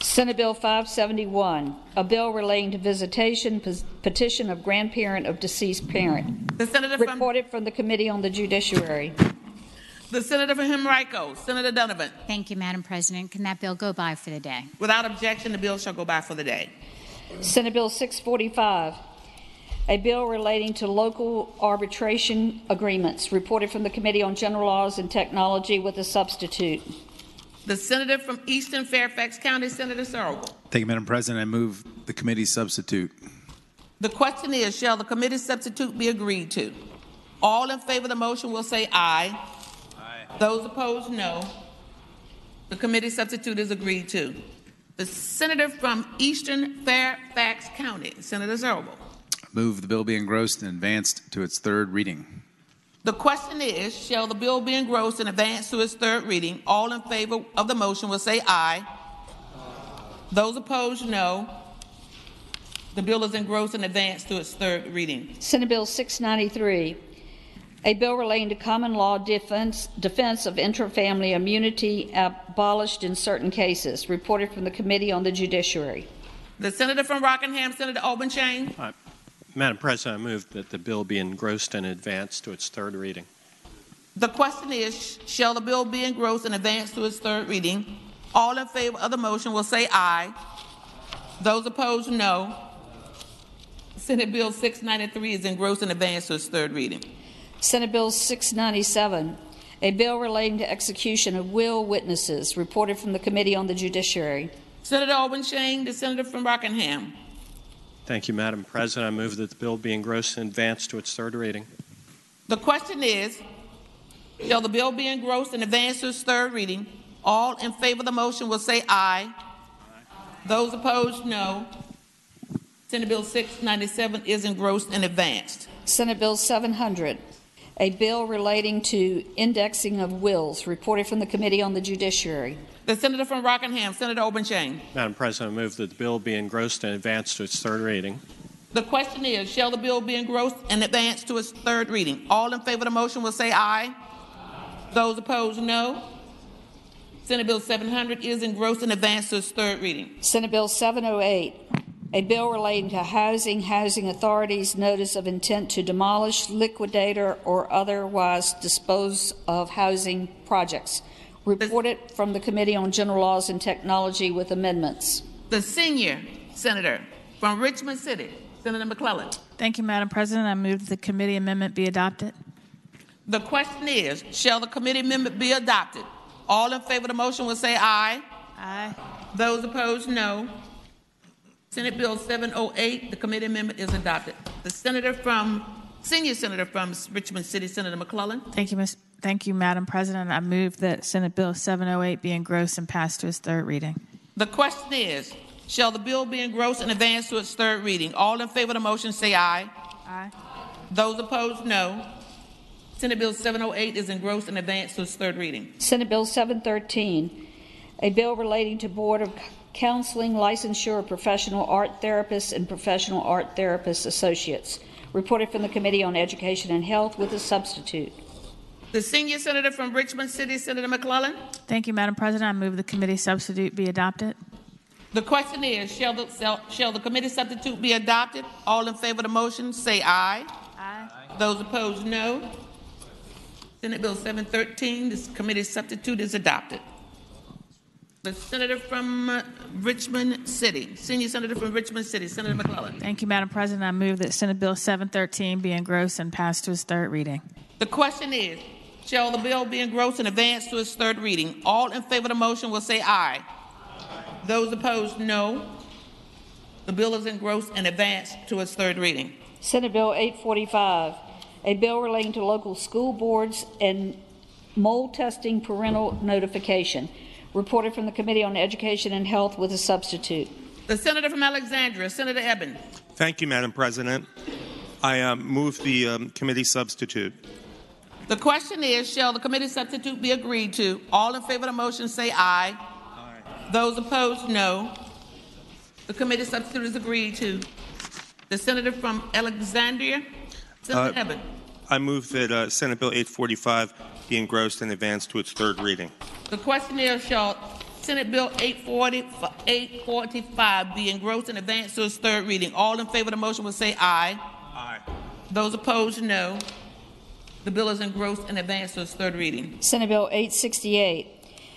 Senate Bill 571, a bill relating to visitation petition of grandparent of deceased parent. The senator from Reported from the Committee on the Judiciary. The senator from Henrico, Senator Dunnavant. Thank you, Madam President. Can that bill go by for the day? Without objection, the bill shall go by for the day. Senate Bill 645, a bill relating to local arbitration agreements. Reported from the Committee on General Laws and Technology with a substitute. The senator from Eastern Fairfax County, Senator Surovell. Thank you, Madam President. I move the committee substitute. The question is, shall the committee substitute be agreed to? All in favor of the motion will say aye. Aye. Those opposed, no. The committee substitute is agreed to. The senator from Eastern Fairfax County, Senator Surovell. Move the bill be engrossed and advanced to its third reading. The question is, shall the bill be engrossed and advanced to its third reading? All in favor of the motion will say aye. Those opposed, no. The bill is engrossed and advanced to its third reading. Senate Bill 693, a bill relating to common law defense, defense of intra-family immunity abolished in certain cases. Reported from the Committee on the Judiciary. The senator from Rockingham, Senator Obenshain. Uh, Madam President, I move that the bill be engrossed and advanced to its third reading. The question is, shall the bill be engrossed and advanced to its third reading? All in favor of the motion will say aye. Those opposed, no. Senate Bill 693 is engrossed and advanced to its third reading. Senate Bill 697, a bill relating to execution of will witnesses. Reported from the Committee on the Judiciary. Senator Obenshain, the senator from Rockingham. Thank you, Madam President. I move that the bill be engrossed and advanced to its third reading. The question is, shall the bill be engrossed and advanced to its third reading? All in favor of the motion will say aye. aye. Those opposed, no. Senate Bill 697 is engrossed and advanced. Senate Bill 700, a bill relating to indexing of wills. Reported from the Committee on the Judiciary. The senator from Rockingham, Senator Obenshain. Madam President, I move that the bill be engrossed and advanced to its third reading. The question is, shall the bill be engrossed and advanced to its third reading? All in favor of the motion will say aye. Those opposed, no. Senate Bill 700 is engrossed and advanced to its third reading. Senate Bill 708, a bill relating to housing, housing authorities' notice of intent to demolish, liquidate, or- or otherwise dispose of housing projects. Reported from the Committee on General Laws and Technology with amendments. The senior senator from Richmond City, Senator McClellan. Thank you, Madam President. I move that the committee amendment be adopted. The question is, shall the committee amendment be adopted? All in favor of the motion will say aye. Aye. Those opposed, no. Senate Bill 708, the committee amendment is adopted. The senator from, senior senator from Richmond City, Senator McClellan. Thank you, Ms. Thank you, Madam President. I move that Senate Bill 708 be engrossed and passed to its third reading. The question is, shall the bill be engrossed and advanced to its third reading? All in favor of the motion say aye. Aye. Those opposed, no. Senate Bill 708 is engrossed and advanced to its third reading. Senate Bill 713, a bill relating to Board of Counseling licensure professional art therapists and professional art therapist associates. Reported from the Committee on Education and Health with a substitute. The senior senator from Richmond City, Senator McClellan. Thank you, Madam President. I move the committee substitute be adopted. The question is, shall the, shall, shall the committee substitute be adopted? All in favor of the motion, say aye. Aye. Those opposed, no. Senate Bill 713, this committee substitute is adopted. The senator from uh, Richmond City, senior senator from Richmond City, Senator McClellan. Thank you, Madam President. I move that Senate Bill 713 be engrossed and passed to its third reading. The question is, shall the bill be engrossed and advanced to its third reading? All in favor of the motion will say aye. Those opposed, no. The bill is engrossed and advanced to its third reading. Senate Bill 845, a bill relating to local school boards and mold testing parental notification. Reported from the Committee on Education and Health with a substitute. The senator from Alexandria, Senator Ebbin. Thank you, Madam President. I um, move the um, committee substitute. The question is, shall the committee substitute be agreed to? All in favor of the motion say aye. aye. Those opposed, no. The committee substitute is agreed to. The senator from Alexandria, Senator Uh, Ebbin. I move that uh, Senate Bill 845 be engrossed and advanced to its third reading. The question is, shall Senate Bill 840, 845 be engrossed and advanced to its third reading? All in favor of the motion will say aye. Aye. Those opposed, no. The bill is engrossed and advanced to its third reading. Senate Bill 868,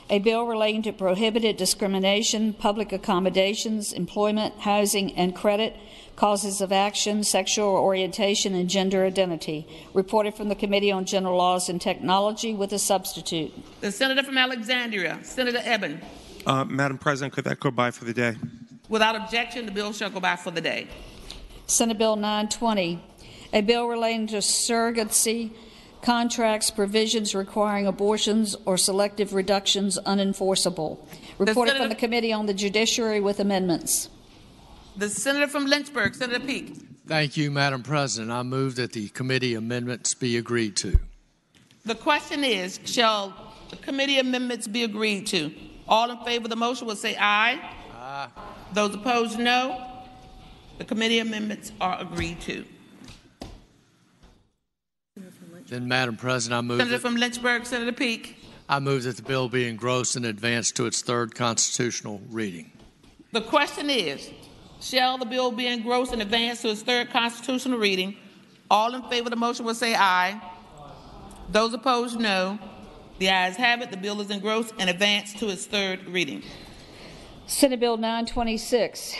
a bill relating to prohibited discrimination, public accommodations, employment, housing, and credit, causes of action, sexual orientation, and gender identity. Reported from the Committee on General Laws and Technology with a substitute. The senator from Alexandria, Senator Ebbin. Uh, Madam President, could that go by for the day? Without objection, the bill shall go by for the day. Senate Bill 920, a bill relating to surrogacy contracts, provisions requiring abortions or selective reductions unenforceable. Reported from the Committee on the Judiciary with amendments. The senator from Lynchburg, Senator Peake. Thank you, Madam President. I move that the committee amendments be agreed to. The question is, shall the committee amendments be agreed to? All in favor of the motion will say aye. Aye. Those opposed, no. The committee amendments are agreed to. Then, Madam President, I move Senator that, from Lynchburg, Senator Peake. I move that the bill be engrossed and advanced to its third constitutional reading. The question is, shall the bill be engrossed and advanced to its third constitutional reading? All in favor of the motion will say aye. Those opposed, no. The ayes have it. The bill is engrossed and advanced to its third reading. Senate Bill 926,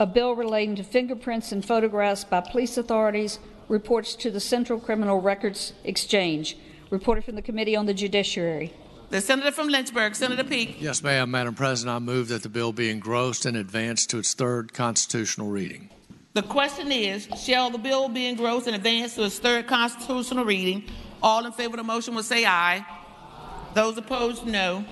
a bill relating to fingerprints and photographs by police authorities, reports to the Central Criminal Records Exchange. Reported from the Committee on the Judiciary. The senator from Lynchburg, Senator Peake. Yes, ma'am, Madam President, I move that the bill be engrossed and advanced to its third constitutional reading. The question is, shall the bill be engrossed and advanced to its third constitutional reading? All in favor of the motion will say aye. Those opposed, no.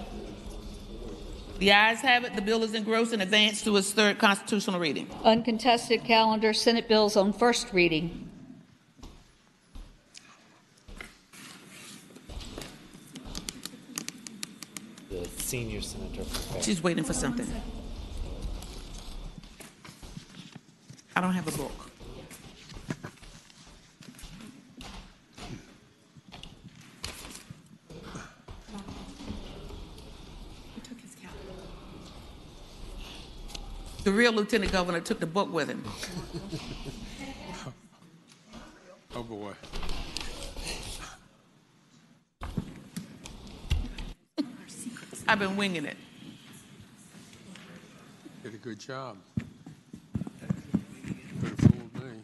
The ayes have it. The bill is engrossed and advanced to its third constitutional reading. Uncontested calendar, Senate bills on first reading. The senior senator. She's waiting for something. I don't have a book. The real lieutenant governor took the book with him. Oh, boy. I've been winging it. Did a good job. Could have fooled me.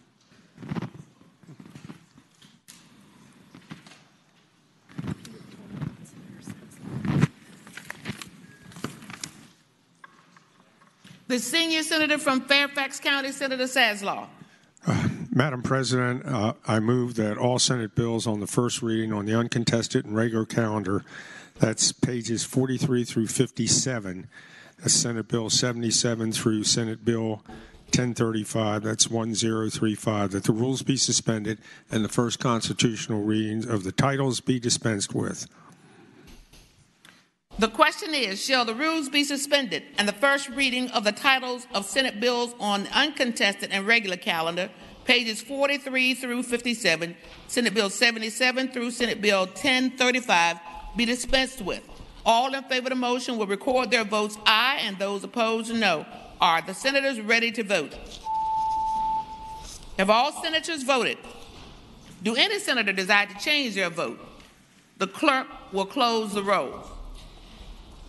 The senior senator from Fairfax County, Senator Saslaw. Madam President, uh, I move that all Senate bills on the first reading on the uncontested and regular calendar, that's pages 43 through 57, that's Senate Bill 77 through Senate Bill 1035, that's 1035, that the rules be suspended and the first constitutional readings of the titles be dispensed with. The question is Shall the rules be suspended and the first reading of the titles of Senate bills on the uncontested and regular calendar, pages 43 through 57, Senate Bill 77 through Senate Bill 1035, be dispensed with? All in favor of the motion will record their votes aye, and those opposed no. Are the senators ready to vote? Have all senators voted? Do any senator desire to change their vote? The clerk will close the roll.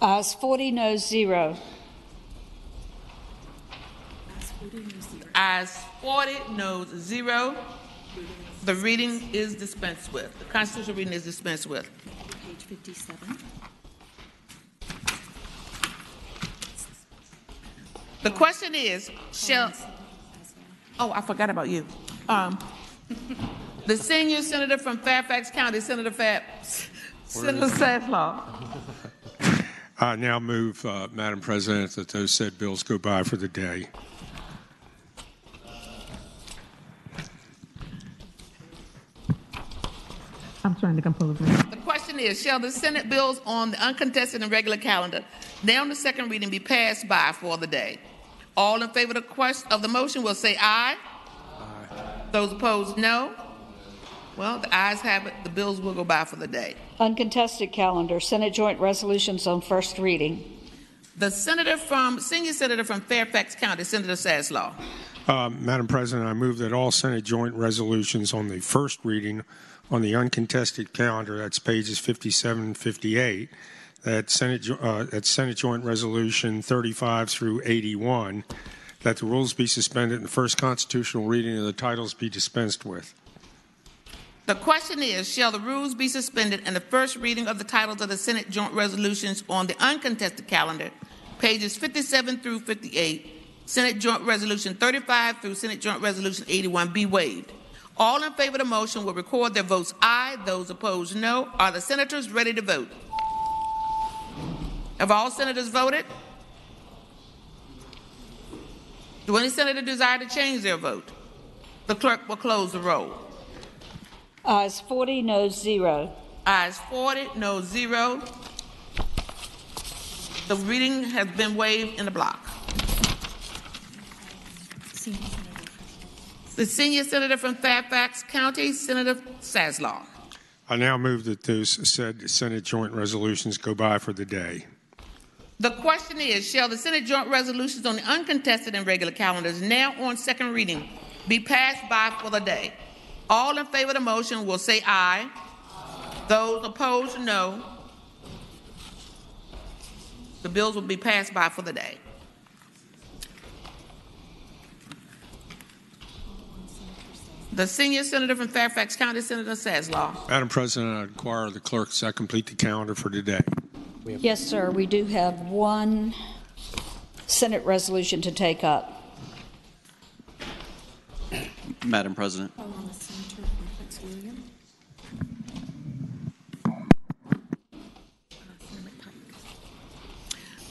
Ayes 40, no 0. Ayes 40, noes 0. The reading is dispensed with. The constitutional reading is dispensed with. Page 57. The question is, shall, oh, I forgot about you. Um, the senior senator from Fairfax County, Senator Fab, Senator Saslaw. I now move, uh, Madam President, that those said bills go by for the day. I'm trying to compose The question is, shall the Senate bills on the uncontested and regular calendar, now on the second reading, be passed by for the day? All in favor of the question of the motion will say aye. Those opposed, no. Well, the ayes have it. The bills will go by for the day. Uncontested calendar, Senate Joint Resolutions on first reading. The senator from senior senator from Fairfax County, Senator Saslaw. Uh, Madam President, I move that all Senate joint resolutions on the first reading on the uncontested calendar, that's pages 57 and 58, that Senate, uh, that Senate Joint Resolution 35 through 81, that the rules be suspended and the first constitutional reading of the titles be dispensed with. The question is, shall the rules be suspended and the first reading of the titles of the Senate joint resolutions on the uncontested calendar, pages 57 through 58, Senate Joint Resolution 35 through Senate Joint Resolution 81 be waived? All in favor of the motion will record their votes aye. Those opposed, no. Are the senators ready to vote? Have all senators voted? Do any senator desire to change their vote? The clerk will close the roll. Ayes 40, no 0. Ayes 40, no zero. The reading has been waived in the block. The senior senator from Fairfax County, Senator Saslaw. I now move that those said Senate joint resolutions go by for the day. The question is, shall the Senate joint resolutions on the uncontested and regular calendars now on second reading be passed by for the day? All in favor of the motion will say aye. Those opposed, no. The bills will be passed by for the day. The senior senator from Fairfax County, Senator Saslaw. Madam President, I inquire of the clerk to complete the calendar for today. Yes, sir. We do have one Senate resolution to take up. Madam President.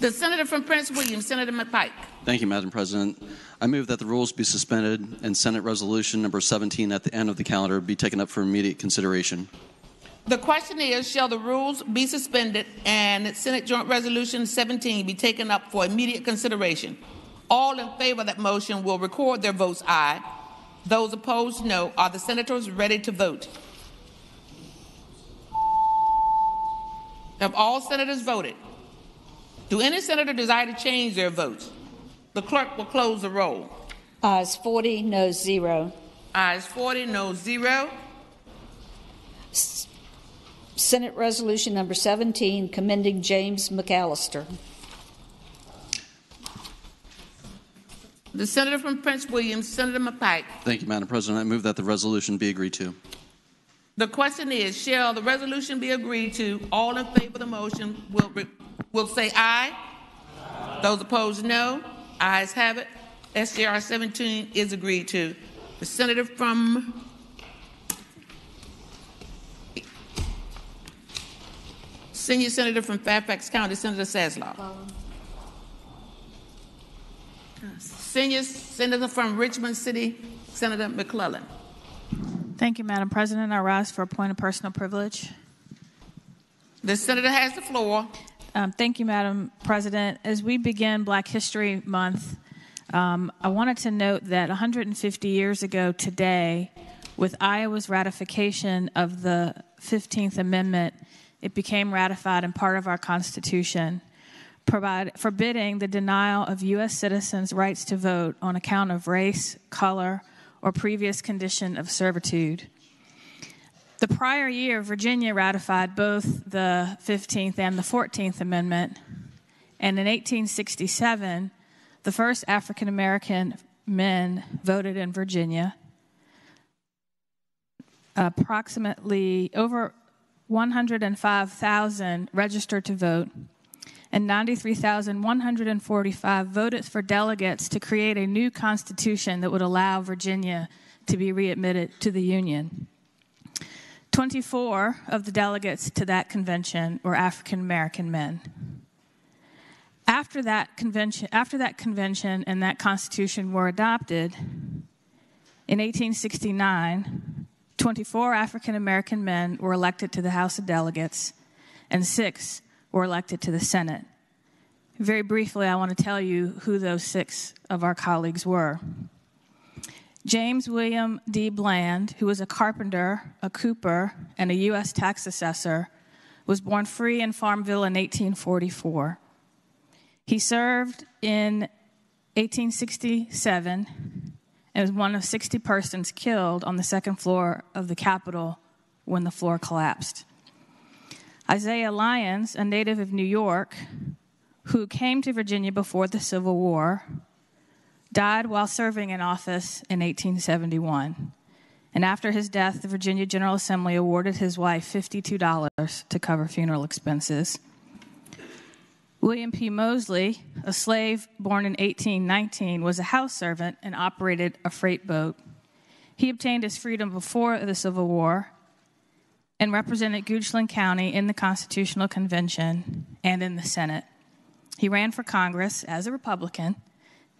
The senator from Prince William, Senator McPike. Thank you, Madam President. I move that the rules be suspended and Senate Resolution number 17 at the end of the calendar be taken up for immediate consideration. The question is, shall the rules be suspended and Senate Joint Resolution 17 be taken up for immediate consideration? All in favor of that motion will record their votes aye. Those opposed, no. Are the senators ready to vote? Have all senators voted? Do any senator desire to change their votes? The clerk will close the roll. Ayes 40, noes 0. Ayes 40, no 0. Senate Resolution Number 17, commending James McAllister. The senator from Prince William, Senator McPike. Thank you, Madam President. I move that the resolution be agreed to. The question is, shall the resolution be agreed to? All in favor of the motion will, re- will say aye. Those opposed, no. Ayes have it. SJR 17 is agreed to. The senator from Senior Senator from Fairfax County, Senator Saslaw. Senior Senator from Richmond City, Senator McClellan. Thank you, Madam President. I rise for a point of personal privilege. The senator has the floor. Um, thank you, Madam President. As we begin Black History Month, um, I wanted to note that 150 years ago today, with Iowa's ratification of the 15th Amendment, it became ratified and part of our Constitution, provide, forbidding the denial of U.S. citizens' rights to vote on account of race, color, or previous condition of servitude. The prior year, Virginia ratified both the 15th and the 14th Amendment, and in 1867, the first African American men voted in Virginia. Approximately over 105,000 registered to vote, and 93,145 voted for delegates to create a new constitution that would allow Virginia to be readmitted to the Union. 24 of the delegates to that convention were African American men. After that convention, after that convention and that constitution were adopted in 1869, 24 African American men were elected to the House of Delegates and 6 were elected to the Senate. very briefly, I want to tell you who those six of our colleagues were. James William D. Bland, who was a carpenter, a cooper, and a U.S. tax assessor, was born free in Farmville in 1844. He served in 1867 and was one of 60 persons killed on the second floor of the Capitol when the floor collapsed. Isaiah Lyons, a native of New York, who came to Virginia before the Civil War, died while serving in office in 1871. And after his death, the Virginia General Assembly awarded his wife $52 to cover funeral expenses. William P. Mosley, a slave born in 1819, was a house servant and operated a freight boat. He obtained his freedom before the Civil War and represented Goochland County in the Constitutional Convention and in the Senate. He ran for Congress as a Republican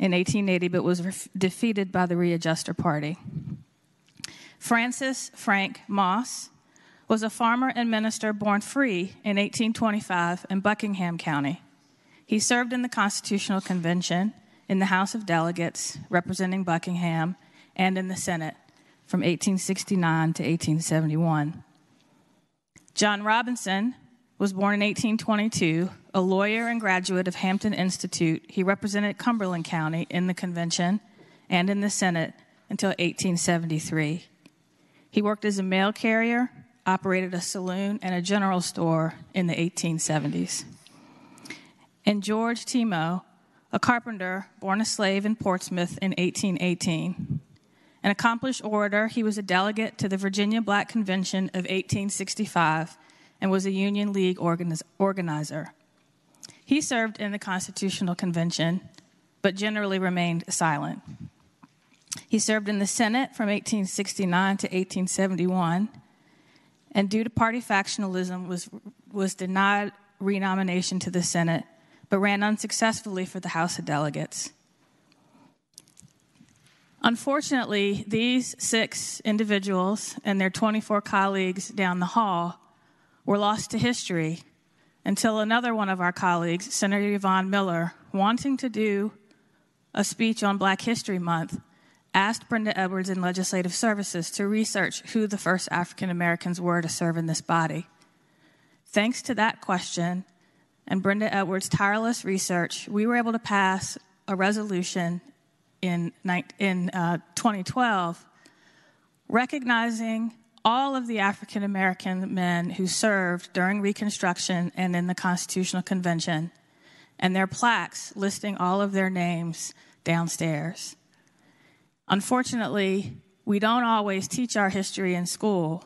in 1880, but was ref- defeated by the Readjuster Party. Francis Frank Moss was a farmer and minister born free in 1825 in Buckingham County. He served in the Constitutional Convention, in the House of Delegates representing Buckingham, and in the Senate from 1869 to 1871. John Robinson was born in 1822, a lawyer and graduate of Hampton Institute. He represented Cumberland County in the convention and in the Senate until 1873. He worked as a mail carrier, operated a saloon and a general store in the 1870s. And George Teamoh, a carpenter born a slave in Portsmouth in 1818. An accomplished orator, he was a delegate to the Virginia Black Convention of 1865 and was a Union League organiz- organizer. He served in the Constitutional Convention, but generally remained silent. He served in the Senate from 1869 to 1871, and due to party factionalism, was, was denied renomination to the Senate, but ran unsuccessfully for the House of Delegates. Unfortunately, these six individuals and their 24 colleagues down the hall were lost to history until another one of our colleagues, Senator Yvonne Miller, wanting to do a speech on Black History Month, asked Brenda Edwards in Legislative Services to research who the first African Americans were to serve in this body. Thanks to that question and Brenda Edwards' tireless research, we were able to pass a resolution in, in uh, 2012 recognizing all of the African American men who served during Reconstruction and in the Constitutional Convention, and their plaques listing all of their names downstairs. Unfortunately, we don't always teach our history in school,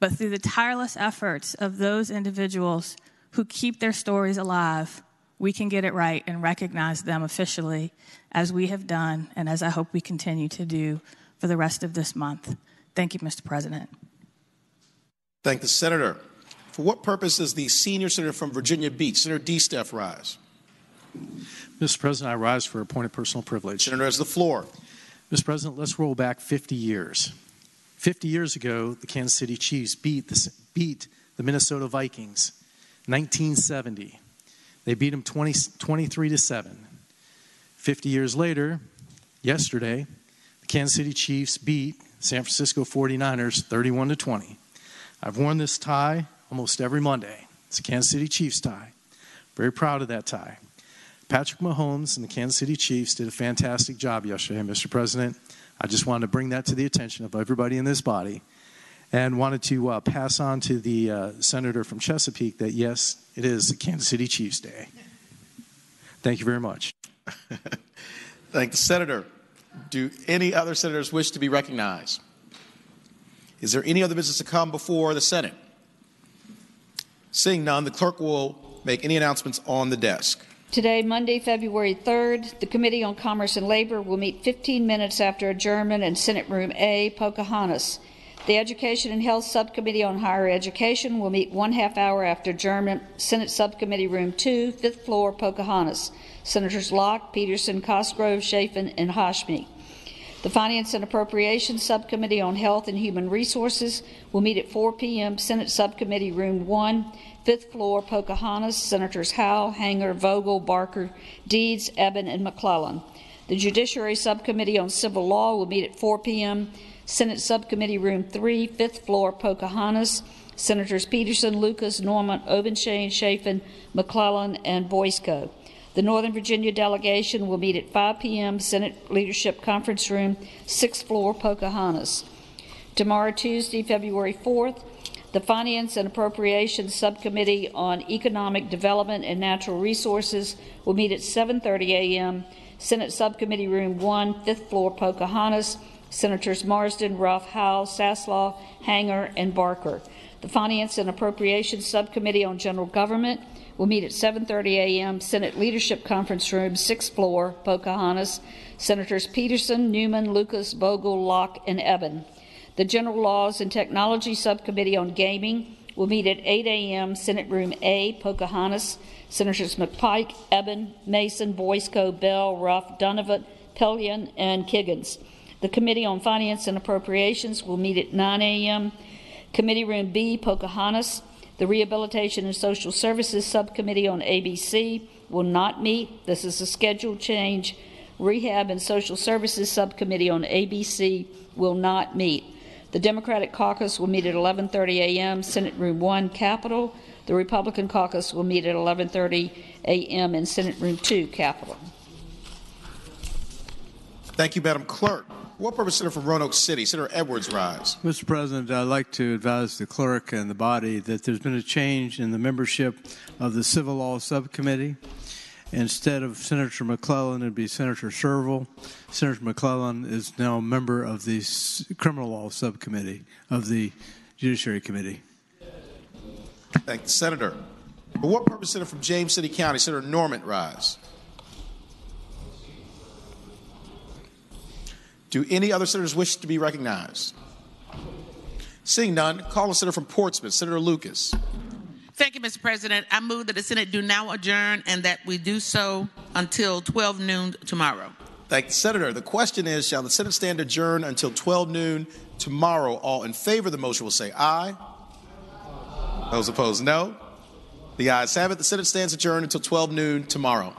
but through the tireless efforts of those individuals who keep their stories alive, we can get it right and recognize them officially as we have done and as I hope we continue to do for the rest of this month. Thank you, Mr. President. Thank the Senator. For what purpose does the senior senator from Virginia Beach, Senator DeSteph, rise? Mr. President, I rise for a point of personal privilege. Senator has the floor. Mr. President, let's roll back 50 years. 50 years ago, the Kansas City Chiefs beat the, beat the Minnesota Vikings 1970. They beat them 20, 23 to 7. 50 years later, yesterday, the Kansas City Chiefs beat San Francisco 49ers 31 to 20. I've worn this tie almost every Monday. It's a Kansas City Chiefs tie. Very proud of that tie. Patrick Mahomes and the Kansas City Chiefs did a fantastic job yesterday, Mr. President. I just wanted to bring that to the attention of everybody in this body and wanted to uh, pass on to the uh, senator from Chesapeake that yes, it is Kansas City Chiefs Day. Thank you very much. Thank the senator. Do any other senators wish to be recognized? Is there any other business to come before the Senate? Seeing none, the clerk will make any announcements on the desk. Today, Monday, February 3rd, the Committee on Commerce and Labor will meet 15 minutes after adjournment in Senate Room A, Pocahontas. The Education and Health Subcommittee on Higher Education will meet one half hour after adjournment, Senate Subcommittee Room 2, fifth floor, Pocahontas. Senators Locke, Petersen, Cosgrove, Chafin, and Hashmi. The Finance and Appropriations Subcommittee on Health and Human Resources will meet at 4 p.m. Senate Subcommittee Room 1, fifth floor, Pocahontas. Senators Howell, Hanger, Vogel, Barker, Deeds, Ebbin, and McClellan. The Judiciary Subcommittee on Civil Law will meet at 4 p.m. Senate Subcommittee Room 3, fifth floor, Pocahontas. Senators Petersen, Lucas, Norment, Obenshain, Chafin, McClellan, and Boysko. The Northern Virginia delegation will meet at 5 p.m. Senate Leadership Conference Room, sixth floor, Pocahontas. Tomorrow, Tuesday, February 4th, the Finance and Appropriations Subcommittee on Economic Development and Natural Resources will meet at 7:30 a.m. Senate Subcommittee Room 1, fifth floor, Pocahontas. Senators Marsden, Ruff, Howell, Saslaw, Hanger, and Barker. The Finance and Appropriations Subcommittee on General Government will meet at 7:30 a.m. Senate Leadership Conference Room, sixth floor, Pocahontas. Senators Petersen, Newman, Lucas, Vogel, Locke, and Ebbin. The General Laws and Technology Subcommittee on Gaming will meet at 8 a.m. Senate Room A, Pocahontas. Senators McPike, Ebbin, Mason, Boysko, Bell, Ruff, Donovan, Pellion, and Kiggans. The Committee on Finance and Appropriations will meet at 9 a.m. Committee Room B, Pocahontas. The Rehabilitation and Social Services Subcommittee on ABC will not meet. This is a schedule change. Rehab and Social Services Subcommittee on ABC will not meet. The Democratic Caucus will meet at 11:30 a.m. Senate Room 1, Capitol. The Republican Caucus will meet at 11:30 a.m. in Senate Room 2, Capitol. Thank you, Madam Clerk. What purpose Senator from Roanoke City? Senator Edwards rise. Mr. President, I'd like to advise the clerk and the body that there's been a change in the membership of the Civil Law Subcommittee. Instead of Senator McClellan, it'd be Senator Surovell. Senator McClellan is now a member of the Criminal Law Subcommittee of the Judiciary Committee. Thank the Senator. For what purpose Senator from James City County? Senator Norment rise. Do any other senators wish to be recognized? Seeing none, call the senator from Portsmouth, Senator Lucas. Thank you, Mr. President. I move that the Senate do now adjourn and that we do so until 12 noon tomorrow. Thank the Senator. The question is Shall the Senate stand adjourned until 12 noon tomorrow? All in favor of the motion will say aye. Those opposed, no. The ayes have it. The Senate stands adjourned until 12 noon tomorrow.